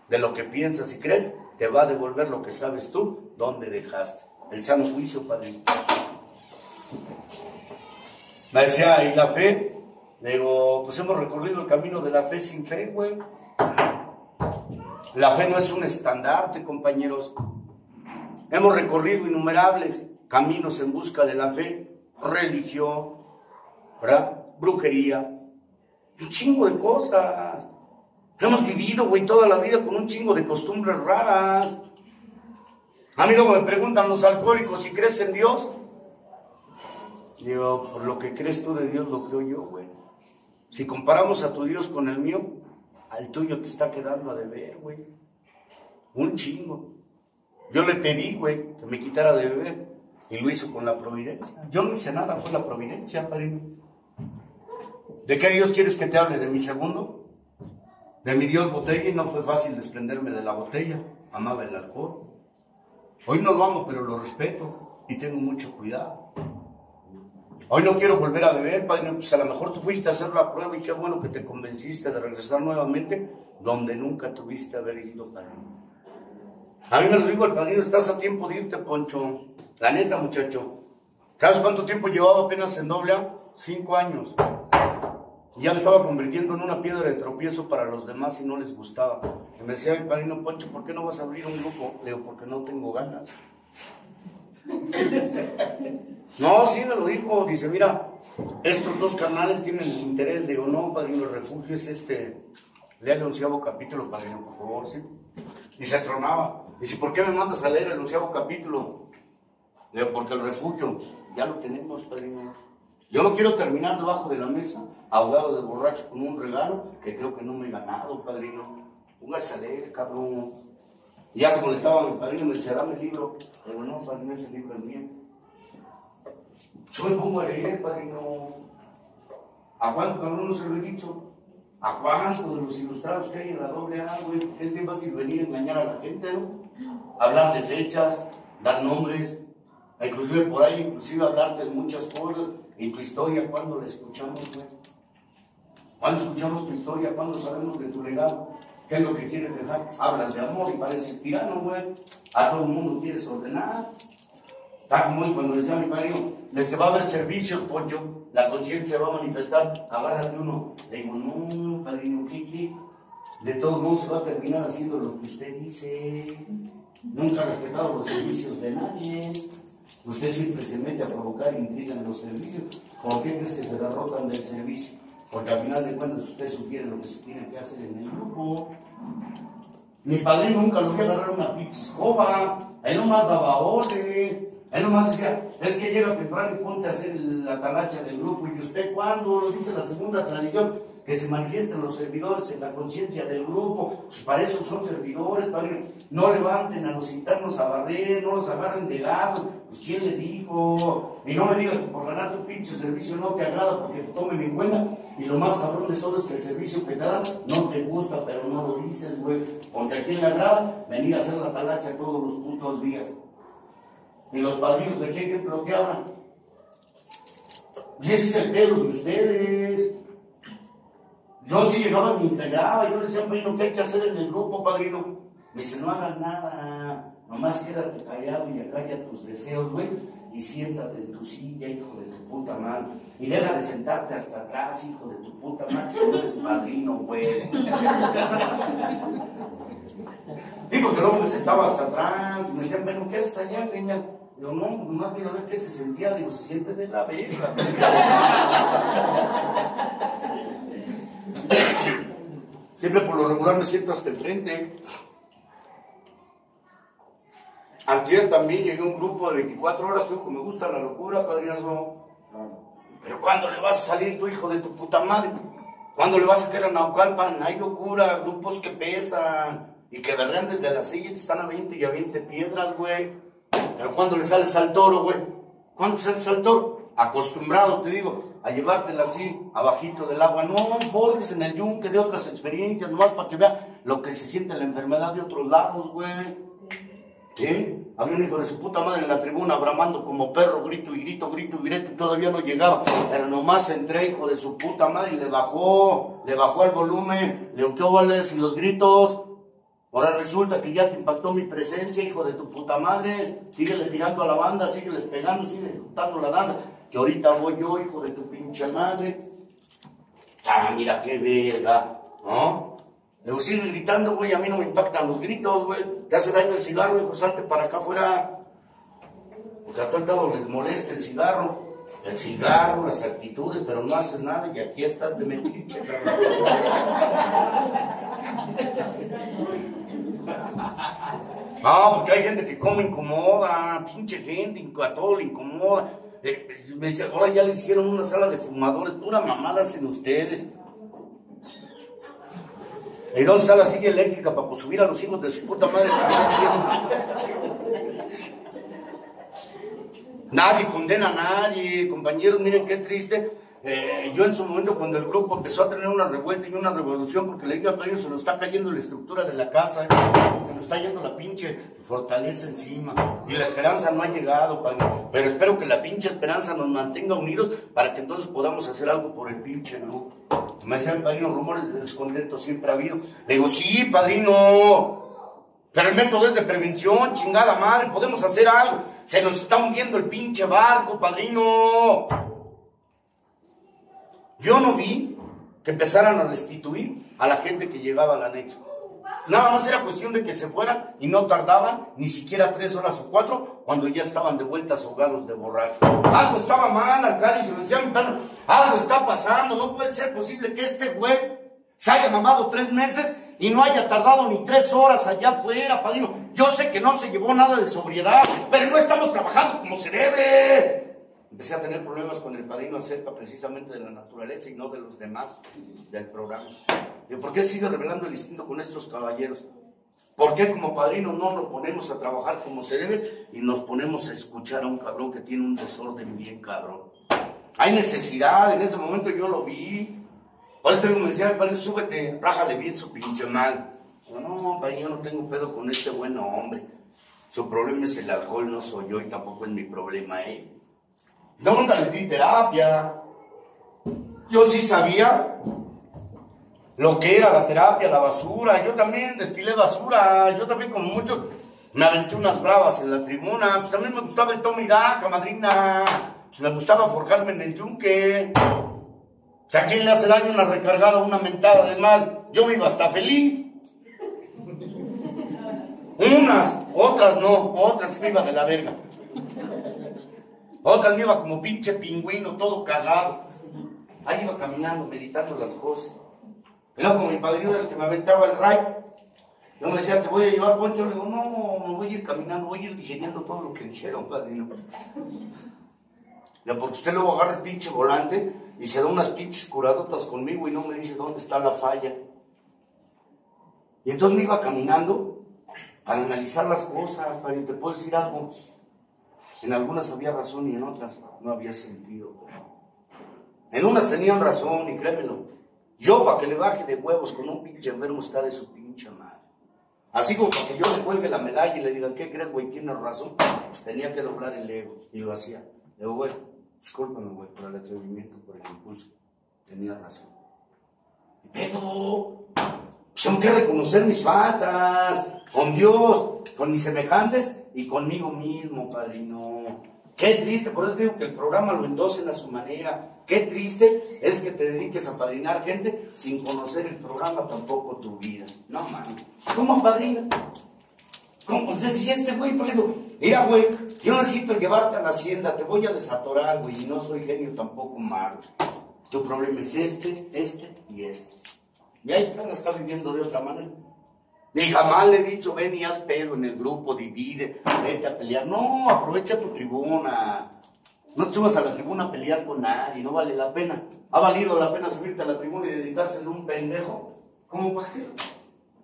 de lo que piensas y crees, te va a devolver lo que sabes tú, dónde dejaste. El sano juicio, Padre. Me decía, ¿y la fe? Le digo, pues hemos recorrido el camino de la fe sin fe, güey. La fe no es un estandarte, compañeros. Hemos recorrido innumerables caminos en busca de la fe, religión, ¿verdad? Brujería, un chingo de cosas. Hemos vivido, güey, toda la vida con un chingo de costumbres raras. A mí luego me preguntan los alcohólicos si crees en Dios. Digo, por lo que crees tú de Dios lo creo yo, güey. Si comparamos a tu Dios con el mío, al tuyo te está quedando a deber, güey. Un chingo. Yo le pedí, güey, que me quitara de beber. Y lo hizo con la providencia. Yo no hice nada, fue la providencia, padrino. ¿De qué Dios quieres que te hable? ¿De mi segundo? De mi Dios botella y no fue fácil desprenderme de la botella. Amaba el alcohol. Hoy no lo amo, pero lo respeto y tengo mucho cuidado. Hoy no quiero volver a beber, padre. Pues a lo mejor tú fuiste a hacer la prueba y qué bueno que te convenciste de regresar nuevamente donde nunca tuviste haber ido, padre. A mí me lo dijo el padrino, estás a tiempo de irte, Poncho. La neta, muchacho. ¿Sabes cuánto tiempo llevaba apenas en doble A? Cinco años. Ya me estaba convirtiendo en una piedra de tropiezo para los demás y no les gustaba. Y me decía mi padrino, Poncho, ¿por qué no vas a abrir un grupo? Le digo, porque no tengo ganas. No, sí me lo dijo. Dice, mira, estos dos canales tienen interés. Digo, no, padrino, el refugio es este. Lea el onceavo capítulo, padrino, por favor, sí. Y se tronaba. Dice, ¿por qué me mandas a leer el onceavo capítulo? Le digo, porque el refugio ya lo tenemos, padrino. Yo no quiero terminar debajo de la mesa, ahogado de borracho con un regalo que creo que no me he ganado, padrino. Póngase a leer, cabrón. Ya se molestaba mi padrino, me decía, dame el libro. Le digo, no, padrino, ese libro es mío. Yo me pongo a leer, padrino. ¿A cuánto cabrón no se lo he dicho? ¿A cuánto de los ilustrados que hay en la doble A, güey? Es bien fácil venir a engañar a la gente, ¿no? Hablar de fechas, dar nombres, inclusive por ahí, inclusive hablarte de muchas cosas. Y tu historia, ¿cuándo la escuchamos, güey? ¿Cuándo escuchamos tu historia? ¿Cuándo sabemos de tu legado? ¿Qué es lo que quieres dejar? Hablas de amor y pareces tirano, güey. A todo el mundo quieres ordenar. Está como cuando decía mi padre, les te va a haber servicios, Poncho, la conciencia va a manifestar, agárrate uno. Le digo, no, padrino, ¿qué, qué? De todos modos se va a terminar haciendo lo que usted dice. Nunca ha respetado los servicios de nadie. Usted siempre se mete a provocar intriga en los servicios. ¿Por qué crees que se derrotan del servicio? Porque al final de cuentas usted sugiere lo que se tiene que hacer en el grupo. Mi padre nunca lo a agarrar una pizza escoba. Él nomás daba orden. Él nomás decía, es que llega temprano y ponte a hacer la talacha del grupo. ¿Y usted cuándo? Lo dice la segunda tradición que se manifiesten los servidores en la conciencia del grupo, pues para eso son servidores, para no levanten a los internos a barrer, no los agarren de lado, pues quién le dijo, y no me digas que por ganar tu pinche servicio no te agrada porque te tomen en cuenta, y lo más cabrón de todo es que el servicio que te dan no te gusta, pero no lo dices, güey, porque a quién le agrada venir a hacer la talacha todos los putos días. Y los padrinos de lo que hablan. Y ese es el pelo de ustedes. Yo sí llegaba me integraba, yo le decía, padrino, ¿qué hay que hacer en el grupo, padrino? Me dice, no hagas nada, nomás quédate callado y acalla tus deseos, güey, y siéntate en tu silla, hijo de tu puta madre. Y deja de sentarte hasta atrás, hijo de tu puta madre, si no eres padrino, güey. Digo que luego me sentaba hasta atrás, me decían, bueno, ¿qué haces allá, niñas? Digo, no, nomás quiero ver qué se sentía, digo, se siente de la verga. Siempre por lo regular me siento hasta enfrente. Antier también llegué a un grupo de 24 horas, tú me gusta la locura, padrinazo. Pero ¿cuándo le vas a salir tu hijo de tu puta madre? ¿Cuándo le vas a quedar a Naucalpan? Hay locura, grupos que pesan y que berrean desde las sillas, están a 20 y a 20 piedras, güey. Pero ¿cuándo le sales al toro, güey? ¿Cuándo sales al toro? acostumbrado, te digo, a llevártela así, abajito del agua. No forjes en el yunque de otras experiencias, nomás para que vea lo que se siente la enfermedad de otros lados, güey. ¿Sí? Había un hijo de su puta madre en la tribuna bramando como perro, grito y grito, grito y grito, y todavía no llegaba. Pero nomás entré, hijo de su puta madre, y le bajó, le bajó el volumen, le digo, vale y los gritos? Ahora resulta que ya te impactó mi presencia, hijo de tu puta madre. Síguele tirando a la banda, sígueles pegando, sigue ejecutando la danza que ahorita voy yo, hijo de tu pinche madre. Ah, mira qué verga, ¿no? Le voy a gritando, güey, a mí no me impactan los gritos, güey. Te hace daño el cigarro, hijo, salte para acá afuera. Porque a todos les molesta el cigarro. El cigarro, las actitudes, pero no haces nada y aquí estás de metiche, No, porque hay gente que come incomoda, pinche gente, a todo le incomoda. Eh, me dice, ahora ya le hicieron una sala de fumadores, pura mamada hacen ustedes. ¿Y dónde está la silla eléctrica para pues, subir a los hijos de su puta madre? Nadie condena a nadie, compañeros, miren qué triste eh, yo en su momento cuando el grupo empezó a tener una revuelta y una revolución, porque le dije a Toño, se nos está cayendo la estructura de la casa, se nos está yendo la pinche fortaleza encima, y la esperanza no ha llegado, pero espero que la pinche esperanza nos mantenga unidos para que entonces podamos hacer algo por el pinche grupo. Me decían, padrino, rumores de descontento siempre ha habido. Le digo, sí, padrino, pero el método es de prevención, chingada madre, podemos hacer algo. Se nos está hundiendo el pinche barco, padrino. Yo no vi que empezaran a restituir a la gente que llegaba al anexo. Nada más era cuestión de que se fueran y no tardaban ni siquiera tres horas o cuatro cuando ya estaban de vuelta ahogados de borracho. Algo estaba mal acá, se lo decían, algo está pasando, no puede ser posible que este güey se haya mamado tres meses y no haya tardado ni tres horas allá afuera, padrino. Yo sé que no se llevó nada de sobriedad, pero no estamos trabajando como se debe. Empecé a tener problemas con el padrino acerca precisamente de la naturaleza y no de los demás del programa. Digo, ¿por qué sigue revelando el instinto con estos caballeros? ¿Por qué como padrino no nos ponemos a trabajar como se debe y nos ponemos a escuchar a un cabrón que tiene un desorden bien cabrón? Hay necesidad, en ese momento yo lo vi. Por tengo que decir, padre, súbete, rájale bien su pinche mal. No, padre, yo no tengo pedo con este buen hombre. Su problema es el alcohol, no soy yo y tampoco es mi problema él. Nunca les di terapia. Yo sí sabía lo que era la terapia, la basura. Yo también destilé basura. Yo también, como muchos, me aventé unas bravas en la tribuna. Pues también me gustaba el Tommy Daca, madrina. Pues me gustaba forjarme en el yunque. O sea, ¿a quién le hace daño una recargada, una mentada de mal? Yo me iba hasta feliz. Unas, otras no, otras me iba de la verga. Otras me iba como pinche pingüino, todo cagado. Ahí iba caminando, meditando las cosas. Luego como mi padrino era el que me aventaba el ray. Yo me decía, te voy a llevar, Poncho. Le digo, no, me voy a ir caminando, voy a ir digeriendo todo lo que dijeron, padrino. Ya, porque usted luego agarra el pinche volante y se da unas pinches curadotas conmigo y no me dice dónde está la falla. Y entonces me iba caminando para analizar las cosas, para te puedo decir algo. En algunas había razón y en otras no había sentido. En unas tenían razón y créemelo. Yo, para que le baje de huevos con un pinche enfermo, está de su pinche madre. Así como para que yo le cuelgue la medalla y le diga, ¿qué crees, güey? Tienes razón. Pues tenía que doblar el ego. Y lo hacía. Le digo, güey, discúlpame, güey, por el atrevimiento, por el impulso. Tenía razón. Pero, pues tengo que reconocer mis faltas. Con Dios, con mis semejantes y conmigo mismo, padrino. Qué triste, por eso digo que el programa lo endosen a su manera. Qué triste es que te dediques a padrinar gente sin conocer el programa, tampoco tu vida. No mames. ¿Cómo padrina? ¿Cómo? Si este güey, por ejemplo, mira, güey, yo necesito llevarte a la hacienda, te voy a desatorar, güey, y no soy genio tampoco malo. Tu problema es este, este y este. Y ahí está, la está viviendo de otra manera. Ni jamás le he dicho, ven y haz pedo en el grupo, divide, vete a pelear. No, aprovecha tu tribuna. No te subas a la tribuna a pelear con nadie, no vale la pena. ¿Ha valido la pena subirte a la tribuna y dedicárselo a un pendejo? ¿Cómo para qué?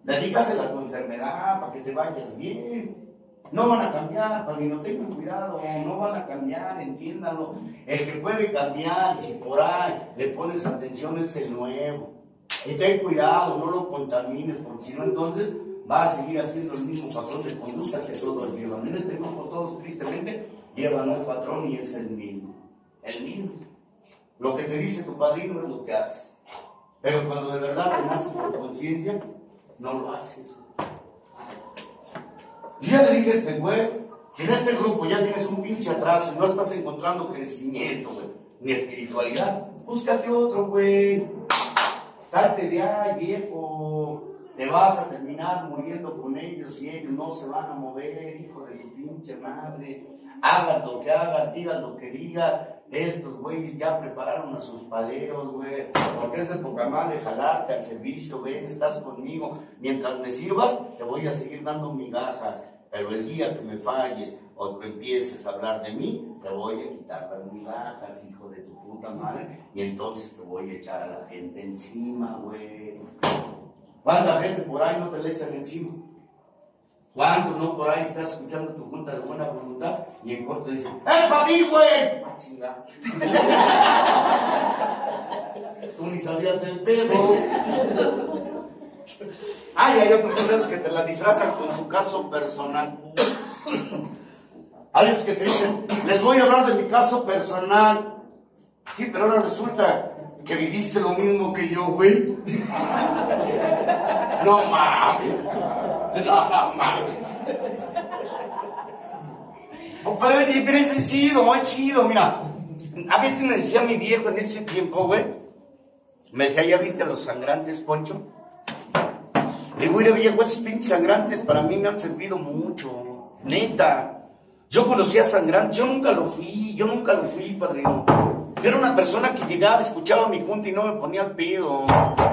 Dedícasela a tu enfermedad para que te vayas bien. No van a cambiar, para que no tengan cuidado, no van a cambiar, entiéndalo. El que puede cambiar, si por ahí le pones atención, es el nuevo. Y ten cuidado, no lo contamines, porque si no, entonces va a seguir haciendo el mismo patrón de conducta que todos llevan. En este grupo, todos tristemente llevan un patrón y es el mismo. El mismo. Lo que te dice tu padrino es lo que hace. Pero cuando de verdad te nace por conciencia, no lo haces. Ya le dije a este güey, si en este grupo ya tienes un pinche atraso y no estás encontrando crecimiento, güey, ni espiritualidad, búscate otro, güey. Salte de ahí, viejo. Te vas a terminar muriendo con ellos y ellos no se van a mover, hijo de tu pinche madre. Hagas lo que hagas, digas lo que digas. Estos güeyes ya prepararon a sus paleros, güey. Porque es de poca madre jalarte al servicio, ven, estás conmigo. Mientras me sirvas, te voy a seguir dando migajas. Pero el día que me falles o que empieces a hablar de mí, te voy a quitar las migajas, hijo de tu puta madre, y entonces te voy a echar a la gente encima, güey. ¿Cuánta gente por ahí no te le echan encima? ¿Cuántos no por ahí estás escuchando tu junta de buena voluntad y en corto dicen, ¡Es para ti, güey! ¡Ah! Tú ni sabías del pedo. Ay, hay otros que te la disfrazan con su caso personal. Hay otros que te dicen, les voy a hablar de mi caso personal. Sí, pero ahora resulta que viviste lo mismo que yo, güey. No mames. No, mames. Pero, pero es chido, muy chido, mira. A veces me decía mi viejo en ese tiempo, güey. Me decía, ¿ya viste los sangrantes, Poncho? Digo, mira viejo, esos pinches sangrantes para mí me han servido mucho. Neta. Yo conocía a sangrante, yo nunca lo fui, yo nunca lo fui, padrino. Yo era una persona que llegaba, escuchaba mi junta y no me ponía al pido.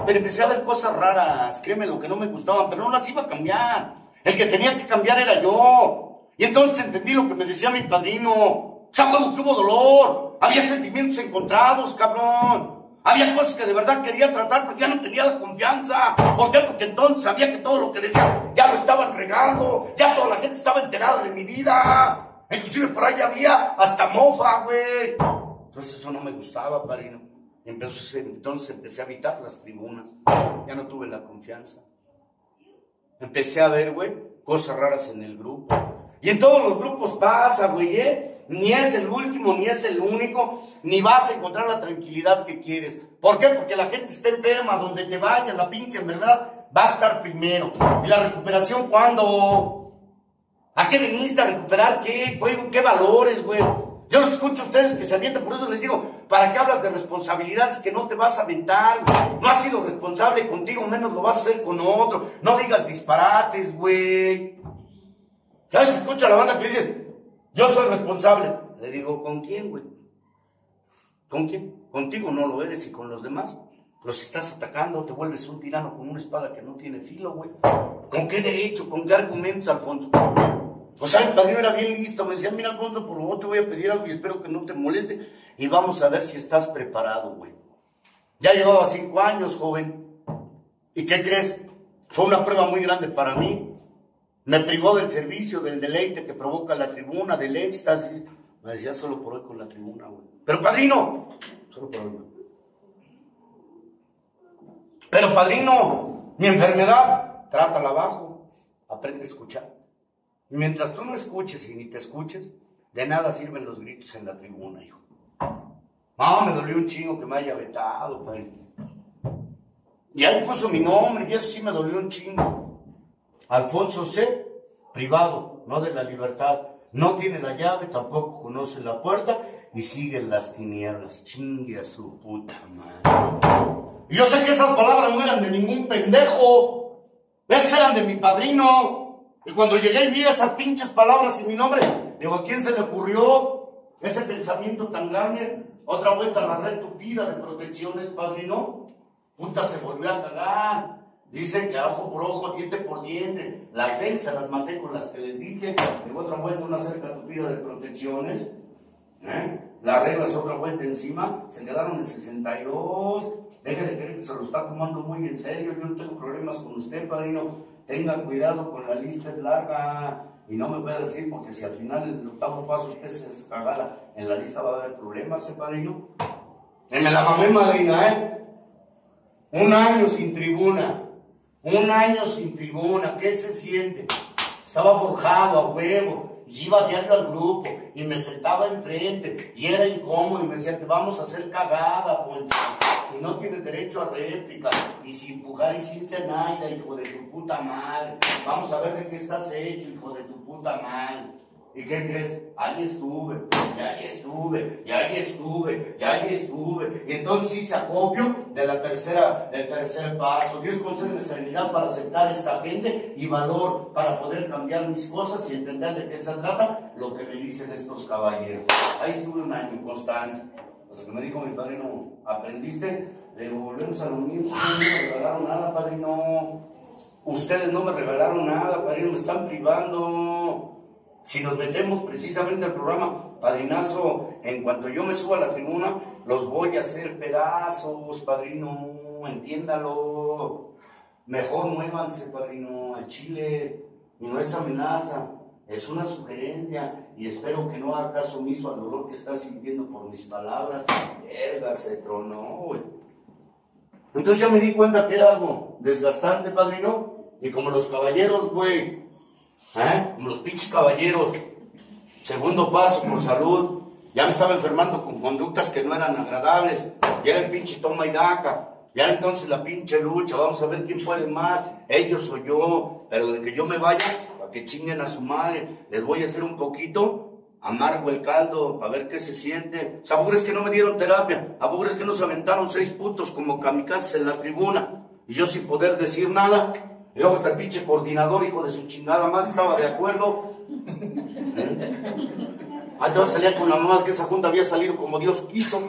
Pero empecé a ver cosas raras, créeme, lo que no me gustaban, pero no las iba a cambiar. El que tenía que cambiar era yo. Y entonces entendí lo que me decía mi padrino. sea, huevo que hubo dolor. Había sentimientos encontrados, cabrón. Había cosas que de verdad quería tratar, pero ya no tenía la confianza. ¿Por qué? Porque entonces sabía que todo lo que decía ya lo estaban regando. Ya toda la gente estaba enterada de mi vida. Inclusive por ahí había hasta mofa, güey. Entonces eso no me gustaba, padrino. Y entonces, entonces empecé a evitar las tribunas. Ya no tuve la confianza. Empecé a ver, güey, cosas raras en el grupo. Y en todos los grupos pasa, güey, ¿eh? Ni es el último, ni es el único, ni vas a encontrar la tranquilidad que quieres. ¿Por qué? Porque la gente está enferma, donde te vayas, la pinche en verdad va a estar primero. ¿Y la recuperación cuándo? ¿A qué viniste a recuperar qué? ¿Qué valores, güey? Yo los escucho a ustedes que se avientan, por eso les digo, ¿para qué hablas de responsabilidades que no te vas a aventar? No has sido responsable contigo, menos lo vas a hacer con otro. No digas disparates, güey. Ya veces escucha a la banda que dice, yo soy responsable. Le digo, ¿con quién, güey? ¿Con quién? Contigo no lo eres y con los demás. Los estás atacando, te vuelves un tirano con una espada que no tiene filo, güey. ¿Con qué derecho? ¿Con qué argumentos, Alfonso? O sea, padrino era bien listo. Me decía, mira, Alfonso, por favor te voy a pedir algo y espero que no te moleste. Y vamos a ver si estás preparado, güey. Ya llevaba cinco años, joven. ¿Y qué crees? Fue una prueba muy grande para mí. Me privó del servicio, del deleite que provoca la tribuna, del éxtasis. Me decía solo por hoy con la tribuna, güey. Pero padrino, solo por hoy. Pero padrino, mi enfermedad, trátala abajo, aprende a escuchar. Mientras tú no escuches y ni te escuches, de nada sirven los gritos en la tribuna, hijo. Ah, me dolió un chingo que me haya vetado, padrino. Y ahí puso mi nombre, y eso sí me dolió un chingo. Alfonso C., privado, no de la libertad, no tiene la llave, tampoco conoce la puerta y sigue en las tinieblas. Chingue a su puta madre. Y yo sé que esas palabras no eran de ningún pendejo, esas eran de mi padrino. Y cuando llegué y vi esas pinches palabras y mi nombre, digo, ¿a quién se le ocurrió ese pensamiento tan grande? Otra vuelta a la red tupida de protecciones, padrino. Puta, se volvió a cagar. Dice que ojo por ojo, diente por diente. Las se las maté con las que les dije. De otra vuelta una cerca tupida de protecciones. ¿Eh? Las reglas otra vuelta encima. Se quedaron en 62. Deje de creer que se lo está tomando muy en serio. Yo no tengo problemas con usted, padrino. Tenga cuidado con la lista, es larga. Y no me a decir porque si al final el octavo paso usted se descagala, en la lista va a haber problemas, ¿eh, padrino? En la mamé madrina, ¿eh? Un año sin tribuna. Un año sin tribuna, ¿qué se siente? Estaba forjado a huevo, y iba diario al grupo, y me sentaba enfrente, y era incómodo, y me decía, te vamos a hacer cagada, Poncho, y no tienes derecho a réplica, y sin empujar y sin cenaida, hijo de tu puta madre, vamos a ver de qué estás hecho, hijo de tu puta madre. ¿Y qué crees? Ahí estuve, y ahí estuve, y ahí estuve, y ahí estuve. Y entonces hice acopio de la tercera, del tercer paso. Dios concede serenidad para aceptar esta gente y valor para poder cambiar mis cosas y entender de qué se trata lo que me dicen estos caballeros. Ahí estuve un año constante. O que me dijo mi padrino, ¿aprendiste? Le digo, volvemos a lo mismo, no me regalaron nada, padrino. Ustedes no me regalaron nada, padrino, me están privando. Si nos metemos precisamente al programa, padrinazo, en cuanto yo me suba a la tribuna, los voy a hacer pedazos, padrino, entiéndalo. Mejor muévanse, padrino, al Chile. No es amenaza, es una sugerencia. Y espero que no haga caso omiso al dolor que estás sintiendo por mis palabras. Verga, se tronó, güey. Entonces ya me di cuenta que era algo desgastante, padrino. Y como los caballeros, güey, ¿Eh? Como los pinches caballeros. Segundo paso, por salud. Ya me estaba enfermando con conductas que no eran agradables. Ya era el pinche toma y daca. Ya entonces la pinche lucha. Vamos a ver quién puede más. Ellos o yo. Pero de que yo me vaya, para que chinguen a su madre. Les voy a hacer un poquito amargo el caldo, para ver qué se siente. Sabores que no me dieron terapia, sabores que nos aventaron seis putos como kamikazes en la tribuna, y yo sin poder decir nada, y luego hasta el pinche coordinador, hijo de su chingada madre, estaba de acuerdo. Ah, te vas a salir con la mamá que esa junta había salido como Dios quiso.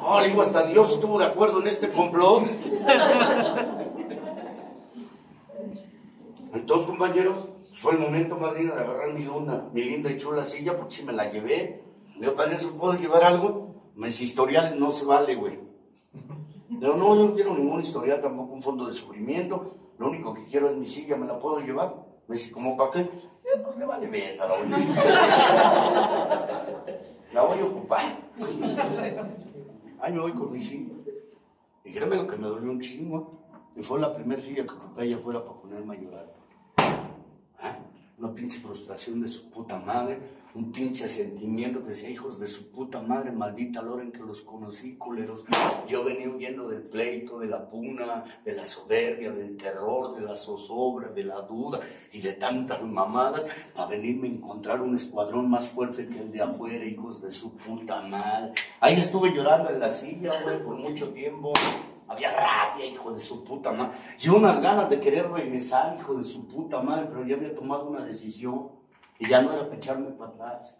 Oh, digo, hasta Dios estuvo de acuerdo en este complot. Entonces, compañeros, fue el momento, madrina, de agarrar mi luna, mi linda y chula silla, porque si me la llevé. Le digo, padre, ¿se puedo llevar algo? Mis historiales no se vale, güey. Pero no, yo no quiero ningún historial, tampoco un fondo de sufrimiento. Lo único que quiero es mi silla, ¿me la puedo llevar? Me dice, ¿cómo para qué? Eh, pues le vale bien, la a La voy a ocupar. Ahí me voy con mi silla. Y créeme lo que me dolió un chingo. Y fue la primera silla que ocupé allá afuera para ponerme a llorar. ¿Ah? Una pinche frustración de su puta madre, un pinche sentimiento que decía, hijos de su puta madre, maldita hora en que los conocí, culeros. Yo venía huyendo del pleito, de la puna, de la soberbia, del terror, de la zozobra, de la duda y de tantas mamadas, para venirme a encontrar un escuadrón más fuerte que el de afuera, hijos de su puta madre. Ahí estuve llorando en la silla, güey, por mucho tiempo. Había rabia, hijo de su puta madre. Y unas ganas de querer regresar, hijo de su puta madre, pero ya había tomado una decisión. Y ya no era para echarme para atrás.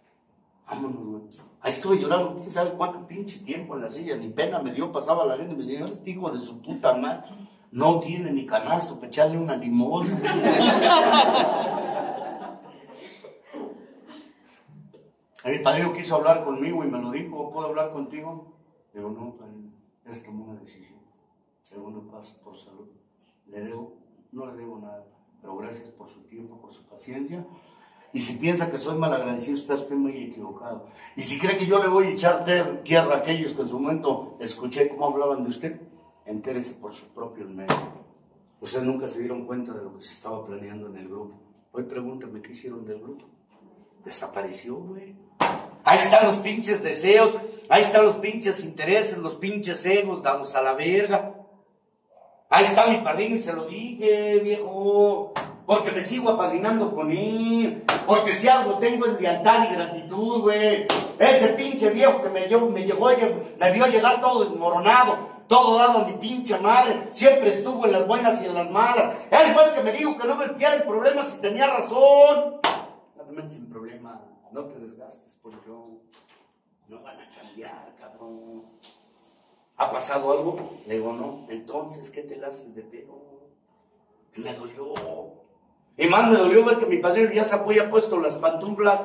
Vámonos, güey. Ahí estuve llorando, quién sabe cuánto pinche tiempo en la silla. Ni pena me dio, pasaba la gente y me decía, este hijo de su puta madre no tiene ni canasto para echarle una limón. mi padrino quiso hablar conmigo y me lo dijo, ¿puedo hablar contigo? Digo, no, padrino, es tomó una decisión segundo paso por salud. Le debo, no le debo nada, pero gracias por su tiempo, por su paciencia. Y si piensa que soy malagradecido, está usted muy equivocado. Y si cree que yo le voy a echar tierra a aquellos que en su momento escuché cómo hablaban de usted, entérese por sus propios medios. Ustedes nunca se dieron cuenta de lo que se estaba planeando en el grupo. Hoy pregúntame qué hicieron del grupo. Desapareció, güey. Ahí están los pinches deseos, ahí están los pinches intereses, los pinches egos dados a la verga. Ahí está mi padrino y se lo dije, viejo. Porque me sigo apadrinando con él. Porque si algo tengo es lealtad y gratitud, güey. Ese pinche viejo que me, me llegó, me vio llegar todo desmoronado. Todo dado a mi pinche madre. Siempre estuvo en las buenas y en las malas. Él fue el que me dijo que no me metiera en problemas y tenía razón. No te metes en problemas. No te desgastes por yo. No van a cambiar, cabrón. ¿Ha pasado algo? Le digo, no. Entonces, ¿qué te la haces de pedo? Me dolió. Y más me dolió ver que mi padre ya se ha puesto las pantuflas.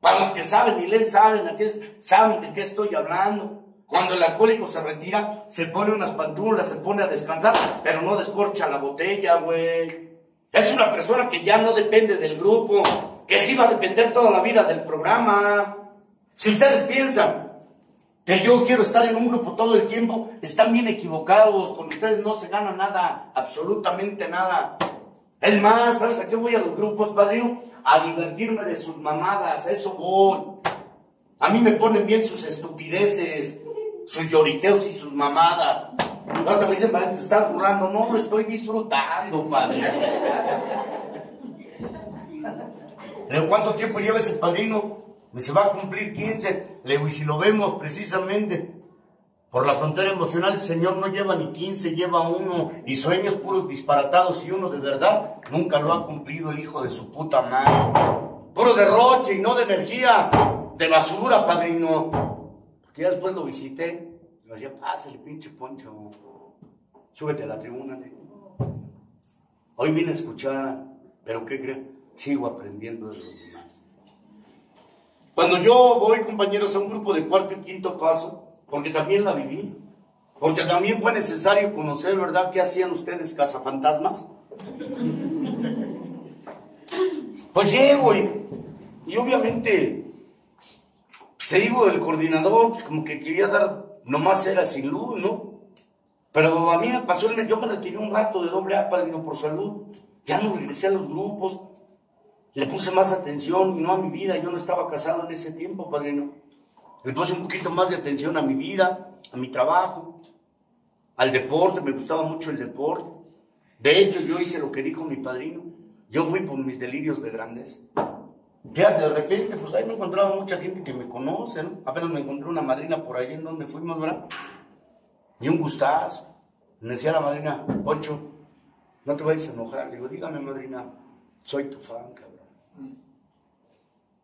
Para los que saben y leen, saben, a qué, saben de qué estoy hablando. Cuando el alcohólico se retira, se pone unas pantuflas, se pone a descansar, pero no descorcha la botella, güey. Es una persona que ya no depende del grupo, que sí va a depender toda la vida del programa. Si ustedes piensan que yo quiero estar en un grupo todo el tiempo, están bien equivocados, con ustedes no se gana nada, absolutamente nada. Es más, ¿sabes a qué voy a los grupos, padrino? A divertirme de sus mamadas, eso voy. A mí me ponen bien sus estupideces, sus lloriqueos y sus mamadas. Hasta me dicen, padre, te estás burlando. No, lo estoy disfrutando, padre. ¿Cuánto tiempo lleva ese padrino? Se va a cumplir 15. Le digo, y si lo vemos precisamente por la frontera emocional, el Señor no lleva ni 15, lleva uno. Y sueños puros disparatados y uno de verdad nunca lo ha cumplido el hijo de su puta madre. Puro derroche y no de energía, de basura, padrino. Porque ya después lo visité. Le decía, pásale, pinche poncho. Súbete a la tribuna. Hoy vine a escuchar, pero ¿qué creen? Sigo aprendiendo de los demás. Cuando yo voy, compañeros, a un grupo de cuarto y quinto paso, porque también la viví, porque también fue necesario conocer, ¿verdad?, qué hacían ustedes, cazafantasmas. Pues llego y, y obviamente, se digo, el coordinador, pues como que quería dar, nomás era sin luz, ¿no? Pero a mí me pasó, yo me retiré un rato de doble A, padrino, por salud. Ya no regresé a los grupos. Le puse más atención y no a mi vida. Yo no estaba casado en ese tiempo, padrino. Le puse un poquito más de atención a mi vida, a mi trabajo, al deporte. Me gustaba mucho el deporte. De hecho, yo hice lo que dijo mi padrino. Yo fui por mis delirios de grandeza. Fíjate, de repente, pues ahí me encontraba mucha gente que me conoce, ¿no? Apenas me encontré una madrina por ahí en donde fuimos, ¿verdad? Y un gustazo. Me decía la madrina, Poncho, no te vayas a enojar. Le digo, dígame, madrina, soy tu fan, cabrón.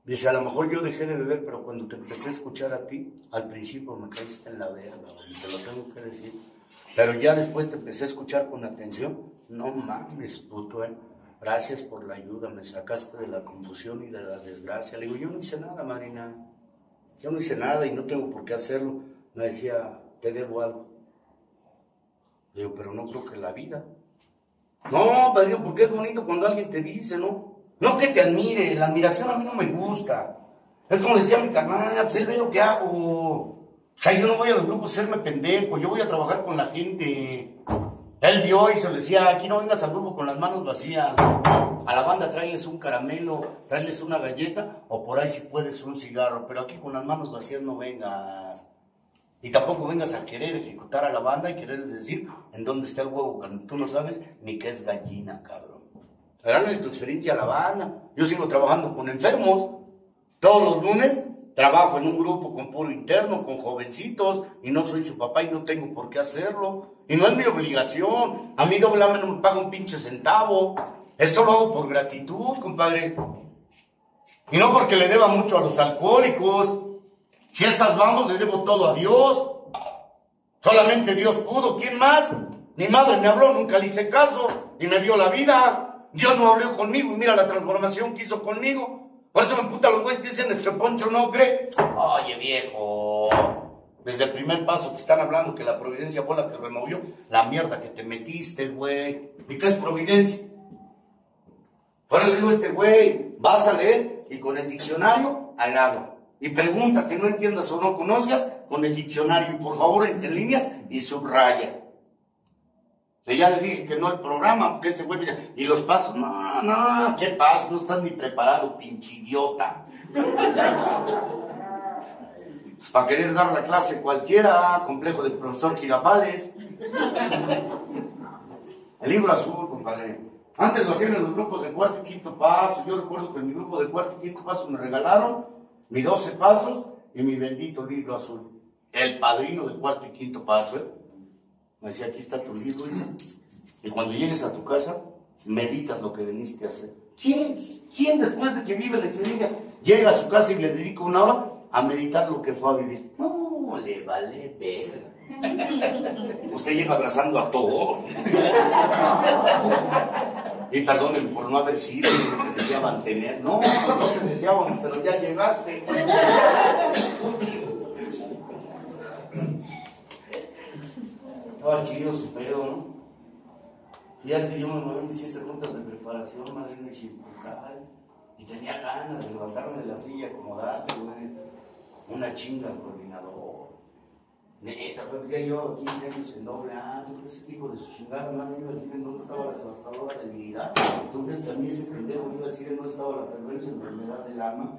Dice, a lo mejor yo dejé de beber, pero cuando te empecé a escuchar a ti, al principio me caíste en la verga, te lo tengo que decir. Pero ya después te empecé a escuchar con atención. No mames, puto, eh. Gracias por la ayuda, me sacaste de la confusión y de la desgracia. Le digo, yo no hice nada, Marina. Yo no hice nada y no tengo por qué hacerlo. Me decía, te debo algo. Le digo, pero no creo que la vida. No, padrino, porque es bonito cuando alguien te dice, ¿no? No que te admire, la admiración a mí no me gusta. Es como decía mi carnal, pues él ve lo que hago. O sea, yo no voy a los grupos a serme pendejo, yo voy a trabajar con la gente. Él vio y se le decía, aquí no vengas al grupo con las manos vacías. A la banda tráeles un caramelo, tráeles una galleta, o por ahí si puedes un cigarro, pero aquí con las manos vacías no vengas. Y tampoco vengas a querer ejecutar a la banda y quererles decir en dónde está el huevo cuando tú no sabes ni qué es gallina, cabrón. Regálale tu experiencia a la banda. Yo sigo trabajando con enfermos. Todos los lunes trabajo en un grupo con puro interno, con jovencitos, y no soy su papá y no tengo por qué hacerlo. Y no es mi obligación. A mí doble no me paga un pinche centavo. Esto lo hago por gratitud, compadre. Y no porque le deba mucho a los alcohólicos. Si esas vamos, le debo todo a Dios. Solamente Dios pudo. ¿Quién más? Mi madre me habló, nunca le hice caso y me dio la vida. Dios no habló conmigo y mira la transformación que hizo conmigo. Por eso me puta los güeyes dicen, nuestro poncho no cree. Oye, viejo. Desde el primer paso que están hablando que la providencia fue la que removió la mierda que te metiste, güey. ¿Y qué es providencia? Ahora le digo a este güey, vas a leer y con el diccionario al lado. Y pregunta que no entiendas o no conozcas con el diccionario. Y por favor, entre líneas y subraya. Y ya le dije que no el programa, porque este güey dice, ¿y los pasos? No, no, ¿qué pasos? No estás ni preparado, pinche idiota. pues para querer dar la clase cualquiera, complejo del profesor Girafales. el libro azul, compadre. Antes lo hacían en los grupos de cuarto y quinto paso. Yo recuerdo que en mi grupo de cuarto y quinto paso me regalaron mis 12 pasos y mi bendito libro azul. El padrino de cuarto y quinto paso, ¿eh? Me decía, aquí está tu libro, y cuando llegues a tu casa, meditas lo que viniste a hacer. ¿Quién? ¿Quién después de que vive la experiencia llega a su casa y le dedica una hora a meditar lo que fue a vivir? No, le vale ver. Usted llega abrazando a todos. Y perdónenme por no haber sido lo que deseaban tener. No, no te deseábamos, pero ya llegaste. Estaba chido su pedo, ¿no? Que yo me, me hiciste juntas de preparación, madre y circuncal. Y tenía ganas de levantarme de la silla, acomodarte, güey. Una chinga al coordinador. Neta, pero ya yo 15 años en doble año, ese tipo de su chingada, hermano, iba a decir en dónde estaba la devastadora debilidad. ¿Tú crees que a mí ese pendejo iba a decir en dónde estaba la perversa enfermedad del alma?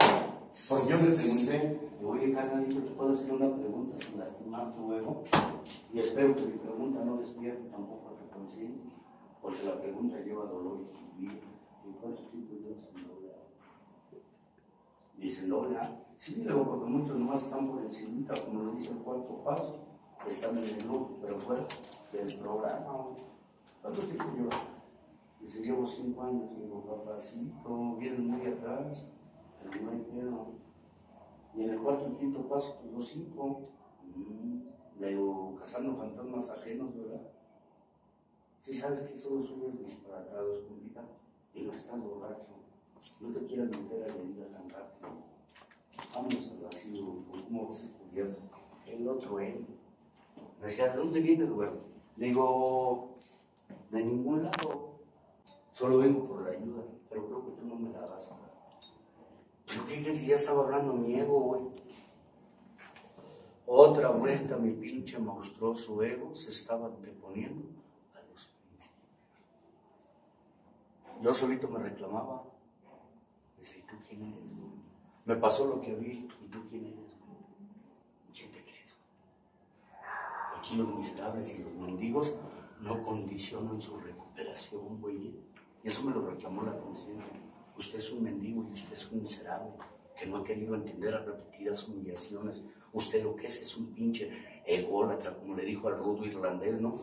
Porque yo me pregunté, oye, carnalito, ¿te puedo hacer una pregunta sin lastimar tu ego? Y espero que mi pregunta no despierte tampoco a tu conciencia, porque la pregunta lleva dolor y gemido. ¿En cuánto tiempo llevas doble A? Dice A. Sí, luego porque muchos nomás están por encima, como lo dice el cuarto paso, están en el grupo, pero fuera del programa. ¿Cuánto tiempo lleva? Dice, llevo cinco años, digo, papacito, vienen muy atrás, no hay pedo. Y en el cuarto y quinto paso, pues los cinco. Mm luego cazando fantasmas ajenos, ¿verdad? Si sabes que solo subes disparatados, vida y no estás borracho, no te quieras meter a la vida tan rápido. Vamos al vacío, como se cubierto. El otro él. Me decía, ¿de dónde vienes, güey? Digo, de ningún lado. Solo vengo por la ayuda, pero creo que tú no me la vas a dar. ¿Pero qué crees ya estaba hablando mi ego, güey? Otra vuelta mi pinche monstruoso ego se estaba deponiendo a los Yo solito me reclamaba. Dice, ¿y tú quién eres? Me pasó lo que vi, ¿y tú quién eres? ¿Quién te crees? Aquí los miserables y los mendigos no condicionan su recuperación, güey. Y eso me lo reclamó la conciencia. Usted es un mendigo y usted es un miserable que no ha querido entender a repetidas humillaciones Usted lo que es es un pinche ególatra, como le dijo al rudo irlandés, ¿no?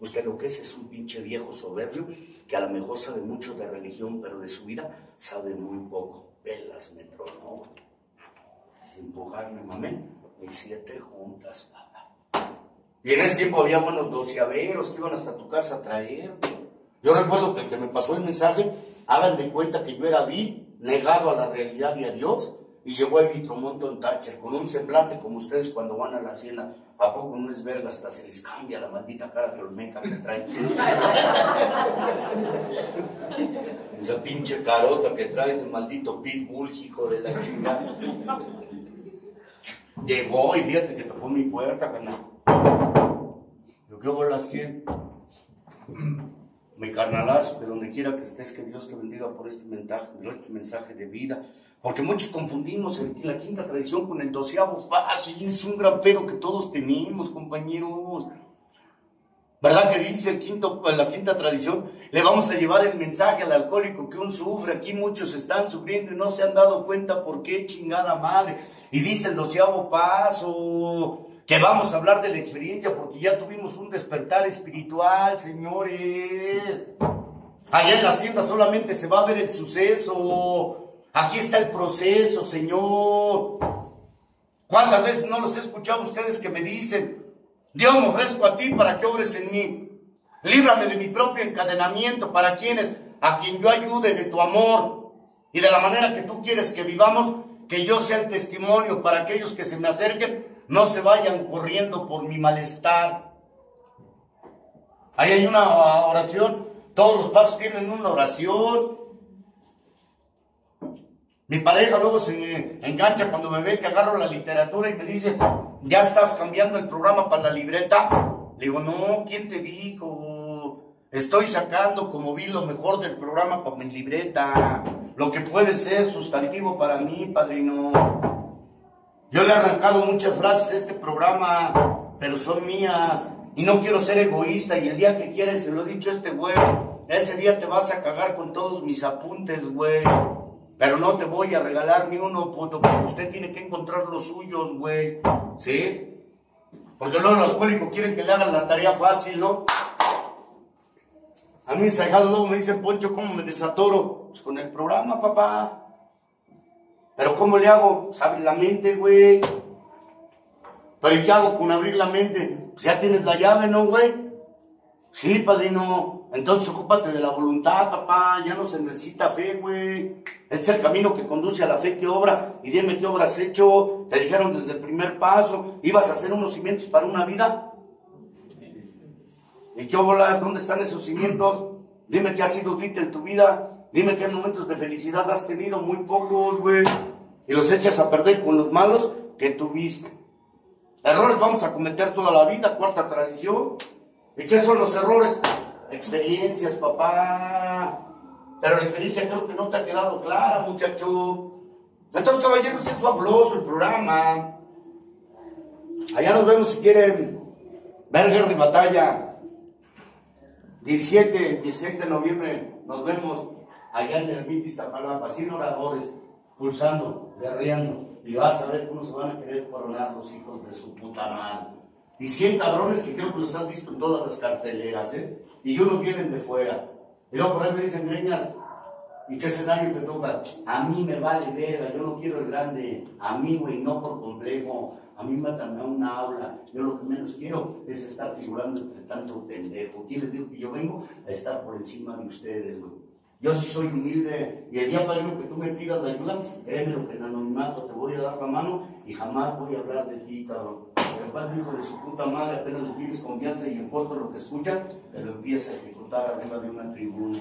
Usted lo que es es un pinche viejo soberbio que a lo mejor sabe mucho de religión, pero de su vida sabe muy poco. Velas me tronó. Sin empujarme, mamé, y siete juntas, papá. Y en ese tiempo había buenos doceaveros que iban hasta tu casa a traerte. Yo recuerdo que el que me pasó el mensaje, hagan de cuenta que yo era vi, negado a la realidad y a Dios, y llegó el Vitromonto Thatcher con un semblante como ustedes cuando van a la hacienda. ¿A poco no es verga? Hasta se les cambia la maldita cara de olmeca que traen. Esa pinche carota que trae de maldito pitbull, hijo de la chingada. Llegó y fíjate que tocó mi puerta, carnal. Yo, ¿qué bolas quién? Mi carnalazo, de donde quiera que estés, que Dios te bendiga por este mensaje, por este mensaje de vida. Porque muchos confundimos la quinta tradición con el doceavo paso y es un gran pedo que todos tenemos, compañeros. ¿Verdad que dice la quinta tradición? Le vamos a llevar el mensaje al alcohólico que un sufre. Aquí muchos están sufriendo y no se han dado cuenta por qué chingada madre. Y dice el doceavo paso que vamos a hablar de la experiencia porque ya tuvimos un despertar espiritual, señores. Allá en la hacienda solamente se va a ver el suceso. Aquí está el proceso, Señor. ¿Cuántas veces no los he escuchado ustedes que me dicen, Dios me ofrezco a ti para que obres en mí? Líbrame de mi propio encadenamiento para quienes, a quien yo ayude de tu amor y de la manera que tú quieres que vivamos, que yo sea el testimonio para aquellos que se me acerquen, no se vayan corriendo por mi malestar. Ahí hay una oración, todos los pasos tienen una oración. Mi pareja luego se engancha cuando me ve que agarro la literatura y me dice, ya estás cambiando el programa para la libreta. Le digo, no, ¿quién te dijo? Estoy sacando, como vi, lo mejor del programa para mi libreta. Lo que puede ser sustantivo para mí, padrino. Yo le he arrancado muchas frases a este programa, pero son mías. Y no quiero ser egoísta. Y el día que quieres, se lo he dicho a este güey, ese día te vas a cagar con todos mis apuntes, güey. Pero no te voy a regalar ni uno, puto, porque usted tiene que encontrar los suyos, güey. ¿Sí? Porque luego los alcohólicos quieren que le hagan la tarea fácil, ¿no? A mí ensayado luego me dice, Poncho, ¿cómo me desatoro? Pues con el programa, papá. Pero ¿cómo le hago? ¿Sabes la mente, güey? ¿Pero ¿y qué hago con abrir la mente? Pues ya tienes la llave, ¿no, güey? Sí, padrino. Entonces ocúpate de la voluntad, papá. Ya no se necesita fe, güey. Este es el camino que conduce a la fe que obra. Y dime qué obras has hecho. Te dijeron desde el primer paso. Ibas a hacer unos cimientos para una vida. ¿Y qué obras? ¿Dónde están esos cimientos? Dime qué ha sido grita en tu vida. Dime qué momentos de felicidad has tenido. Muy pocos, güey. Y los echas a perder con los malos que tuviste. Errores vamos a cometer toda la vida. Cuarta tradición. ¿Y qué son los errores? Experiencias, papá. Pero la experiencia creo que no te ha quedado clara, muchacho. Entonces, caballeros, es fabuloso el programa. Allá nos vemos si quieren ver guerra y batalla. 17, 16 de noviembre nos vemos allá en el MIT Iztapalapa, sin oradores, pulsando, guerreando. Y vas a ver cómo se van a querer coronar los hijos de su puta madre. Y 100 cabrones que creo que los has visto en todas las carteleras, ¿eh? Y unos vienen de fuera. Y luego por ahí me dicen, greñas, ¿y qué escenario te toca? A mí me vale verga, yo no quiero el grande. A mí, güey, no por complejo. A mí me a una aula. Yo lo que menos quiero es estar figurando entre tanto pendejo. ¿Quién les digo que yo vengo a estar por encima de ustedes, güey? Yo sí soy humilde y el día padrino que tú me pidas la ayuda, créeme lo que en anonimato te voy a dar la mano y jamás voy a hablar de ti, cabrón. El padre hijo de su puta madre apenas le tienes confianza y importa lo que escucha, lo empieza a ejecutar arriba de una tribuna.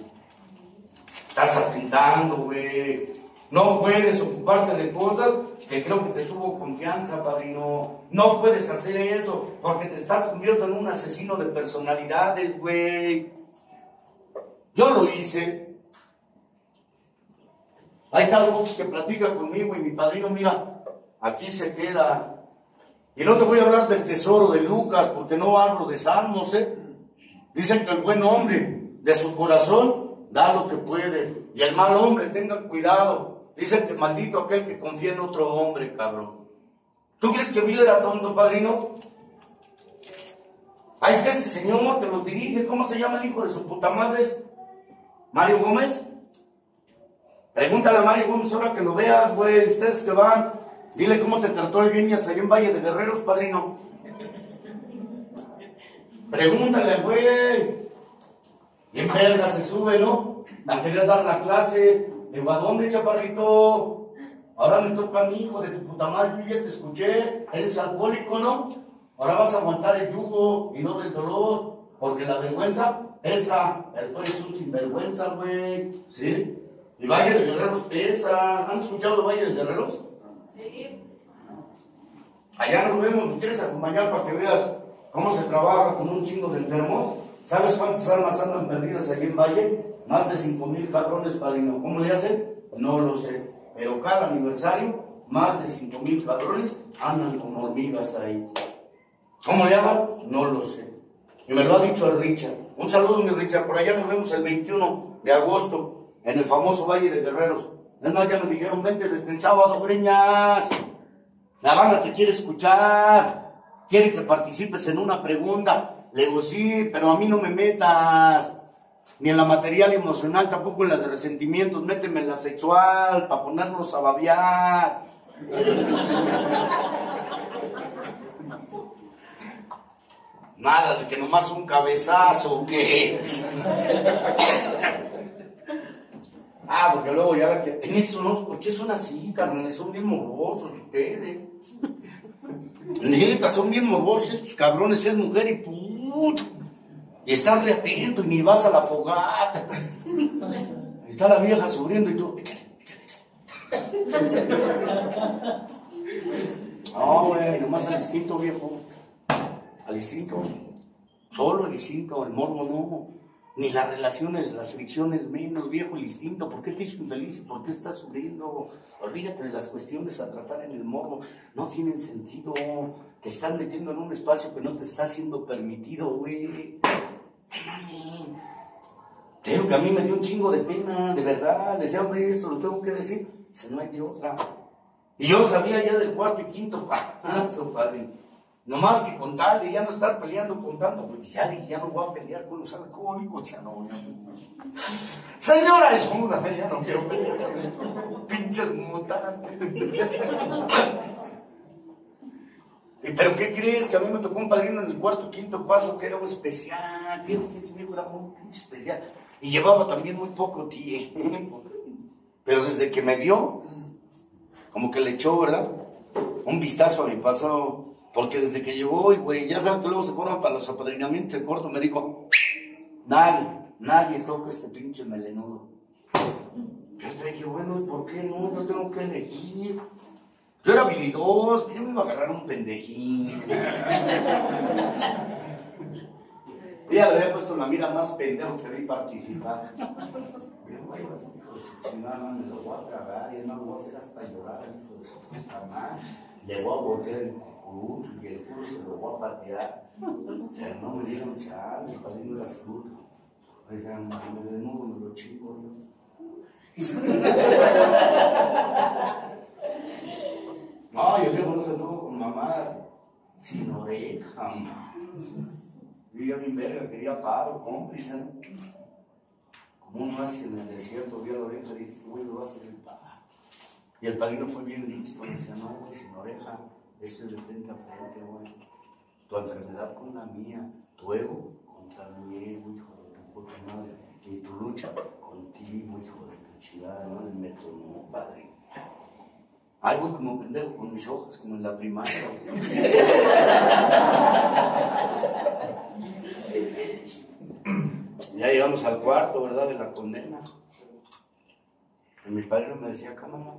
Estás atentando, güey. No puedes ocuparte de cosas que creo que te tuvo confianza, padrino. No puedes hacer eso porque te estás convirtiendo en un asesino de personalidades, güey. Yo lo hice. Ahí está algo que platica conmigo y mi padrino, mira, aquí se queda. Y no te voy a hablar del tesoro de Lucas, porque no hablo de salmos, ¿eh? Dicen que el buen hombre de su corazón da lo que puede. Y el mal hombre tenga cuidado. Dicen que maldito aquel que confía en otro hombre, cabrón. ¿Tú crees que Bill era tonto, padrino? Ahí está este señor que los dirige. ¿Cómo se llama el hijo de su puta madre? ¿Mario Gómez? Pregúntale a Mario Gómez ahora que lo veas, güey. Ustedes que van. Dile cómo te trató el Viñas ahí en Valle de Guerreros, padrino. Pregúntale, güey. Y en verga se sube, ¿no? Me quería dar la clase. Digo, ¿a dónde, chaparrito? Ahora me toca a mi hijo de tu puta madre. Yo ya te escuché. Eres alcohólico, ¿no? Ahora vas a aguantar el yugo y no el dolor. Porque la vergüenza pesa. El güey es un sinvergüenza, güey. ¿Sí? Y Valle de Guerreros pesa. ¿Han escuchado Valle de Guerreros? Sí. Allá nos vemos, ¿me quieres acompañar para que veas cómo se trabaja con un chingo de enfermos? ¿Sabes cuántas almas andan perdidas allí en Valle? Más de 5 mil cabrones, padrino. ¿Cómo le hacen? No lo sé. Pero cada aniversario, más de 5 mil cabrones andan como hormigas ahí. ¿Cómo le hagan? No lo sé. Y me lo ha dicho el Richard. Un saludo, mi Richard. Por allá nos vemos el 21 de agosto en el famoso Valle de Guerreros. Es más, ya me dijeron, vente desde el sábado, Breñas. La banda te quiere escuchar, quiere que participes en una pregunta. Le digo, sí, pero a mí no me metas, ni en la material emocional, tampoco en la de resentimientos, méteme en la sexual, para ponernos a babiar. Nada de que nomás un cabezazo, ¿qué? Ah, porque luego ya ves que no, ¿por qué son así, carnales? Son bien morbosos ustedes. Neta, son bien morbosos estos cabrones, es mujer y puto. Y estás re atento y ni vas a la fogata. Está la vieja subiendo y tú, échale, échale, échale. No, güey, nomás al instinto, viejo. Al instinto. Solo el instinto, el morbo no. Ni las relaciones, las fricciones menos, viejo, el instinto. ¿Por qué te hizo infeliz? ¿Por qué estás sufriendo? Olvídate de las cuestiones a tratar en el morbo. No tienen sentido. Te están metiendo en un espacio que no te está siendo permitido, güey. Digo que a mí me dio un chingo de pena, de verdad. Decía, hombre, esto lo tengo que decir. Se no hay de otra. Y yo sabía ya del cuarto y quinto paso, padre. Nomás que con tal de ya no estar peleando con tanto, porque ya dije, ya no voy a pelear con los alcohólicos, ya no, ya no. Señora, es una fe, ya no quiero pelear con esos pinches mutantes. ¿Y pero qué crees? Que a mí me tocó un padrino en el cuarto quinto paso que era un especial. Fíjate que ese viejo era muy especial. Y llevaba también muy poco tiempo. Pero desde que me vio, como que le echó, ¿verdad? Un vistazo a mi pasado. Porque desde que llegó, güey, ya sabes que luego se fueron para los apadrinamientos en corto, me dijo, nadie, nadie toca este pinche melenudo. Yo le dije, bueno, ¿por qué no? Yo tengo que elegir. Yo era habilidoso, yo me iba a agarrar un pendejín. Ya le había puesto la mira más pendejo que vi participar. Yo, güey, de su chingada, me lo voy a tragar y no lo voy a hacer hasta llorar, hijo de su voy a voltear y el culo se lo voy a patear. Pero no me dieron chance, para irme las frutas. Oigan, me desnudo, me lo chingo yo. No, yo digo, no se con mamadas sin oreja, man. Yo ya mi verga quería paro, cómplice, ¿no? Como un así en el desierto, vio la oreja y dije, güey, lo va a hacer el paro. Y el padrino fue bien listo, le decía, no, güey, sin oreja, esto es de frente a frente, güey. Tu enfermedad con la mía, tu ego contra mi ego, hijo de tu puta madre, y tu lucha contigo, hijo de tu chingada, no me meto, padre. Voy como pendejo con mis hojas, como en la primaria. ya llegamos al cuarto, ¿verdad? De la condena. Y mi padre me decía, cámara,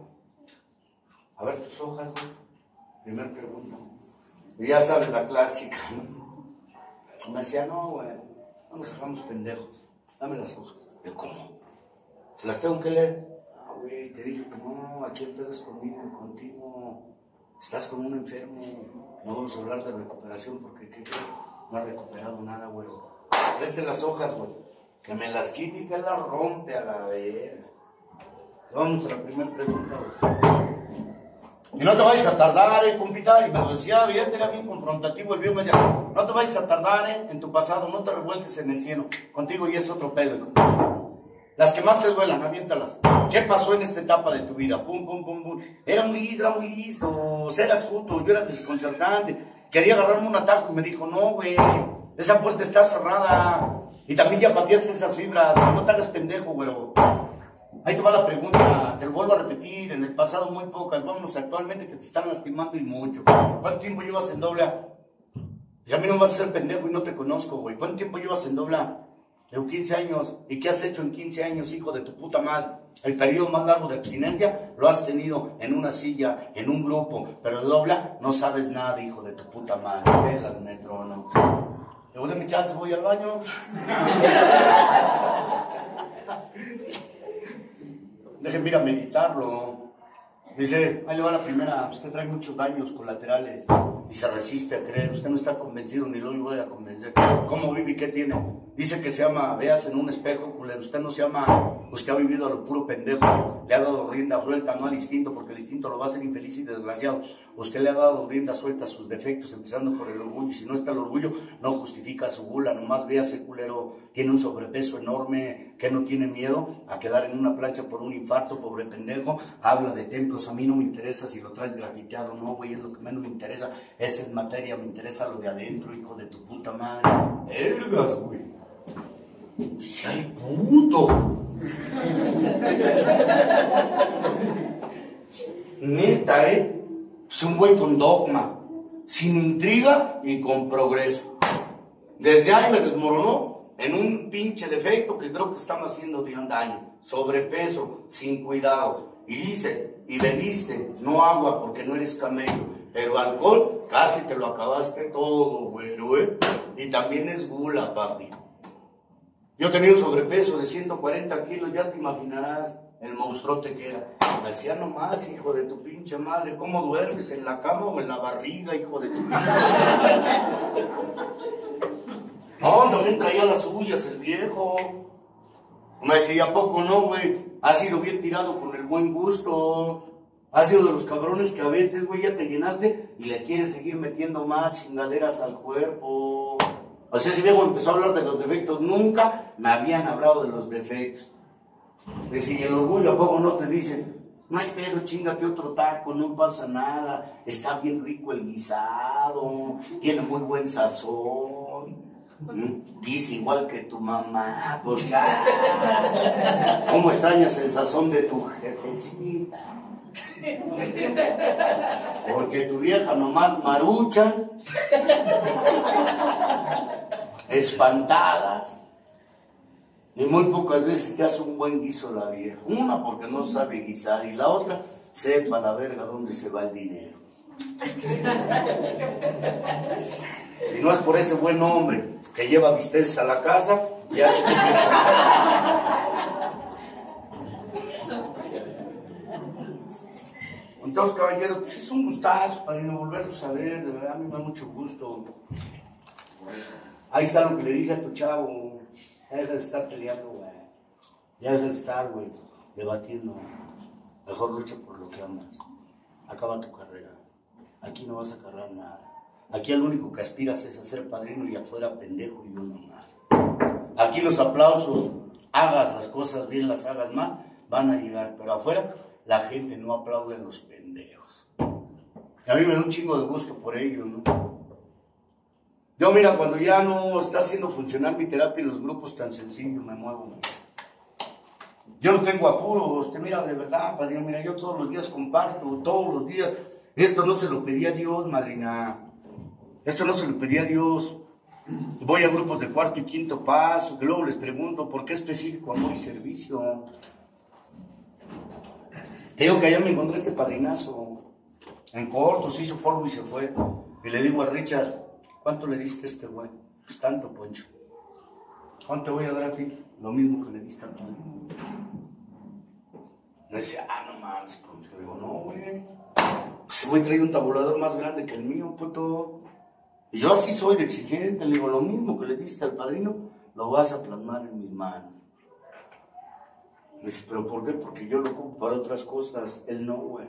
a ver tus hojas, güey. Primera pregunta. Ya sabes la clásica, ¿no? Me decía, no, güey, no nos hagamos pendejos. Dame las hojas. ¿De cómo? ¿Se las tengo que leer? Ah, güey, te dije que no, aquí el pedo es conmigo contigo. Estás como un enfermo. No vamos a hablar de recuperación porque, ¿qué crees? No ha recuperado nada, güey. Preste las hojas, güey. Que me las quite y que las rompe a la verga. Vamos a la primera pregunta, güey. Y no te vayas a tardar, eh, compita. Y me lo decía, bien, era bien confrontativo el viejo. Me decía, no te vayas a tardar, eh, en tu pasado, no te revuelques en el cielo. Contigo y es otro pedo. Las que más te duelan, aviéntalas. ¿Qué pasó en esta etapa de tu vida? Pum, pum, pum, pum. Era muy listo, era muy listo. Eras justo, yo era desconcertante. Quería agarrarme un atajo y me dijo, no, güey, esa puerta está cerrada. Y también ya pateaste esas fibras. No te hagas pendejo, güey. Ahí te va la pregunta, te lo vuelvo a repetir, en el pasado muy pocas, vámonos actualmente que te están lastimando y mucho. ¿Cuánto tiempo llevas en dobla? Si a mí no vas a ser pendejo y no te conozco, güey. ¿Cuánto tiempo llevas en dobla? Llevo 15 años. ¿Y qué has hecho en 15 años, hijo de tu puta madre? El periodo más largo de abstinencia lo has tenido en una silla, en un grupo, pero el dobla no sabes nada, hijo de tu puta madre. Velas, metrono. Le voy de mi chance, voy al baño. Déjenme ir a meditarlo. Dice, ahí le va la primera, usted trae muchos daños colaterales y se resiste a creer, usted no está convencido ni lo voy a convencer. ¿Cómo vive y qué tiene? Dice que se llama, veas en un espejo, usted no se llama, usted ha vivido a lo puro pendejo, le ha dado rienda suelta, no al instinto, porque el instinto lo va a hacer infeliz y desgraciado. Usted le ha dado rienda suelta a sus defectos, empezando por el orgullo, y si no está el orgullo, no justifica su gula, nomás véase, culero, tiene un sobrepeso enorme, que no tiene miedo a quedar en una plancha por un infarto, pobre pendejo, habla de templos, a mí no me interesa si lo traes grafiteado, no, güey, es lo que menos me interesa, esa es materia, me interesa lo de adentro, hijo de tu puta madre. Ergas, güey. ¡Ay, puto! Neta, ¿eh? Es un güey con dogma, sin intriga y con progreso. Desde ahí me desmoronó en un pinche defecto que creo que estamos haciendo de daño. Sobrepeso, sin cuidado. Y dice, y bebiste, no agua porque no eres camello. Pero alcohol, casi te lo acabaste todo, güero, ¿eh? Y también es gula, papi. Yo tenía un sobrepeso de 140 kilos, ya te imaginarás el monstruote que era. Me decía nomás, hijo de tu pinche madre, ¿cómo duermes? ¿En la cama o en la barriga, hijo de tu pinche madre? No, también traía las suyas el viejo. Me decía, ¿a poco no, güey? Ha sido bien tirado con el buen gusto. Ha sido de los cabrones que a veces, güey, ya te llenaste y le quieres seguir metiendo más chingaderas al cuerpo. O sea, si viejo empezó a hablar de los defectos, nunca me habían hablado de los defectos. Decía, el orgullo, ¿a poco no te dicen? No hay pedo, chingate otro taco, no pasa nada. Está bien rico el guisado, tiene muy buen sazón. ¿Mm? Dice igual que tu mamá, pues ¿Cómo extrañas el sazón de tu jefecita? Porque tu vieja nomás marucha, espantadas, y muy pocas veces te hace un buen guiso la vieja. Una porque no sabe guisar y la otra sepa la verga dónde se va el dinero. Y no es por ese buen hombre que lleva bisteces a la casa, ya Entonces, caballeros, pues es un gustazo para no volverlos a ver, de verdad, a mí me da mucho gusto. Ahí está lo que le dije a tu chavo, ya deja de estar peleando, güey. Ya deja de estar, güey, debatiendo. Mejor lucha por lo que amas. Acaba tu carrera. Aquí no vas a cargar nada. Aquí el único que aspiras es a ser padrino y afuera pendejo y uno más. Aquí los aplausos, hagas las cosas bien, las hagas mal, van a llegar. Pero afuera la gente no aplaude a los pendejos. A mí me da un chingo de gusto por ello, ¿no? Yo, mira, cuando ya no está haciendo funcionar mi terapia en los grupos tan sencillos, me muevo. Yo no tengo apuros, te mira, de verdad, padrino, mira, yo todos los días comparto, todos los días. Esto no se lo pedí a Dios, madrina. Esto no se lo pedí a Dios. Voy a grupos de cuarto y quinto paso, que luego les pregunto por qué específico amor y servicio. Te digo que allá me encontré este padrinazo. En corto, se hizo polvo y se fue. Y le digo a Richard, ¿cuánto le diste a este güey? Pues tanto, Poncho. ¿Cuánto voy a dar a ti? Lo mismo que le diste a ti. Me decía, ah, no mames, Poncho. Le digo, no, güey. Ese güey trae un tabulador más grande que el mío, puto. Y yo así soy exigente. Le digo, lo mismo que le diste al padrino, lo vas a plasmar en mis manos. Me dice, ¿pero por qué? Porque yo lo ocupo para otras cosas. Él no, güey.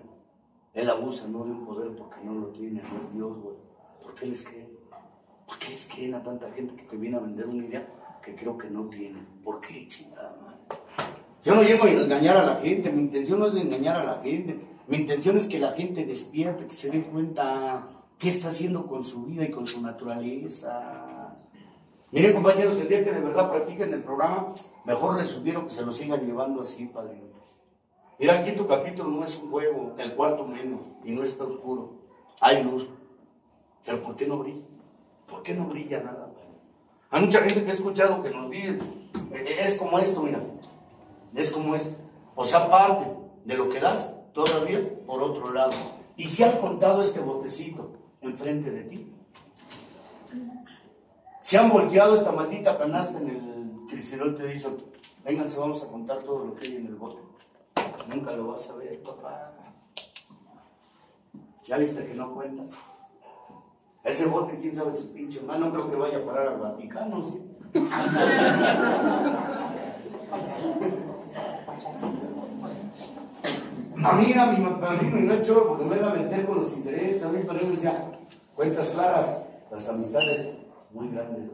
Él abusa no de un poder porque no lo tiene, no es Dios, güey. ¿Por qué les creen? ¿Por qué les creen a tanta gente que te viene a vender una idea que creo que no tienen? ¿Por qué, chingada madre? Yo no llego a engañar a la gente, mi intención no es engañar a la gente. Mi intención es que la gente despierte, que se dé cuenta qué está haciendo con su vida y con su naturaleza. Miren, compañeros, el día que de verdad practiquen el programa, mejor les sugiero que se lo sigan llevando así, padre. Mira, aquí tu capítulo no es un juego, el cuarto menos, y no está oscuro. Hay luz. Pero ¿por qué no brilla? ¿Por qué no brilla nada? Hay mucha gente que ha escuchado que nos dice, es como esto, mira, es como esto. O sea, parte de lo que das, todavía por otro lado. Y si han contado este botecito enfrente de ti, se han volteado esta maldita canasta en el criserol te dice, vénganse, vamos a contar todo lo que hay en el bote. Nunca lo vas a ver, papá. Ya viste que no cuentas. Ese bote, quién sabe su pinche mano, no creo que vaya a parar al Vaticano, ¿sí? A mí, a mi padrino, y no he hecho porque me iba a meter con los intereses, a mí, pero ya, cuentas claras, las amistades muy grandes.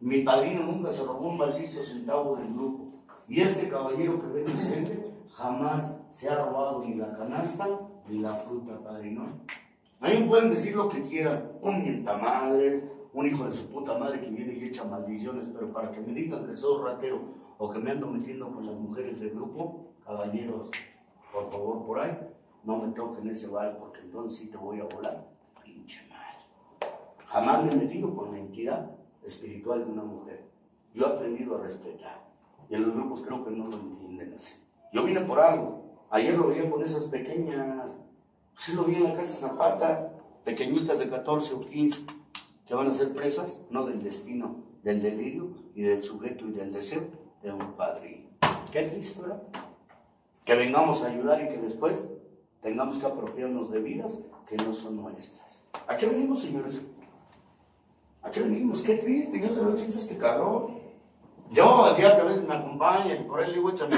Mi padrino nunca se robó un maldito centavo del grupo. Y este caballero que ven enfrente jamás se ha robado ni la canasta ni la fruta, padrino. A mí me pueden decir lo que quieran, un mientamadres, un hijo de su puta madre que viene y echa maldiciones, pero para que me digan que soy ratero o que me ando metiendo con las mujeres del grupo, caballeros, por favor, por ahí, no me toquen ese bar porque entonces sí te voy a volar. Pinche madre. Jamás me he metido con la entidad espiritual de una mujer. Yo he aprendido a respetar. Y en los grupos creo que no lo entienden así. Yo vine por algo. Ayer lo vi con esas pequeñas. Sí lo vi en la casa Zapata, pequeñitas de 14 o 15, que van a ser presas, no del destino, del delirio y del sujeto y del deseo de un padre. Qué triste, ¿verdad? que vengamos a ayudar y que después tengamos que apropiarnos de vidas que no son nuestras. ¿A qué venimos, señores? ¿A qué venimos? Qué triste, yo se lo he dicho a este cabrón. Yo, el día que a veces me acompaña y por él le digo, échame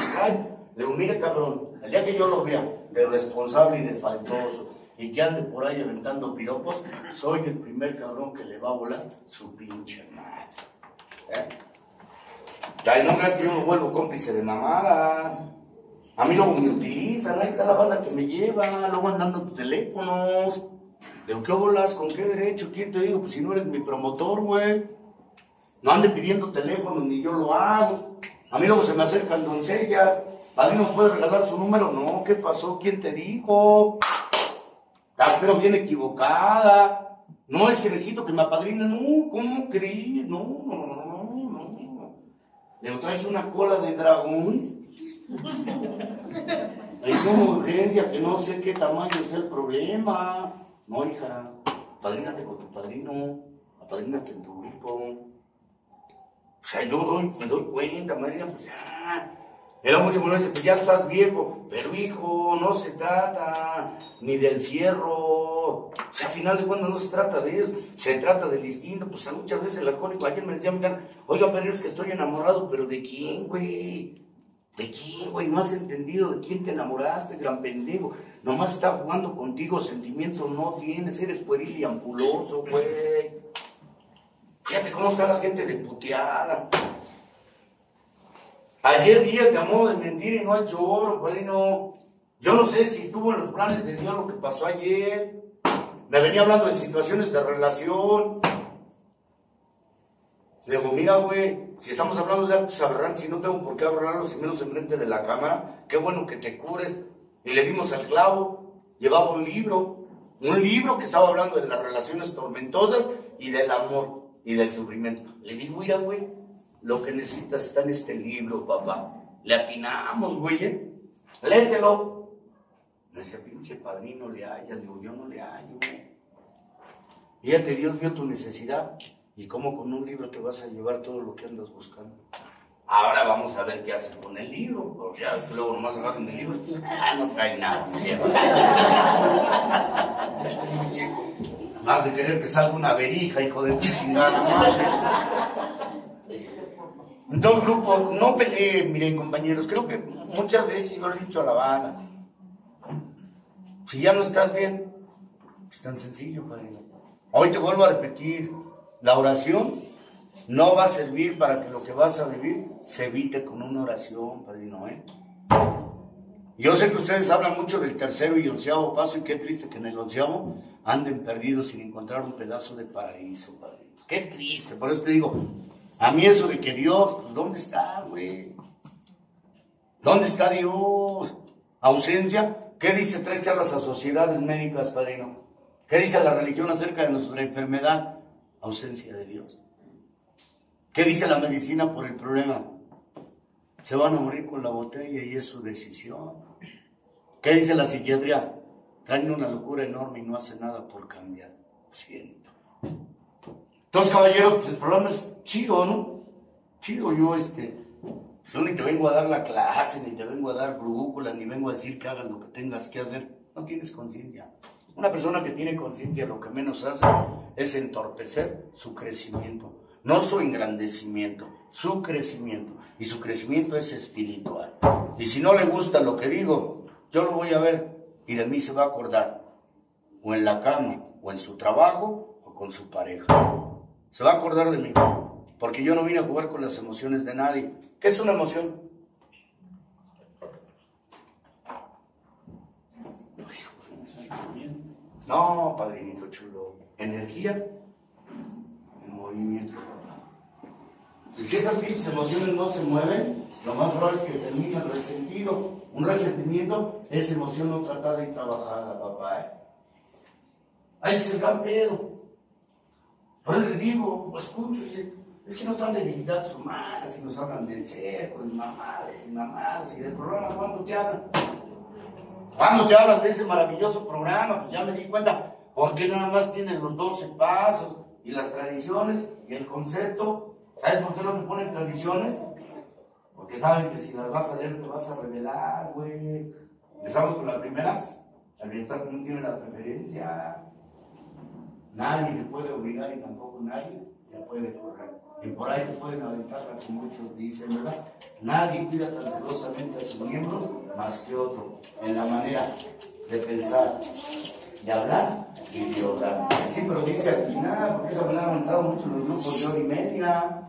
le digo, cabrón, el día que yo lo vea de responsable y de faltoso y que ande por ahí aventando piropos, soy el primer cabrón que le va a volar su pinche madre. ¿Eh? No crean que yo me vuelvo cómplice de mamadas. A mí luego me utilizan, ahí está la banda que me lleva, luego andando tus teléfonos. ¿De qué bolas? ¿Con qué derecho? ¿Quién te digo? Pues si no eres mi promotor, güey. No ande pidiendo teléfono, ni yo lo hago. A mí luego se me acercan doncellas. ¿Alguien nos puede regalar su número? No, ¿qué pasó? ¿Quién te dijo? Estás pero bien equivocada. No es que necesito que me apadrinen. No, ¿cómo crees? No, no, no, no, no. Le traes una cola de dragón. Hay como urgencia que no sé qué tamaño es el problema. No, hija, padrínate con tu padrino, apadrínate en tu grupo. O sea, yo doy, me doy cuenta, María, pues ya. El hombre se dice, pues ya estás viejo, pero hijo, no se trata ni del cierro. O sea, al final de cuentas no se trata de eso, se trata del distinto. Pues muchas veces el alcohólico, ayer me decía, oiga, pero es que estoy enamorado, pero ¿de quién, güey? ¿De quién, güey? No has entendido de quién te enamoraste, gran pendejo. Nomás está jugando contigo, sentimientos no tienes, eres pueril y ampuloso, güey. Fíjate cómo está la gente de puteada. Ayer día de amor, de mentir y no ha hecho oro, güey, no. Yo no sé si estuvo en los planes de Dios lo que pasó ayer. Me venía hablando de situaciones de relación. Le digo, mira, güey, si estamos hablando de actos aberrantes y no tengo por qué hablarlos y menos frente de la cámara, qué bueno que te cures. Y le dimos al clavo, llevaba un libro, un libro que estaba hablando de las relaciones tormentosas y del amor y del sufrimiento. Le digo, mira, güey, lo que necesitas está en este libro, papá. Le atinamos, güey, ¿eh? Léetelo. Me decía, pinche padrino, le hayas. Digo, yo no le hallo. Fíjate, Dios vio tu necesidad ¿Y cómo con un libro te vas a llevar todo lo que andas buscando? Ahora vamos a ver qué hace con el libro, porque ya ves que luego nomás agarran el libro ah, no trae nada. Más de querer que salga una verija, hijo de tu chingada. Dos grupos, no peleé, miren compañeros, creo que muchas veces yo le he dicho a la banda, Si ya no estás bien, es tan sencillo, padrino. Hoy te vuelvo a repetir, la oración no va a servir para que lo que vas a vivir se evite con una oración, padrino, ¿eh? Yo sé que ustedes hablan mucho del tercero y onceavo paso y qué triste que en el onceavo anden perdidos sin encontrar un pedazo de paraíso, padre. Qué triste, por eso te digo, a mí eso de que Dios, pues ¿dónde está, güey? ¿Dónde está Dios? Ausencia. ¿Qué dice tres charlas a sociedades médicas, padrino? ¿Qué dice la religión acerca de nuestra enfermedad? Ausencia de Dios. ¿Qué dice la medicina por el problema? Se van a morir con la botella y es su decisión. ¿Qué dice la psiquiatría? Traen una locura enorme y no hace nada por cambiar. Siento. Entonces, caballeros, pues el problema es chido, ¿no? Chido, yo este. Yo ni te vengo a dar la clase, ni te vengo a dar brújulas, ni vengo a decir que hagas lo que tengas que hacer. No tienes conciencia. Una persona que tiene conciencia lo que menos hace es entorpecer su crecimiento, no su engrandecimiento, su crecimiento. Y su crecimiento es espiritual. Y si no le gusta lo que digo, yo lo voy a ver y de mí se va a acordar. O en la cama, o en su trabajo, o con su pareja. Se va a acordar de mí. Porque yo no vine a jugar con las emociones de nadie. ¿Qué es una emoción? No, padrinito chulo. Energía en movimiento. Y si esas pinches emociones no se mueven, lo más probable es que termine el resentido. Un resentimiento es emoción no tratada y trabajada, papá. Ahí es el gran pedo. Por eso les digo, lo escucho, es que nos hablan de debilidades humanas, y nos hablan del cerco, y mamadas, y mamadas, y del programa, ¿cuándo te hablan? ¿Cuándo te hablan de ese maravilloso programa? Pues ya me di cuenta, ¿por qué nada más tienen los 12 pasos y las tradiciones y el concepto? ¿Sabes por qué no te ponen tradiciones? Porque saben que si las vas a leer te vas a revelar, güey. Empezamos con la primera. El bienestar no tiene la preferencia. Nadie te puede obligar y tampoco nadie te puede correr. Y por ahí te pueden aventar, como muchos dicen, ¿verdad? Nadie cuida tan celosamente a sus miembros más que otro, en la manera de pensar, de hablar y de obrar. Sí, pero dice al final, porque esa manera han aumentado mucho los grupos de hora y media.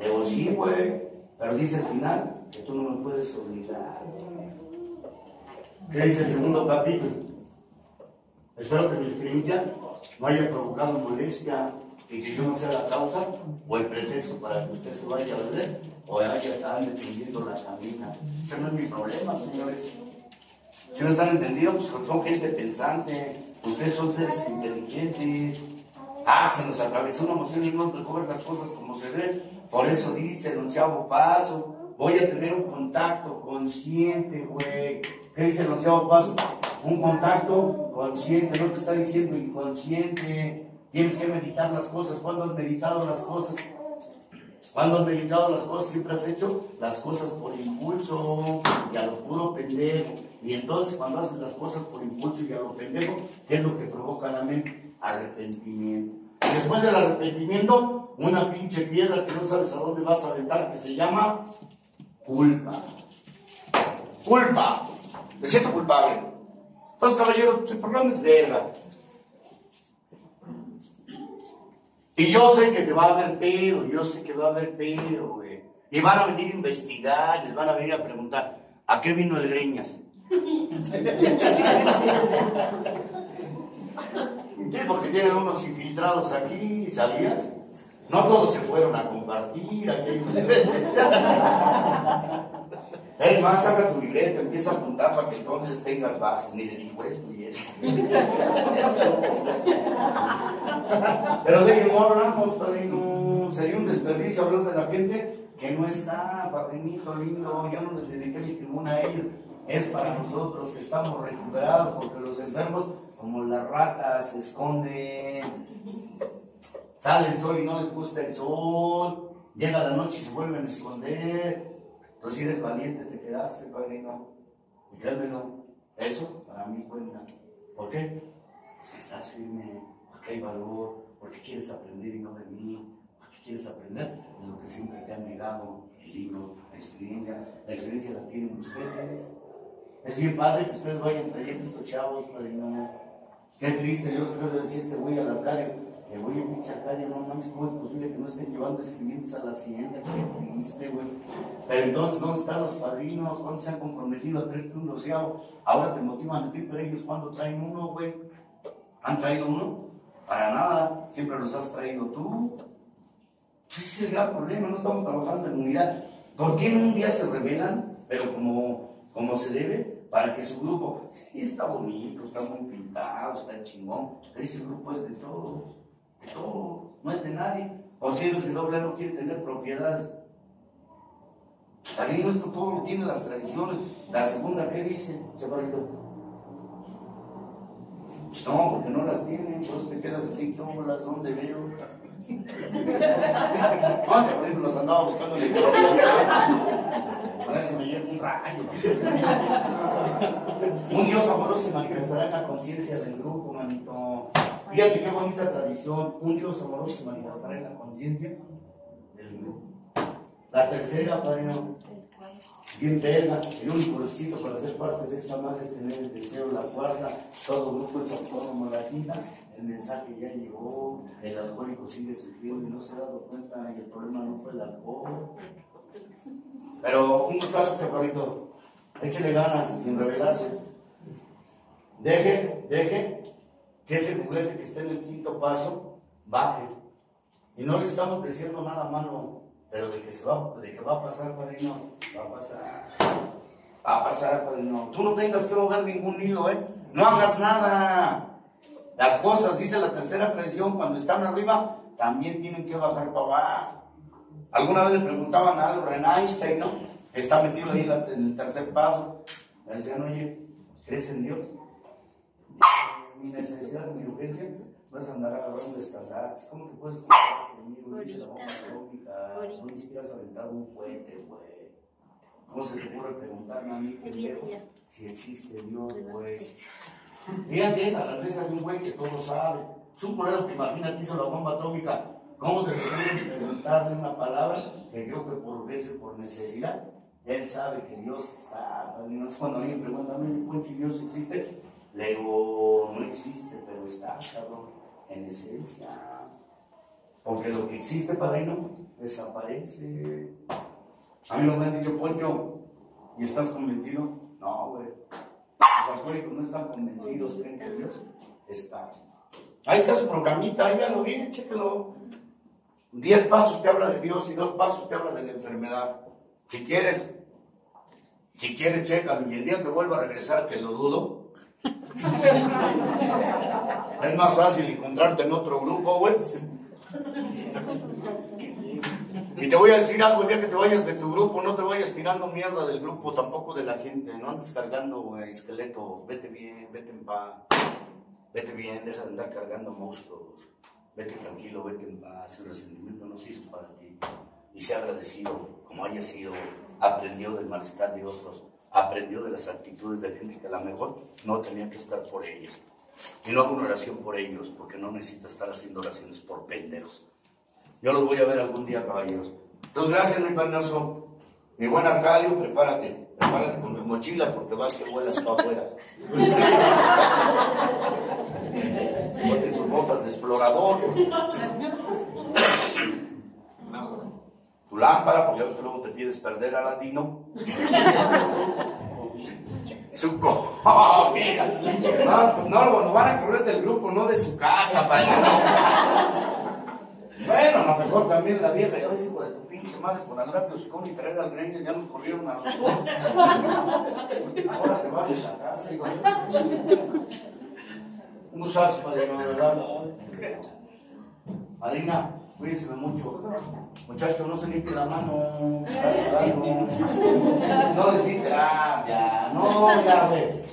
Digo, sí, güey, pero dice al final que tú no me puedes obligar. ¿Qué dice el segundo capítulo? Espero que mi experiencia no haya provocado molestia y que yo no sea la causa o el pretexto para que usted se vaya a beber o vaya a estar entendiendo la camina. Ese no es mi problema, señores. Si no están entendidos, pues son gente pensante, ustedes son seres inteligentes. Ah, se nos atravesó una emoción y no ver las cosas como se deben. Por eso dice el onceavo paso, voy a tener un contacto consciente, güey. ¿Qué dice el onceavo paso? Un contacto consciente, no te está diciendo inconsciente. Tienes que meditar las cosas. ¿Cuándo has meditado las cosas? ¿Cuándo has meditado las cosas? Siempre has hecho las cosas por impulso y a lo puro pendejo. Y entonces cuando haces las cosas por impulso y a lo pendejo, ¿qué es lo que provoca la mente? Arrepentimiento. Después del arrepentimiento, una pinche piedra que no sabes a dónde vas a aventar, que se llama culpa. Culpa. Me siento culpable. Entonces, caballeros, el problema es verga. Y yo sé que te va a haber pedo, yo sé que va a haber pedo, güey. Y van a venir a investigar, les van a venir a preguntar, ¿a qué vino el Greñas? Sí, porque tienen unos infiltrados aquí, ¿sabías? No todos se fueron a compartir aquí. Hey, más, saca tu libreta, empieza a apuntar para que entonces tengas base. Ni le dijo esto y eso. Pero de qué no hablamos, padrino. Sería un desperdicio hablar de la gente que no está, padrinito lindo. Ya no les dediqué mi tribuna a ellos. Es para nosotros que estamos recuperados, porque los enfermos como las ratas se esconden, sale el sol y no les gusta el sol, llega la noche y se vuelven a esconder. Entonces, si eres valiente, te quedaste, padrino. Y créemelo, eso para mí cuenta. ¿Por qué? Si estás firme, porque hay valor, porque quieres aprender y no de mí, porque quieres aprender de lo que siempre te han negado el libro, la experiencia. La experiencia la tienen ustedes. Es bien padre que ustedes vayan trayendo estos chavos, padrino. Qué triste, yo creo que decía este güey al Arcadio, le voy a pinche Arcadio, no mames, ¿cómo es posible que no estén llevando escribientes a la hacienda? Qué triste, güey. Pero entonces, ¿dónde están los padrinos? ¿Cuándo se han comprometido a traerte un doceavo? Ahora te motivan a ti, pero ellos cuando traen uno, güey. ¿Han traído uno? Para nada, siempre los has traído tú. Ese es el gran problema, no estamos trabajando en unidad. ¿Por qué en un día se rebelan, pero como, como se debe? Para que su grupo, sí, está bonito, está muy pintado, está chingón, pero ese grupo es de todos, de todos, no es de nadie. ¿Por qué el doble no quiere tener propiedades? Aquí nuestro todo lo tiene las tradiciones. La segunda, ¿qué dice, chaparrito? Pues no, porque no las tienen, entonces te quedas así, ¿cómo las donde veo? No, los andaba buscando en A ver si me llega un rayo. Un Dios amoroso se manifestará en la conciencia del grupo, manito. Fíjate qué bonita tradición. Un Dios amoroso se manifestará en la conciencia del grupo. La tercera, padrino, bien verga, el único requisito para ser parte de esta madre es tener el deseo, la cuarta, todo grupo es autónomo, la quinta, el mensaje ya llegó, el alcohólico sigue sufriendo y no se ha dado cuenta y el problema no fue el alcohol. Pero un gustazo, chaparrito, échele ganas sin rebelarse. Deje, deje que ese juguete que esté en el quinto paso baje. Y no le estamos diciendo nada malo, pero de que, se va, de que va a pasar, padrino, va a pasar. Va a pasar, padrino. Tú no tengas que mover ningún hilo, ¿eh? No hagas nada. Las cosas, dice la tercera tradición, cuando están arriba, también tienen que bajar para abajo. Alguna vez le preguntaban a Albert Einstein, ¿no? Está metido ahí en el tercer paso. Le decían, oye, ¿crees en Dios? Mi necesidad, mi urgencia, vas a andar agarrando estas artes. ¿Cómo que puedes contar conmigo? La. No ni siquiera has aventado un cohete, güey. ¿Cómo se te ocurre preguntarme a mí, pendejo, si existe Dios, güey? Fíjate, la grandeza de un güey que todo sabe. Es un que imagínate hizo la bomba atómica ¿Cómo se puede preguntarle una palabra que creo que por vez por necesidad? Él sabe que Dios está. Cuando alguien pregunta, ¿a mí, Poncho, Dios existe? Le digo, no existe, pero está, cabrón, en esencia. Porque lo que existe, padrino, desaparece. A mí no me han dicho, Poncho, ¿y estás convencido? No, güey. Los alcohólicos no están convencidos, creen que Dios está. Ahí está su programita, ahí ya lo viene, chéquelo. Diez pasos te habla de Dios y dos pasos te habla de la enfermedad. Si quieres, si quieres, chécalo. Y el día que vuelva a regresar, que lo dudo, es más fácil encontrarte en otro grupo, güey. Y te voy a decir algo, el día que te vayas de tu grupo, no te vayas tirando mierda del grupo, tampoco de la gente. No andes cargando esqueletos, vete bien, vete en paz. Vete bien, deja de andar cargando monstruos. Vete tranquilo, vete en paz. El resentimiento no hizo para ti. Y sea agradecido, como haya sido. Aprendió del malestar de otros. Aprendió de las actitudes de gente que a lo mejor no tenía que estar por ellos. Y no hago una oración por ellos, porque no necesito estar haciendo oraciones por pendejos. Yo los voy a ver algún día, caballeros. Entonces, gracias, mi panazo. Mi buen Arcadio, prepárate. Prepárate con tu mochila porque vas que vuelas para afuera. Ponte tus botas de explorador. Tu lámpara, porque a luego te pides perder a Ladino. Su. Oh, mira. No, no, no, van a correr del grupo, no de su casa, Bueno, a lo mejor también la vieja, ya ves, hijo de tu pinche madre, por andar con y traer al greño, ya nos corrieron a los dos. Ahora te vas a casa, hijo. Un gustazo, padrino, ¿verdad? Madrina, cuídense mucho. Muchachos, no se limpien la mano. No les di terapia. No, ya, ve.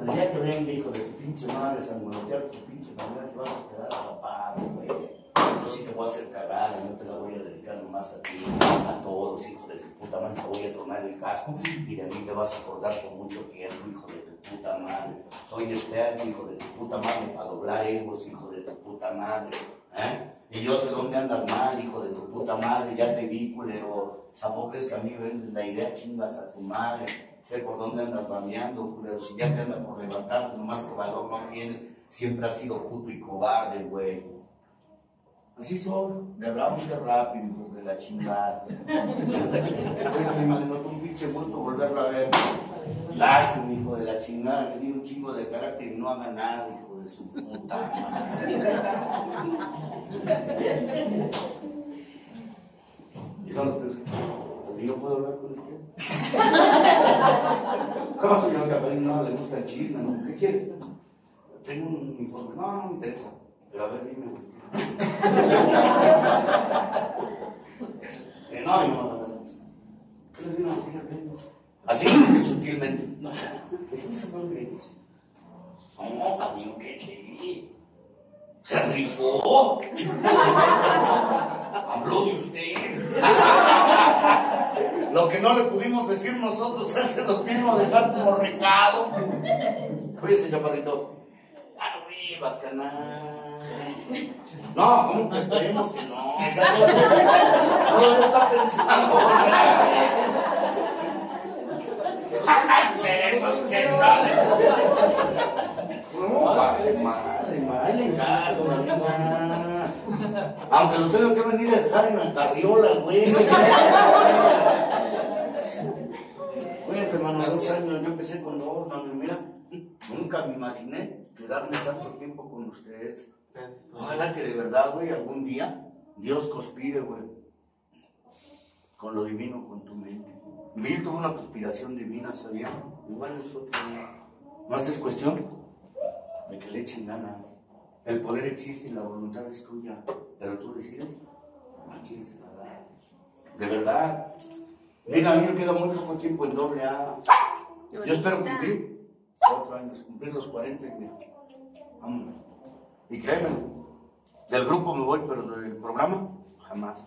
El día que venga, hijo de tu pinche madre, sangolotear tu pinche madre, te vas a quedar atrapado, güey. Yo sí te voy a hacer cagar y no te la voy a dedicar nomás a ti, a todos, hijo de tu puta madre. Te voy a tornar el casco y de mí te vas a acordar por mucho tiempo, hijo de tu puta madre. Soy experto, hijo de tu puta madre, para doblar egos, hijo de tu puta madre. ¿Eh? Y yo sé dónde andas mal, hijo de tu puta madre, ya te vi, culero. Tampoco es que a mí vendes la idea, chingas a tu madre. sé por dónde andas baneando, pero si ya te andas por levantar, nomás que valor no tienes, siempre has sido puto y cobarde, güey. Así son, de bravo y de rápido, hijos de la chingada. Por eso me notó un pinche gusto volverlo a ver. Lástima, hijo de la chingada, que tiene un chingo de carácter y no haga nada, hijo de su puta madre. Y son los que ¿Y no puedo hablar con usted? ¿Cómo soy yo? A no le gusta el chisme, ¿no? ¿Qué quieres? Tengo un informe. No, no me interesa. Pero a ver, dime. eh, no, no, no. ¿Qué les vino a decir Así, sutilmente. No, ¿qué se No, camino, ¿qué? ¿qué? Se rifó. Habló de usted. Lo que no le pudimos decir nosotros, él se los vino dejar como recado. Oye, chaparrito. Arriba, canal. No, ¿cómo que esperemos que no está pensando. Esperemos que no. No, vale, madre, madre, Aunque lo tengo que venir a dejar en la carriola, güey. Oye, hermano, dos años yo empecé con dos, mami, mira, nunca me imaginé quedarme tanto tiempo con ustedes. Ojalá que de verdad, güey, algún día Dios conspire, güey, con lo divino, con tu mente. Bill tuvo una conspiración divina, ¿sabía? Igual nosotros, ¿no haces cuestión? De que le echen ganas. El poder existe y la voluntad es tuya, pero tú decides a quién se la da. De verdad. Mira, a mí me queda muy poco tiempo en doble A. Yo espero cumplir cuatro años, cumplir los 40 y Vámonos. Y créeme, del grupo me voy, pero del programa, jamás.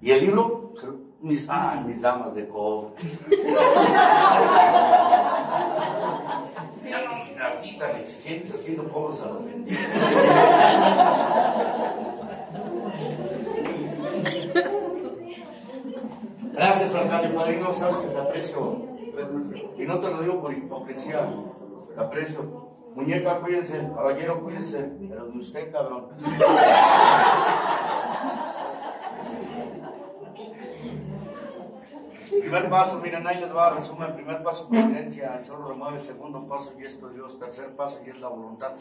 Y el libro, mis, ah, mis damas de cobre. así tan exigentes haciendo cobros a los Gracias, Francario Padrino, sabes que te aprecio. Y no te lo digo por hipocresía, te aprecio. Muñeca, cuídense, caballero, cuídense, pero de usted, cabrón. Primer paso, miren, ahí les va a resumir. Primer paso, providencia, solo remueve. Segundo paso, y esto Dios. Tercer paso, y es la voluntad.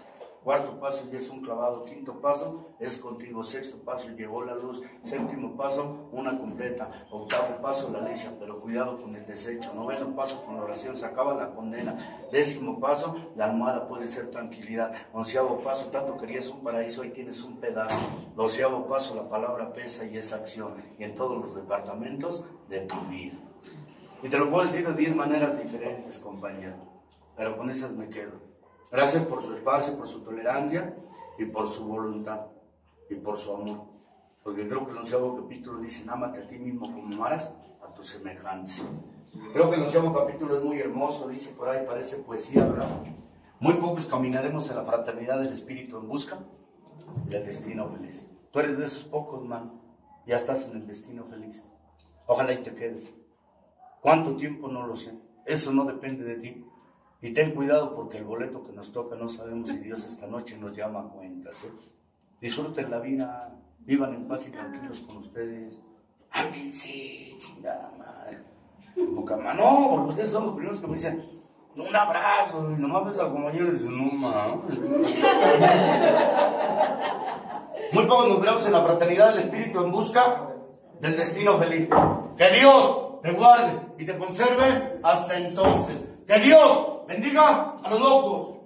Cuarto paso, y es un clavado. Quinto paso, es contigo. Sexto paso, llegó la luz. Séptimo paso, una completa. Octavo paso, la leche, pero cuidado con el desecho. Noveno paso, con la oración se acaba la condena. Décimo paso, la almohada puede ser tranquilidad. Onceavo paso, tanto querías un paraíso, hoy tienes un pedazo. Doceavo paso, la palabra pesa y es acción. Y en todos los departamentos de tu vida. Y te lo puedo decir de 10 maneras diferentes, compañero. Pero con esas me quedo. Gracias por su espacio, por su tolerancia y por su voluntad y por su amor. Porque creo que el onceavo capítulo dice, ámate a ti mismo como amarás a tus semejantes. Creo que el onceavo capítulo es muy hermoso, dice por ahí, parece poesía, ¿verdad? Muy pocos caminaremos en la fraternidad del Espíritu en busca del destino feliz. Tú eres de esos pocos, man. Ya estás en el destino feliz. Ojalá y te quedes. ¿Cuánto tiempo? No lo sé. Eso no depende de ti. Y ten cuidado porque el boleto que nos toca no sabemos si Dios esta noche nos llama a cuentas. ¿eh? Disfruten la vida, vivan en paz y tranquilos con ustedes. Ámense, chingada madre. Como no, porque ustedes son los primeros que me dicen, un abrazo, y nomás ves al compañero y dices, no mames. Muy pocos nos en la fraternidad del Espíritu en busca del destino feliz. Que Dios te guarde y te conserve hasta entonces. Que Dios bendiga a los locos.